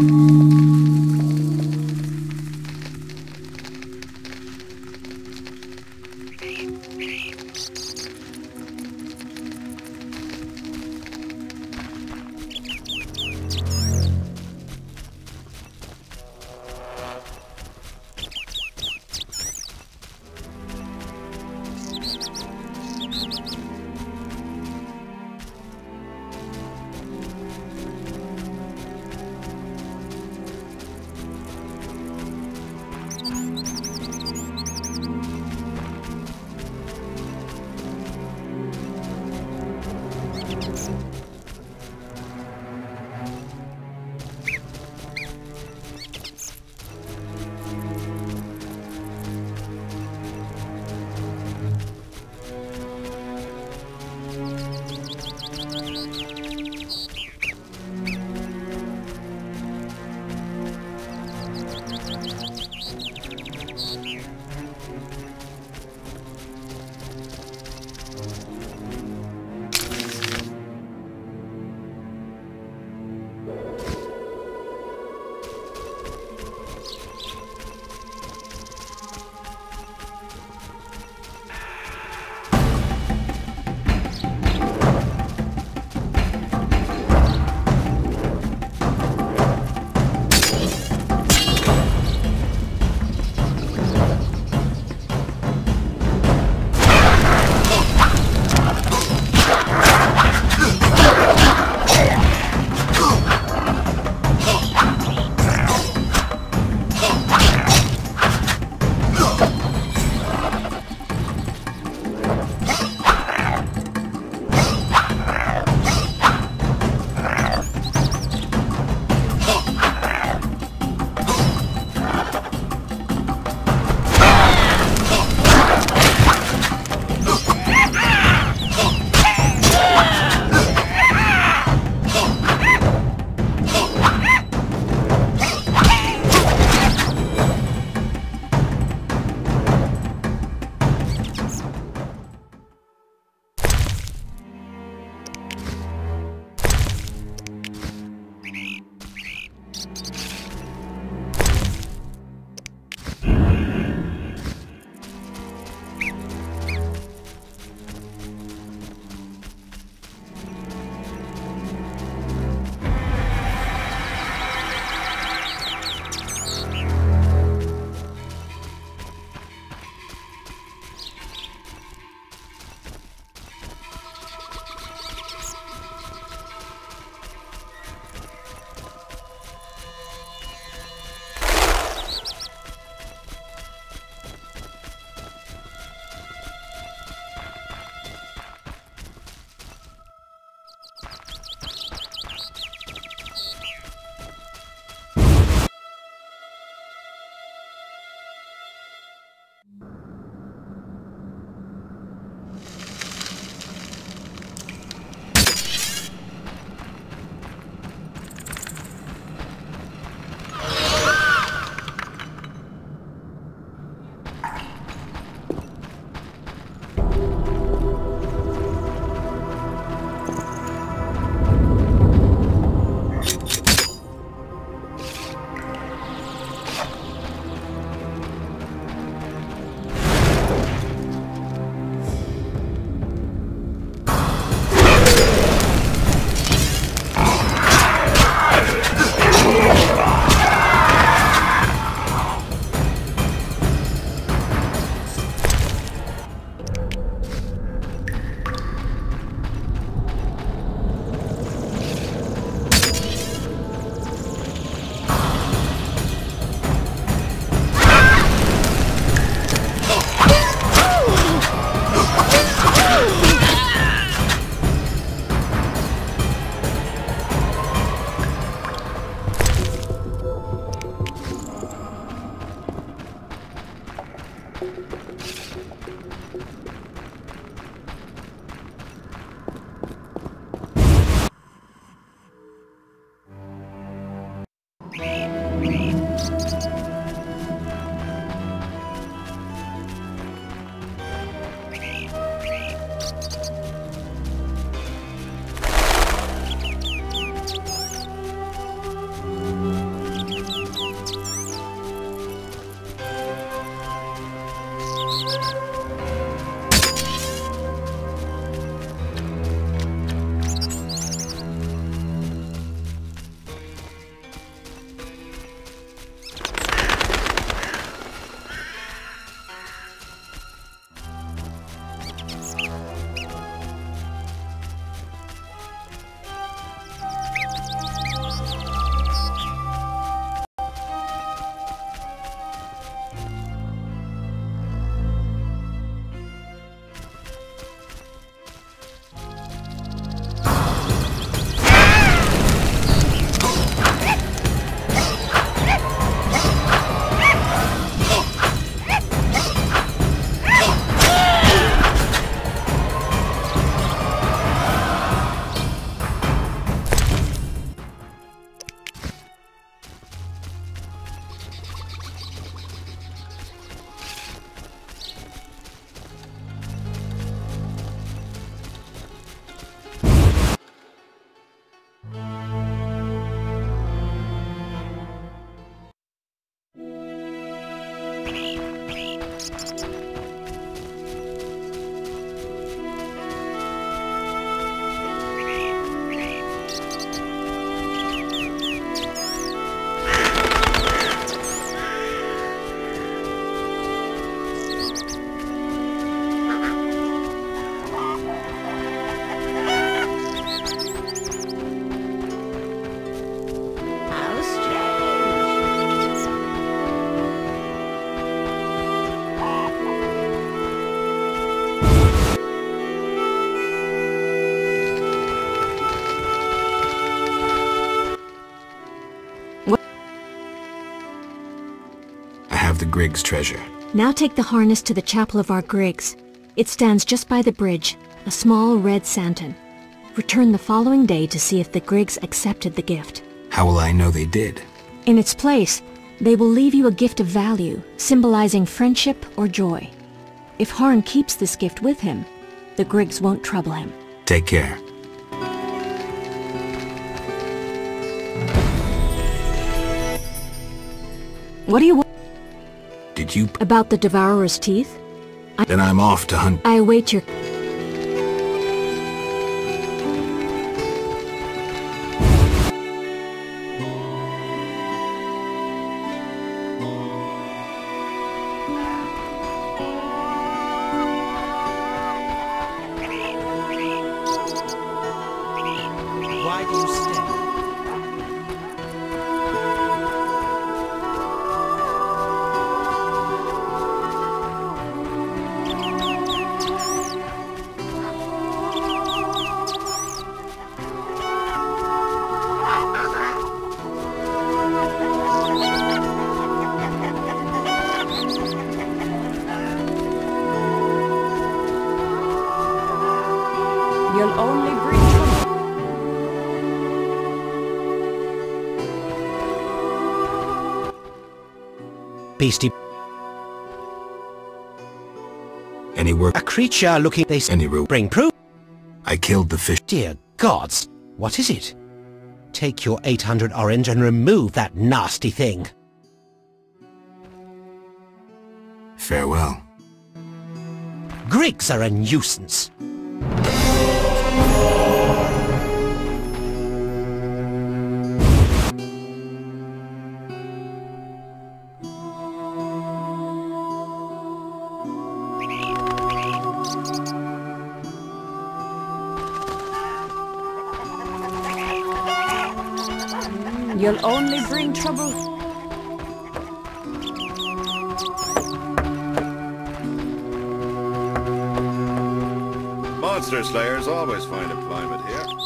Mm-hmm. Treasure. Now take the harness to the chapel of our Griggs. It stands just by the bridge, a small red santon. Return the following day to see if the Griggs accepted the gift. How will I know they did? In its place, they will leave you a gift of value, symbolizing friendship or joy. If Harn keeps this gift with him, the Griggs won't trouble him. Take care. What do you want? You... About the Devourer's teeth? I Then I'm off to hunt... I await your... creature looking... They Any root? bring proof. I killed the fish. Dear gods, what is it? Take your 800 orens and remove that nasty thing. Farewell. Griggs are a nuisance. Bring trouble. Monster slayers always find employment here.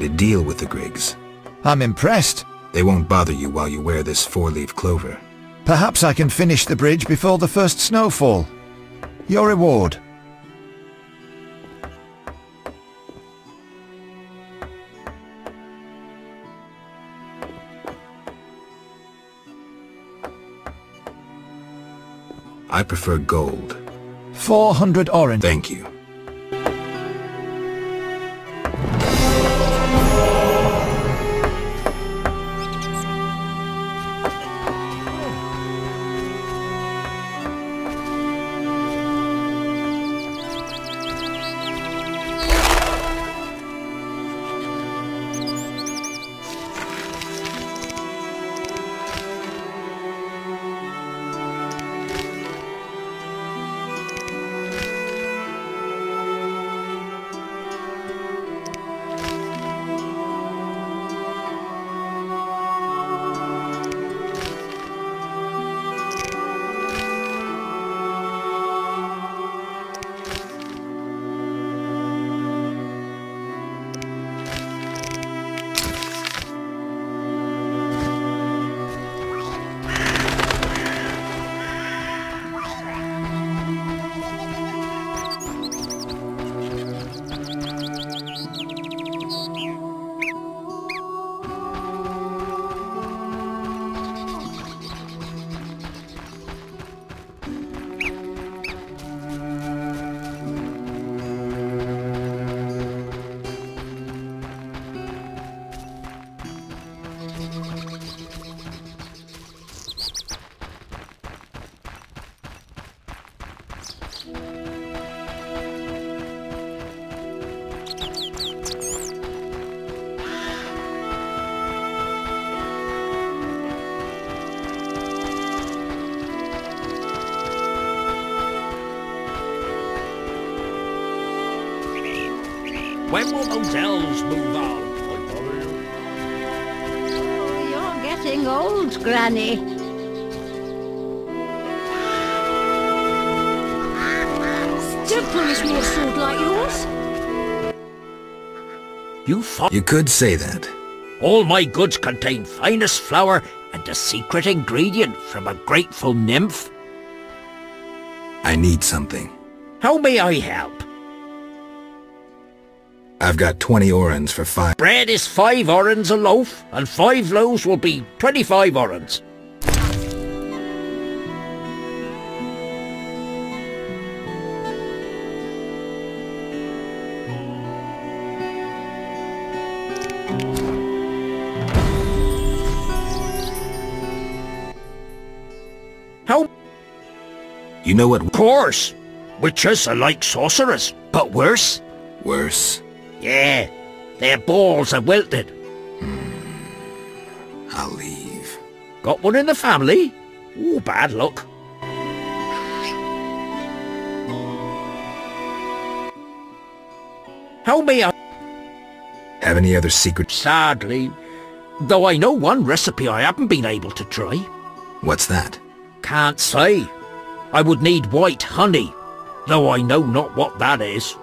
Made a deal with the Griggs. I'm impressed. They won't bother you while you wear this four-leaf clover. Perhaps I can finish the bridge before the first snowfall. Your reward. I prefer gold. 400 orens. Thank you. You could say that. All my goods contain finest flour and a secret ingredient from a grateful nymph. I need something. How may I help? I've got 20 orens for five. Bread is five orens a loaf, and five loaves will be 25 orens. You know what? Of course. Witches are like sorcerers, but worse. Worse? Yeah, their balls are wilted. Hmm, I'll leave. Got one in the family? Ooh, bad luck. How may I... Have any other secret? Sadly, though I know one recipe I haven't been able to try. What's that? Can't say. I would need white honey, though I know not what that is.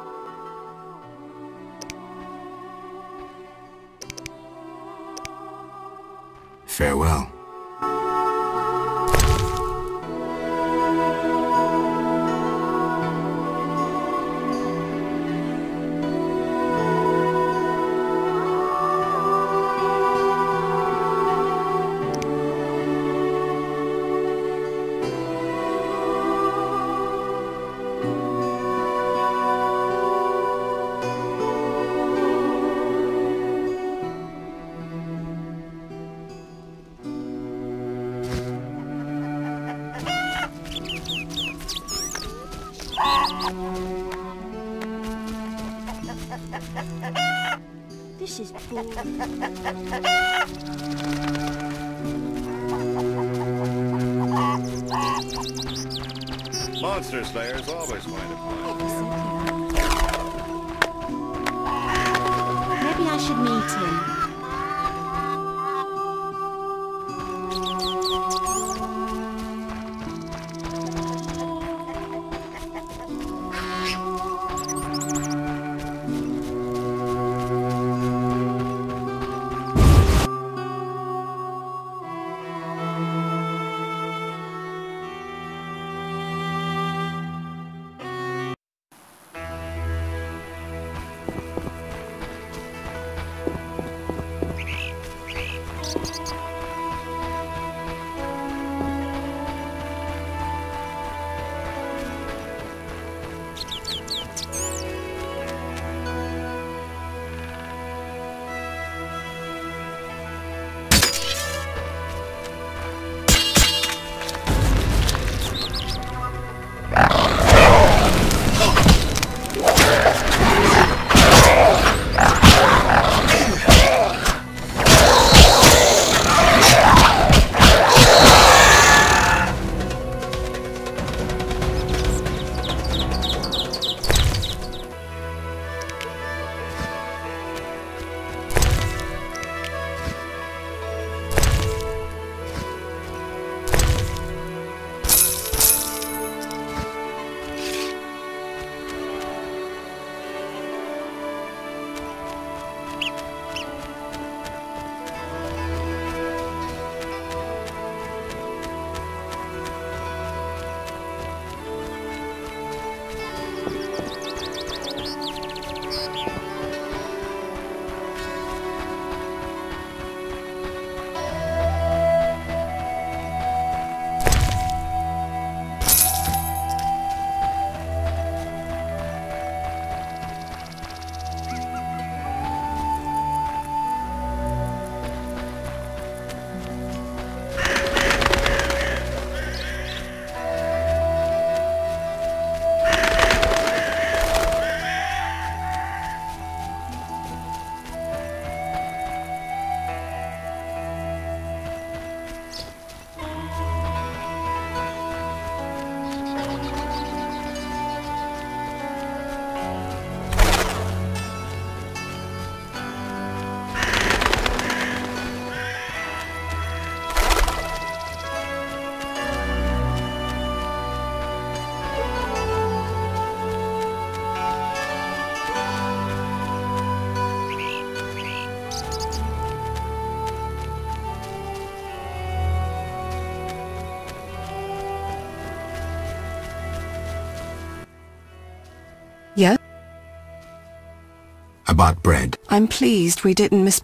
I'm pleased we didn't miss...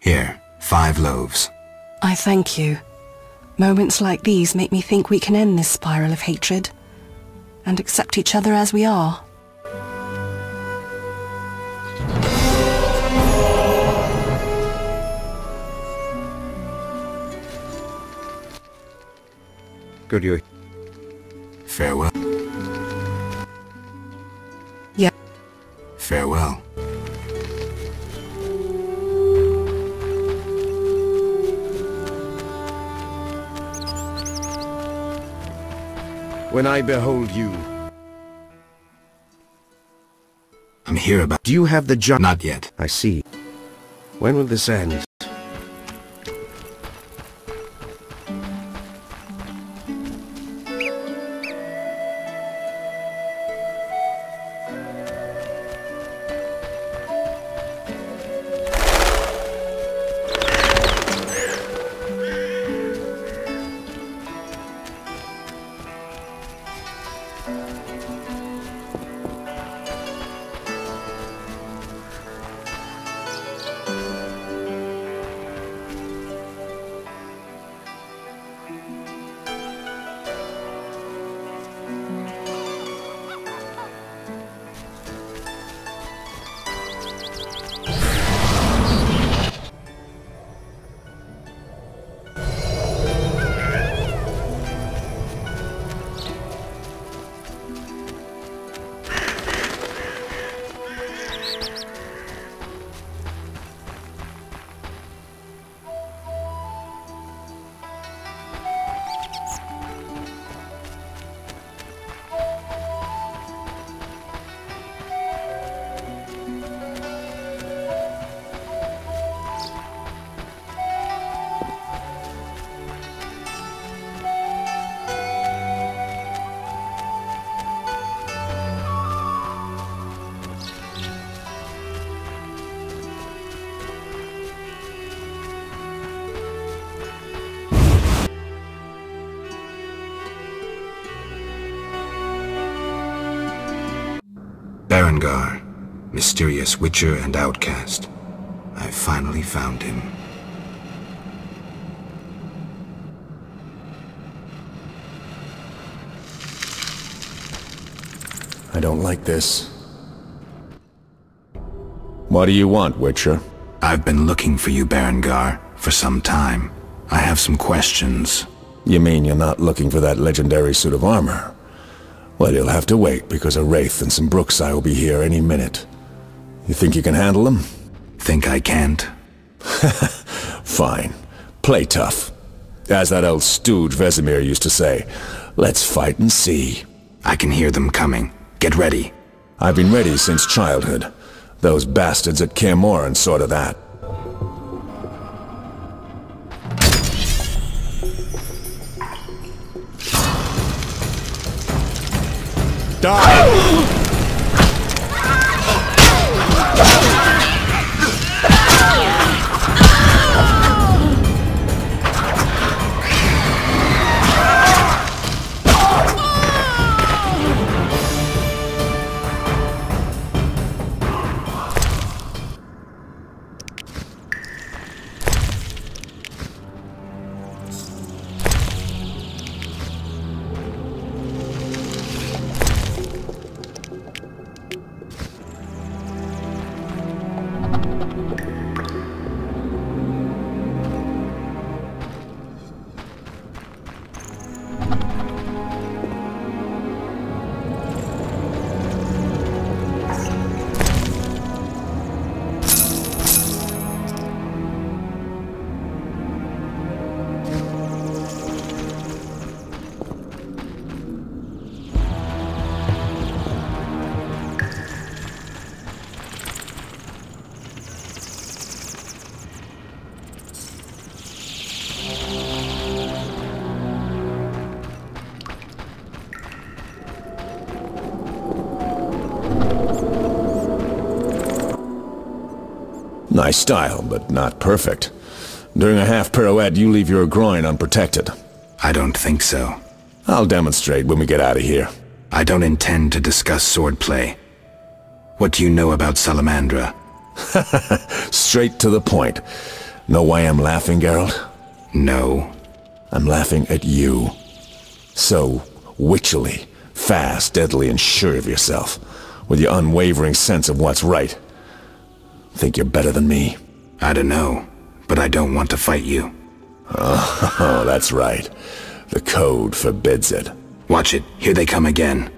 Here, five loaves. I thank you. Moments like these make me think we can end this spiral of hatred and accept each other as we are. Good you. I behold you... I'm here about... Do you have the job? Not yet. I see. When will this end? And outcast. I finally found him. I don't like this. What do you want, Witcher? I've been looking for you, Berengar, for some time. I have some questions. You mean you're not looking for that legendary suit of armor? Well, you'll have to wait, because a Wraith and some Bruxae will be here any minute. You think you can handle them? Think I can't? Fine. Play tough. As that old stooge Vesemir used to say, let's fight and see. I can hear them coming. Get ready. I've been ready since childhood. Those bastards at Kaer Morhen saw to that. Nice style, but not perfect. During a half pirouette, you leave your groin unprotected. I don't think so. I'll demonstrate when we get out of here. I don't intend to discuss swordplay. What do you know about Salamandra? Straight to the point. Know why I'm laughing, Geralt? No. I'm laughing at you. So, witchily, fast, deadly, and sure of yourself. With your unwavering sense of what's right. Think you're better than me? I don't know, but I don't want to fight you. Oh, that's right. The code forbids it. Watch it. Here they come again.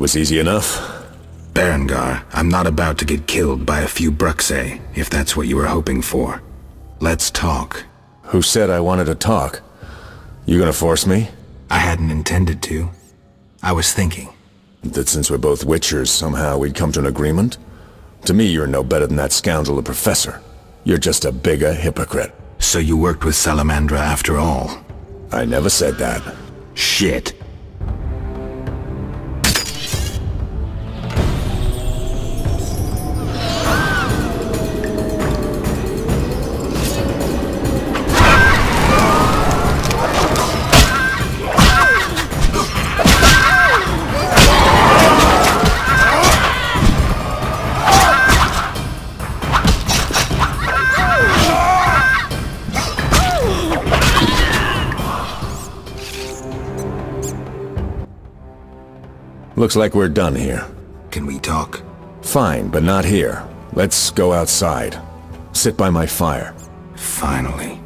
Was easy enough. Berengar, I'm not about to get killed by a few Bruxae, if that's what you were hoping for. Let's talk. Who said I wanted to talk? You gonna force me? I hadn't intended to. I was thinking. That since we're both Witchers, somehow we'd come to an agreement? To me, you're no better than that scoundrel the Professor. You're just a bigger hypocrite. So you worked with Salamandra after all? I never said that. Shit. Looks like we're done here. Can we talk? Fine, but not here. Let's go outside. Sit by my fire. Finally.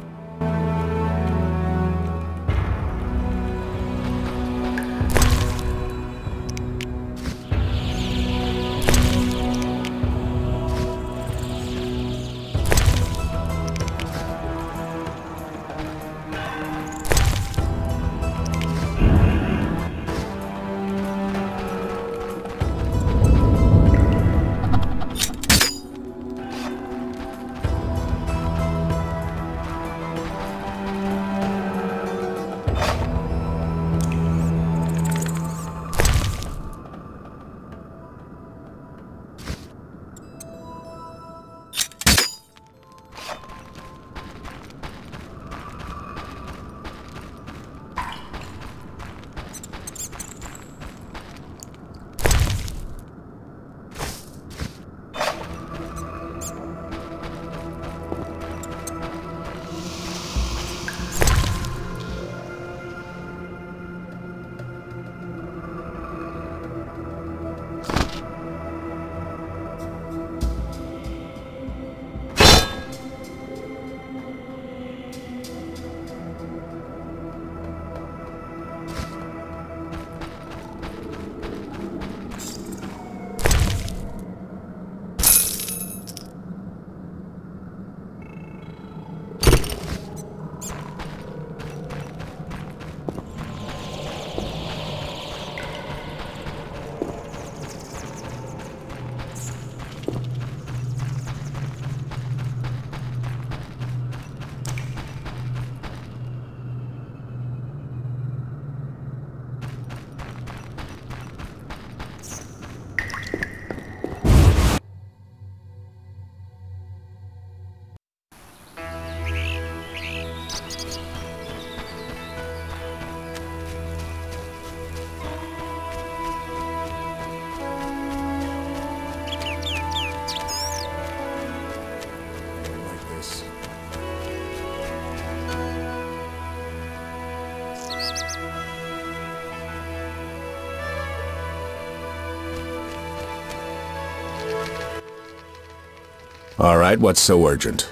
What's so urgent?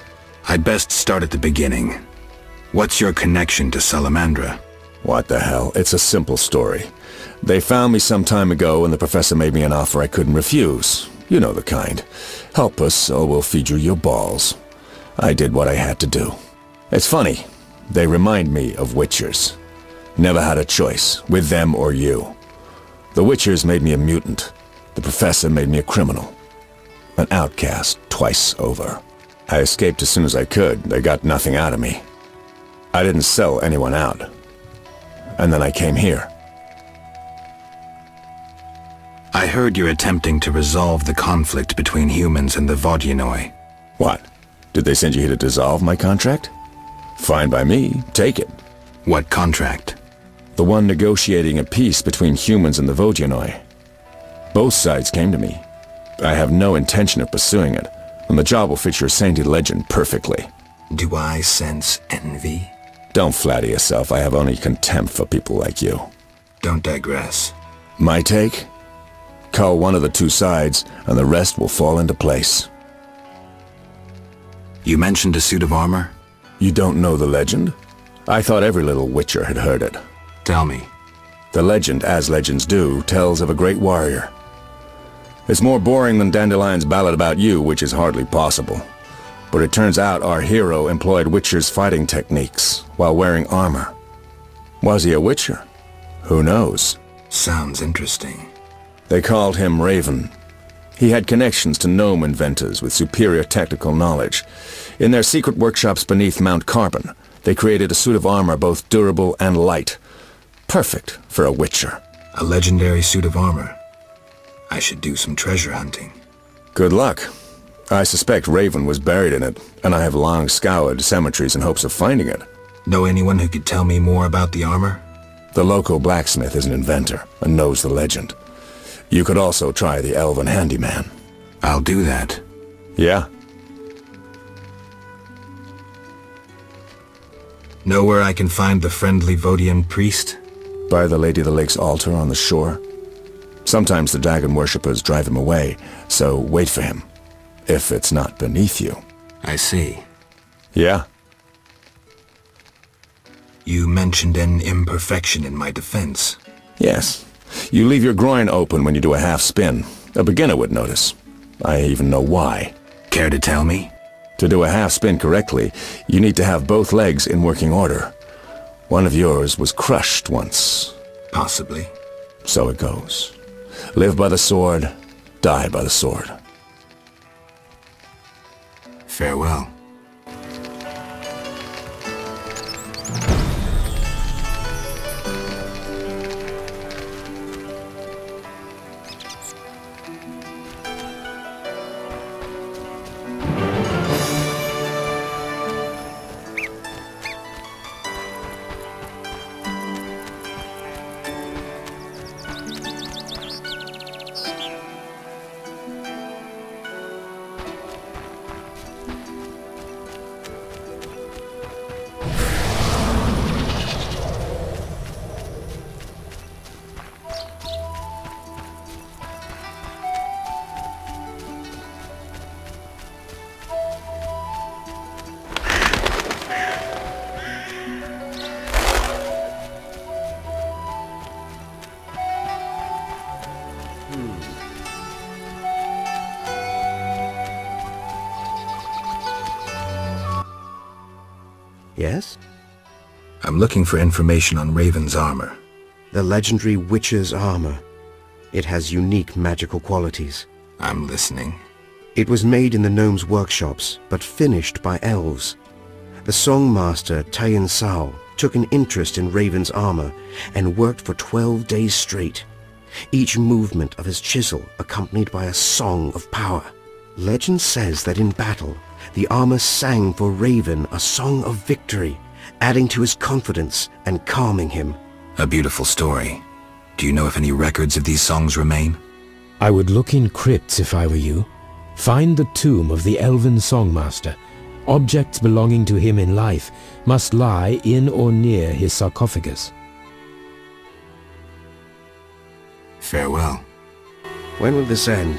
I'd best start at the beginning. What's your connection to Salamandra? What the hell? It's a simple story. They found me some time ago and the professor made me an offer I couldn't refuse. You know the kind. Help us or we'll feed you your balls. I did what I had to do. It's funny. They remind me of Witchers. Never had a choice, with them or you. The Witchers made me a mutant. The professor made me a criminal. An outcast twice over. I escaped as soon as I could. They got nothing out of me. I didn't sell anyone out. And then I came here. I heard you're attempting to resolve the conflict between humans and the Vodyanoi. What? Did they send you here to dissolve my contract? Fine by me. Take it. What contract? The one negotiating a peace between humans and the Vodyanoi. Both sides came to me. I have no intention of pursuing it, and the job will fit your sainted legend perfectly. Do I sense envy? Don't flatter yourself. I have only contempt for people like you. Don't digress. My take? Cull one of the two sides, and the rest will fall into place. You mentioned a suit of armor? You don't know the legend? I thought every little witcher had heard it. Tell me. The legend, as legends do, tells of a great warrior. It's more boring than Dandelion's ballad about you, which is hardly possible. But it turns out our hero employed witchers' fighting techniques while wearing armor. Was he a witcher? Who knows? Sounds interesting. They called him Raven. He had connections to gnome inventors with superior technical knowledge. In their secret workshops beneath Mount Carbon, they created a suit of armor both durable and light. Perfect for a witcher. A legendary suit of armor. I should do some treasure hunting. Good luck. I suspect Raven was buried in it, and I have long scoured cemeteries in hopes of finding it. Know anyone who could tell me more about the armor? The local blacksmith is an inventor and knows the legend. You could also try the elven handyman. I'll do that. Yeah? Know where I can find the friendly Vodyanoi priest? By the Lady of the Lake's altar on the shore. Sometimes the dragon worshippers drive him away, so wait for him. If it's not beneath you. I see. Yeah? You mentioned an imperfection in my defense. Yes. You leave your groin open when you do a half spin. A beginner would notice. I even know why. Care to tell me? To do a half spin correctly, you need to have both legs in working order. One of yours was crushed once. Possibly. So it goes. Live by the sword, die by the sword. Farewell. Looking for information on Raven's armor. The legendary Witcher's armor. It has unique magical qualities. I'm listening. It was made in the gnomes' workshops, but finished by elves. The songmaster Tayan Sao took an interest in Raven's armor and worked for 12 days straight. Each movement of his chisel accompanied by a song of power. Legend says that in battle, the armor sang for Raven a song of victory, adding to his confidence and calming him. A beautiful story. Do you know if any records of these songs remain? I would look in crypts if I were you. Find the tomb of the elven songmaster. Objects belonging to him in life must lie in or near his sarcophagus. Farewell. When will this end?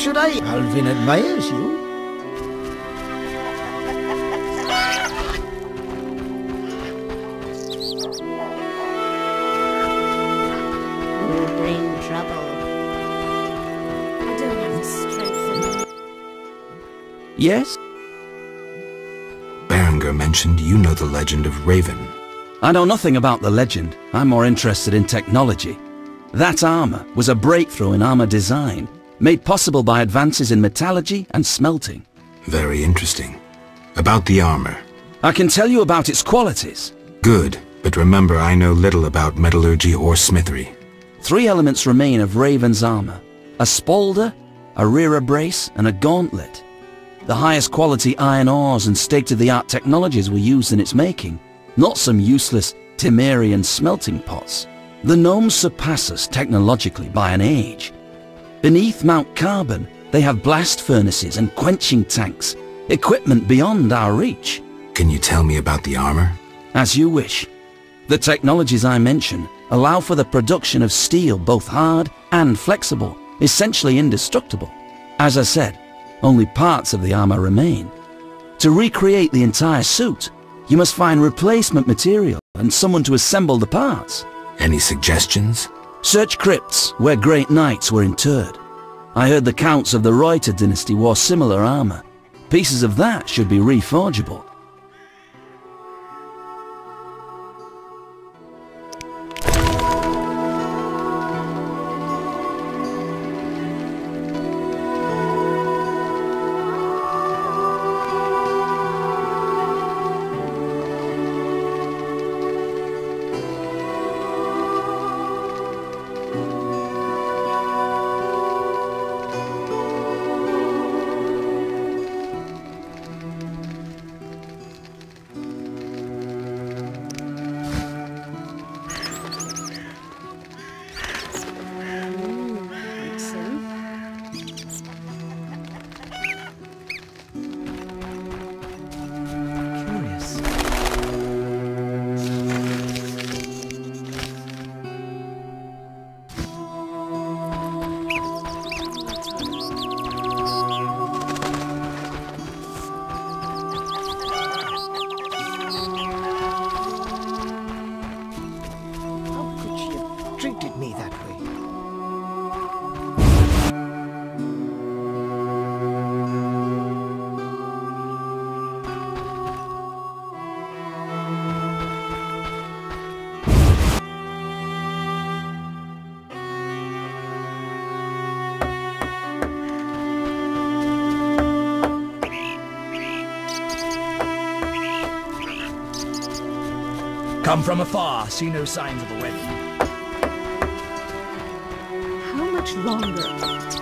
Should I? Alvin admires you. You bring trouble. Don't have the Yes? Berenger mentioned you know the legend of Raven. I know nothing about the legend. I'm more interested in technology. That armor was a breakthrough in armor design, made possible by advances in metallurgy and smelting. Very interesting. About the armor. I can tell you about its qualities. Good, but remember I know little about metallurgy or smithery. Three elements remain of Raven's armor. A spalder, a rerebrace, and a gauntlet. The highest quality iron ores and state-of-the-art technologies were used in its making, not some useless Temerian smelting pots. The gnomes surpass us technologically by an age. Beneath Mount Carbon, they have blast furnaces and quenching tanks, equipment beyond our reach. Can you tell me about the armor? As you wish. The technologies I mention allow for the production of steel both hard and flexible, essentially indestructible. As I said, only parts of the armor remain. To recreate the entire suit, you must find replacement material and someone to assemble the parts. Any suggestions? Search crypts where great knights were interred. I heard the counts of the Reuter dynasty wore similar armor. Pieces of that should be reforgeable. Come from afar, see no signs of a wedding. How much longer?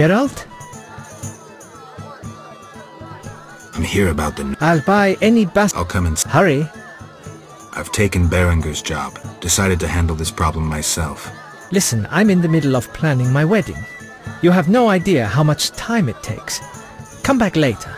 Geralt? I'm here about the... I'll buy any bas- I'll come and... Hurry. I've taken Berenger's job. Decided to handle this problem myself. Listen, I'm in the middle of planning my wedding. You have no idea how much time it takes. Come back later.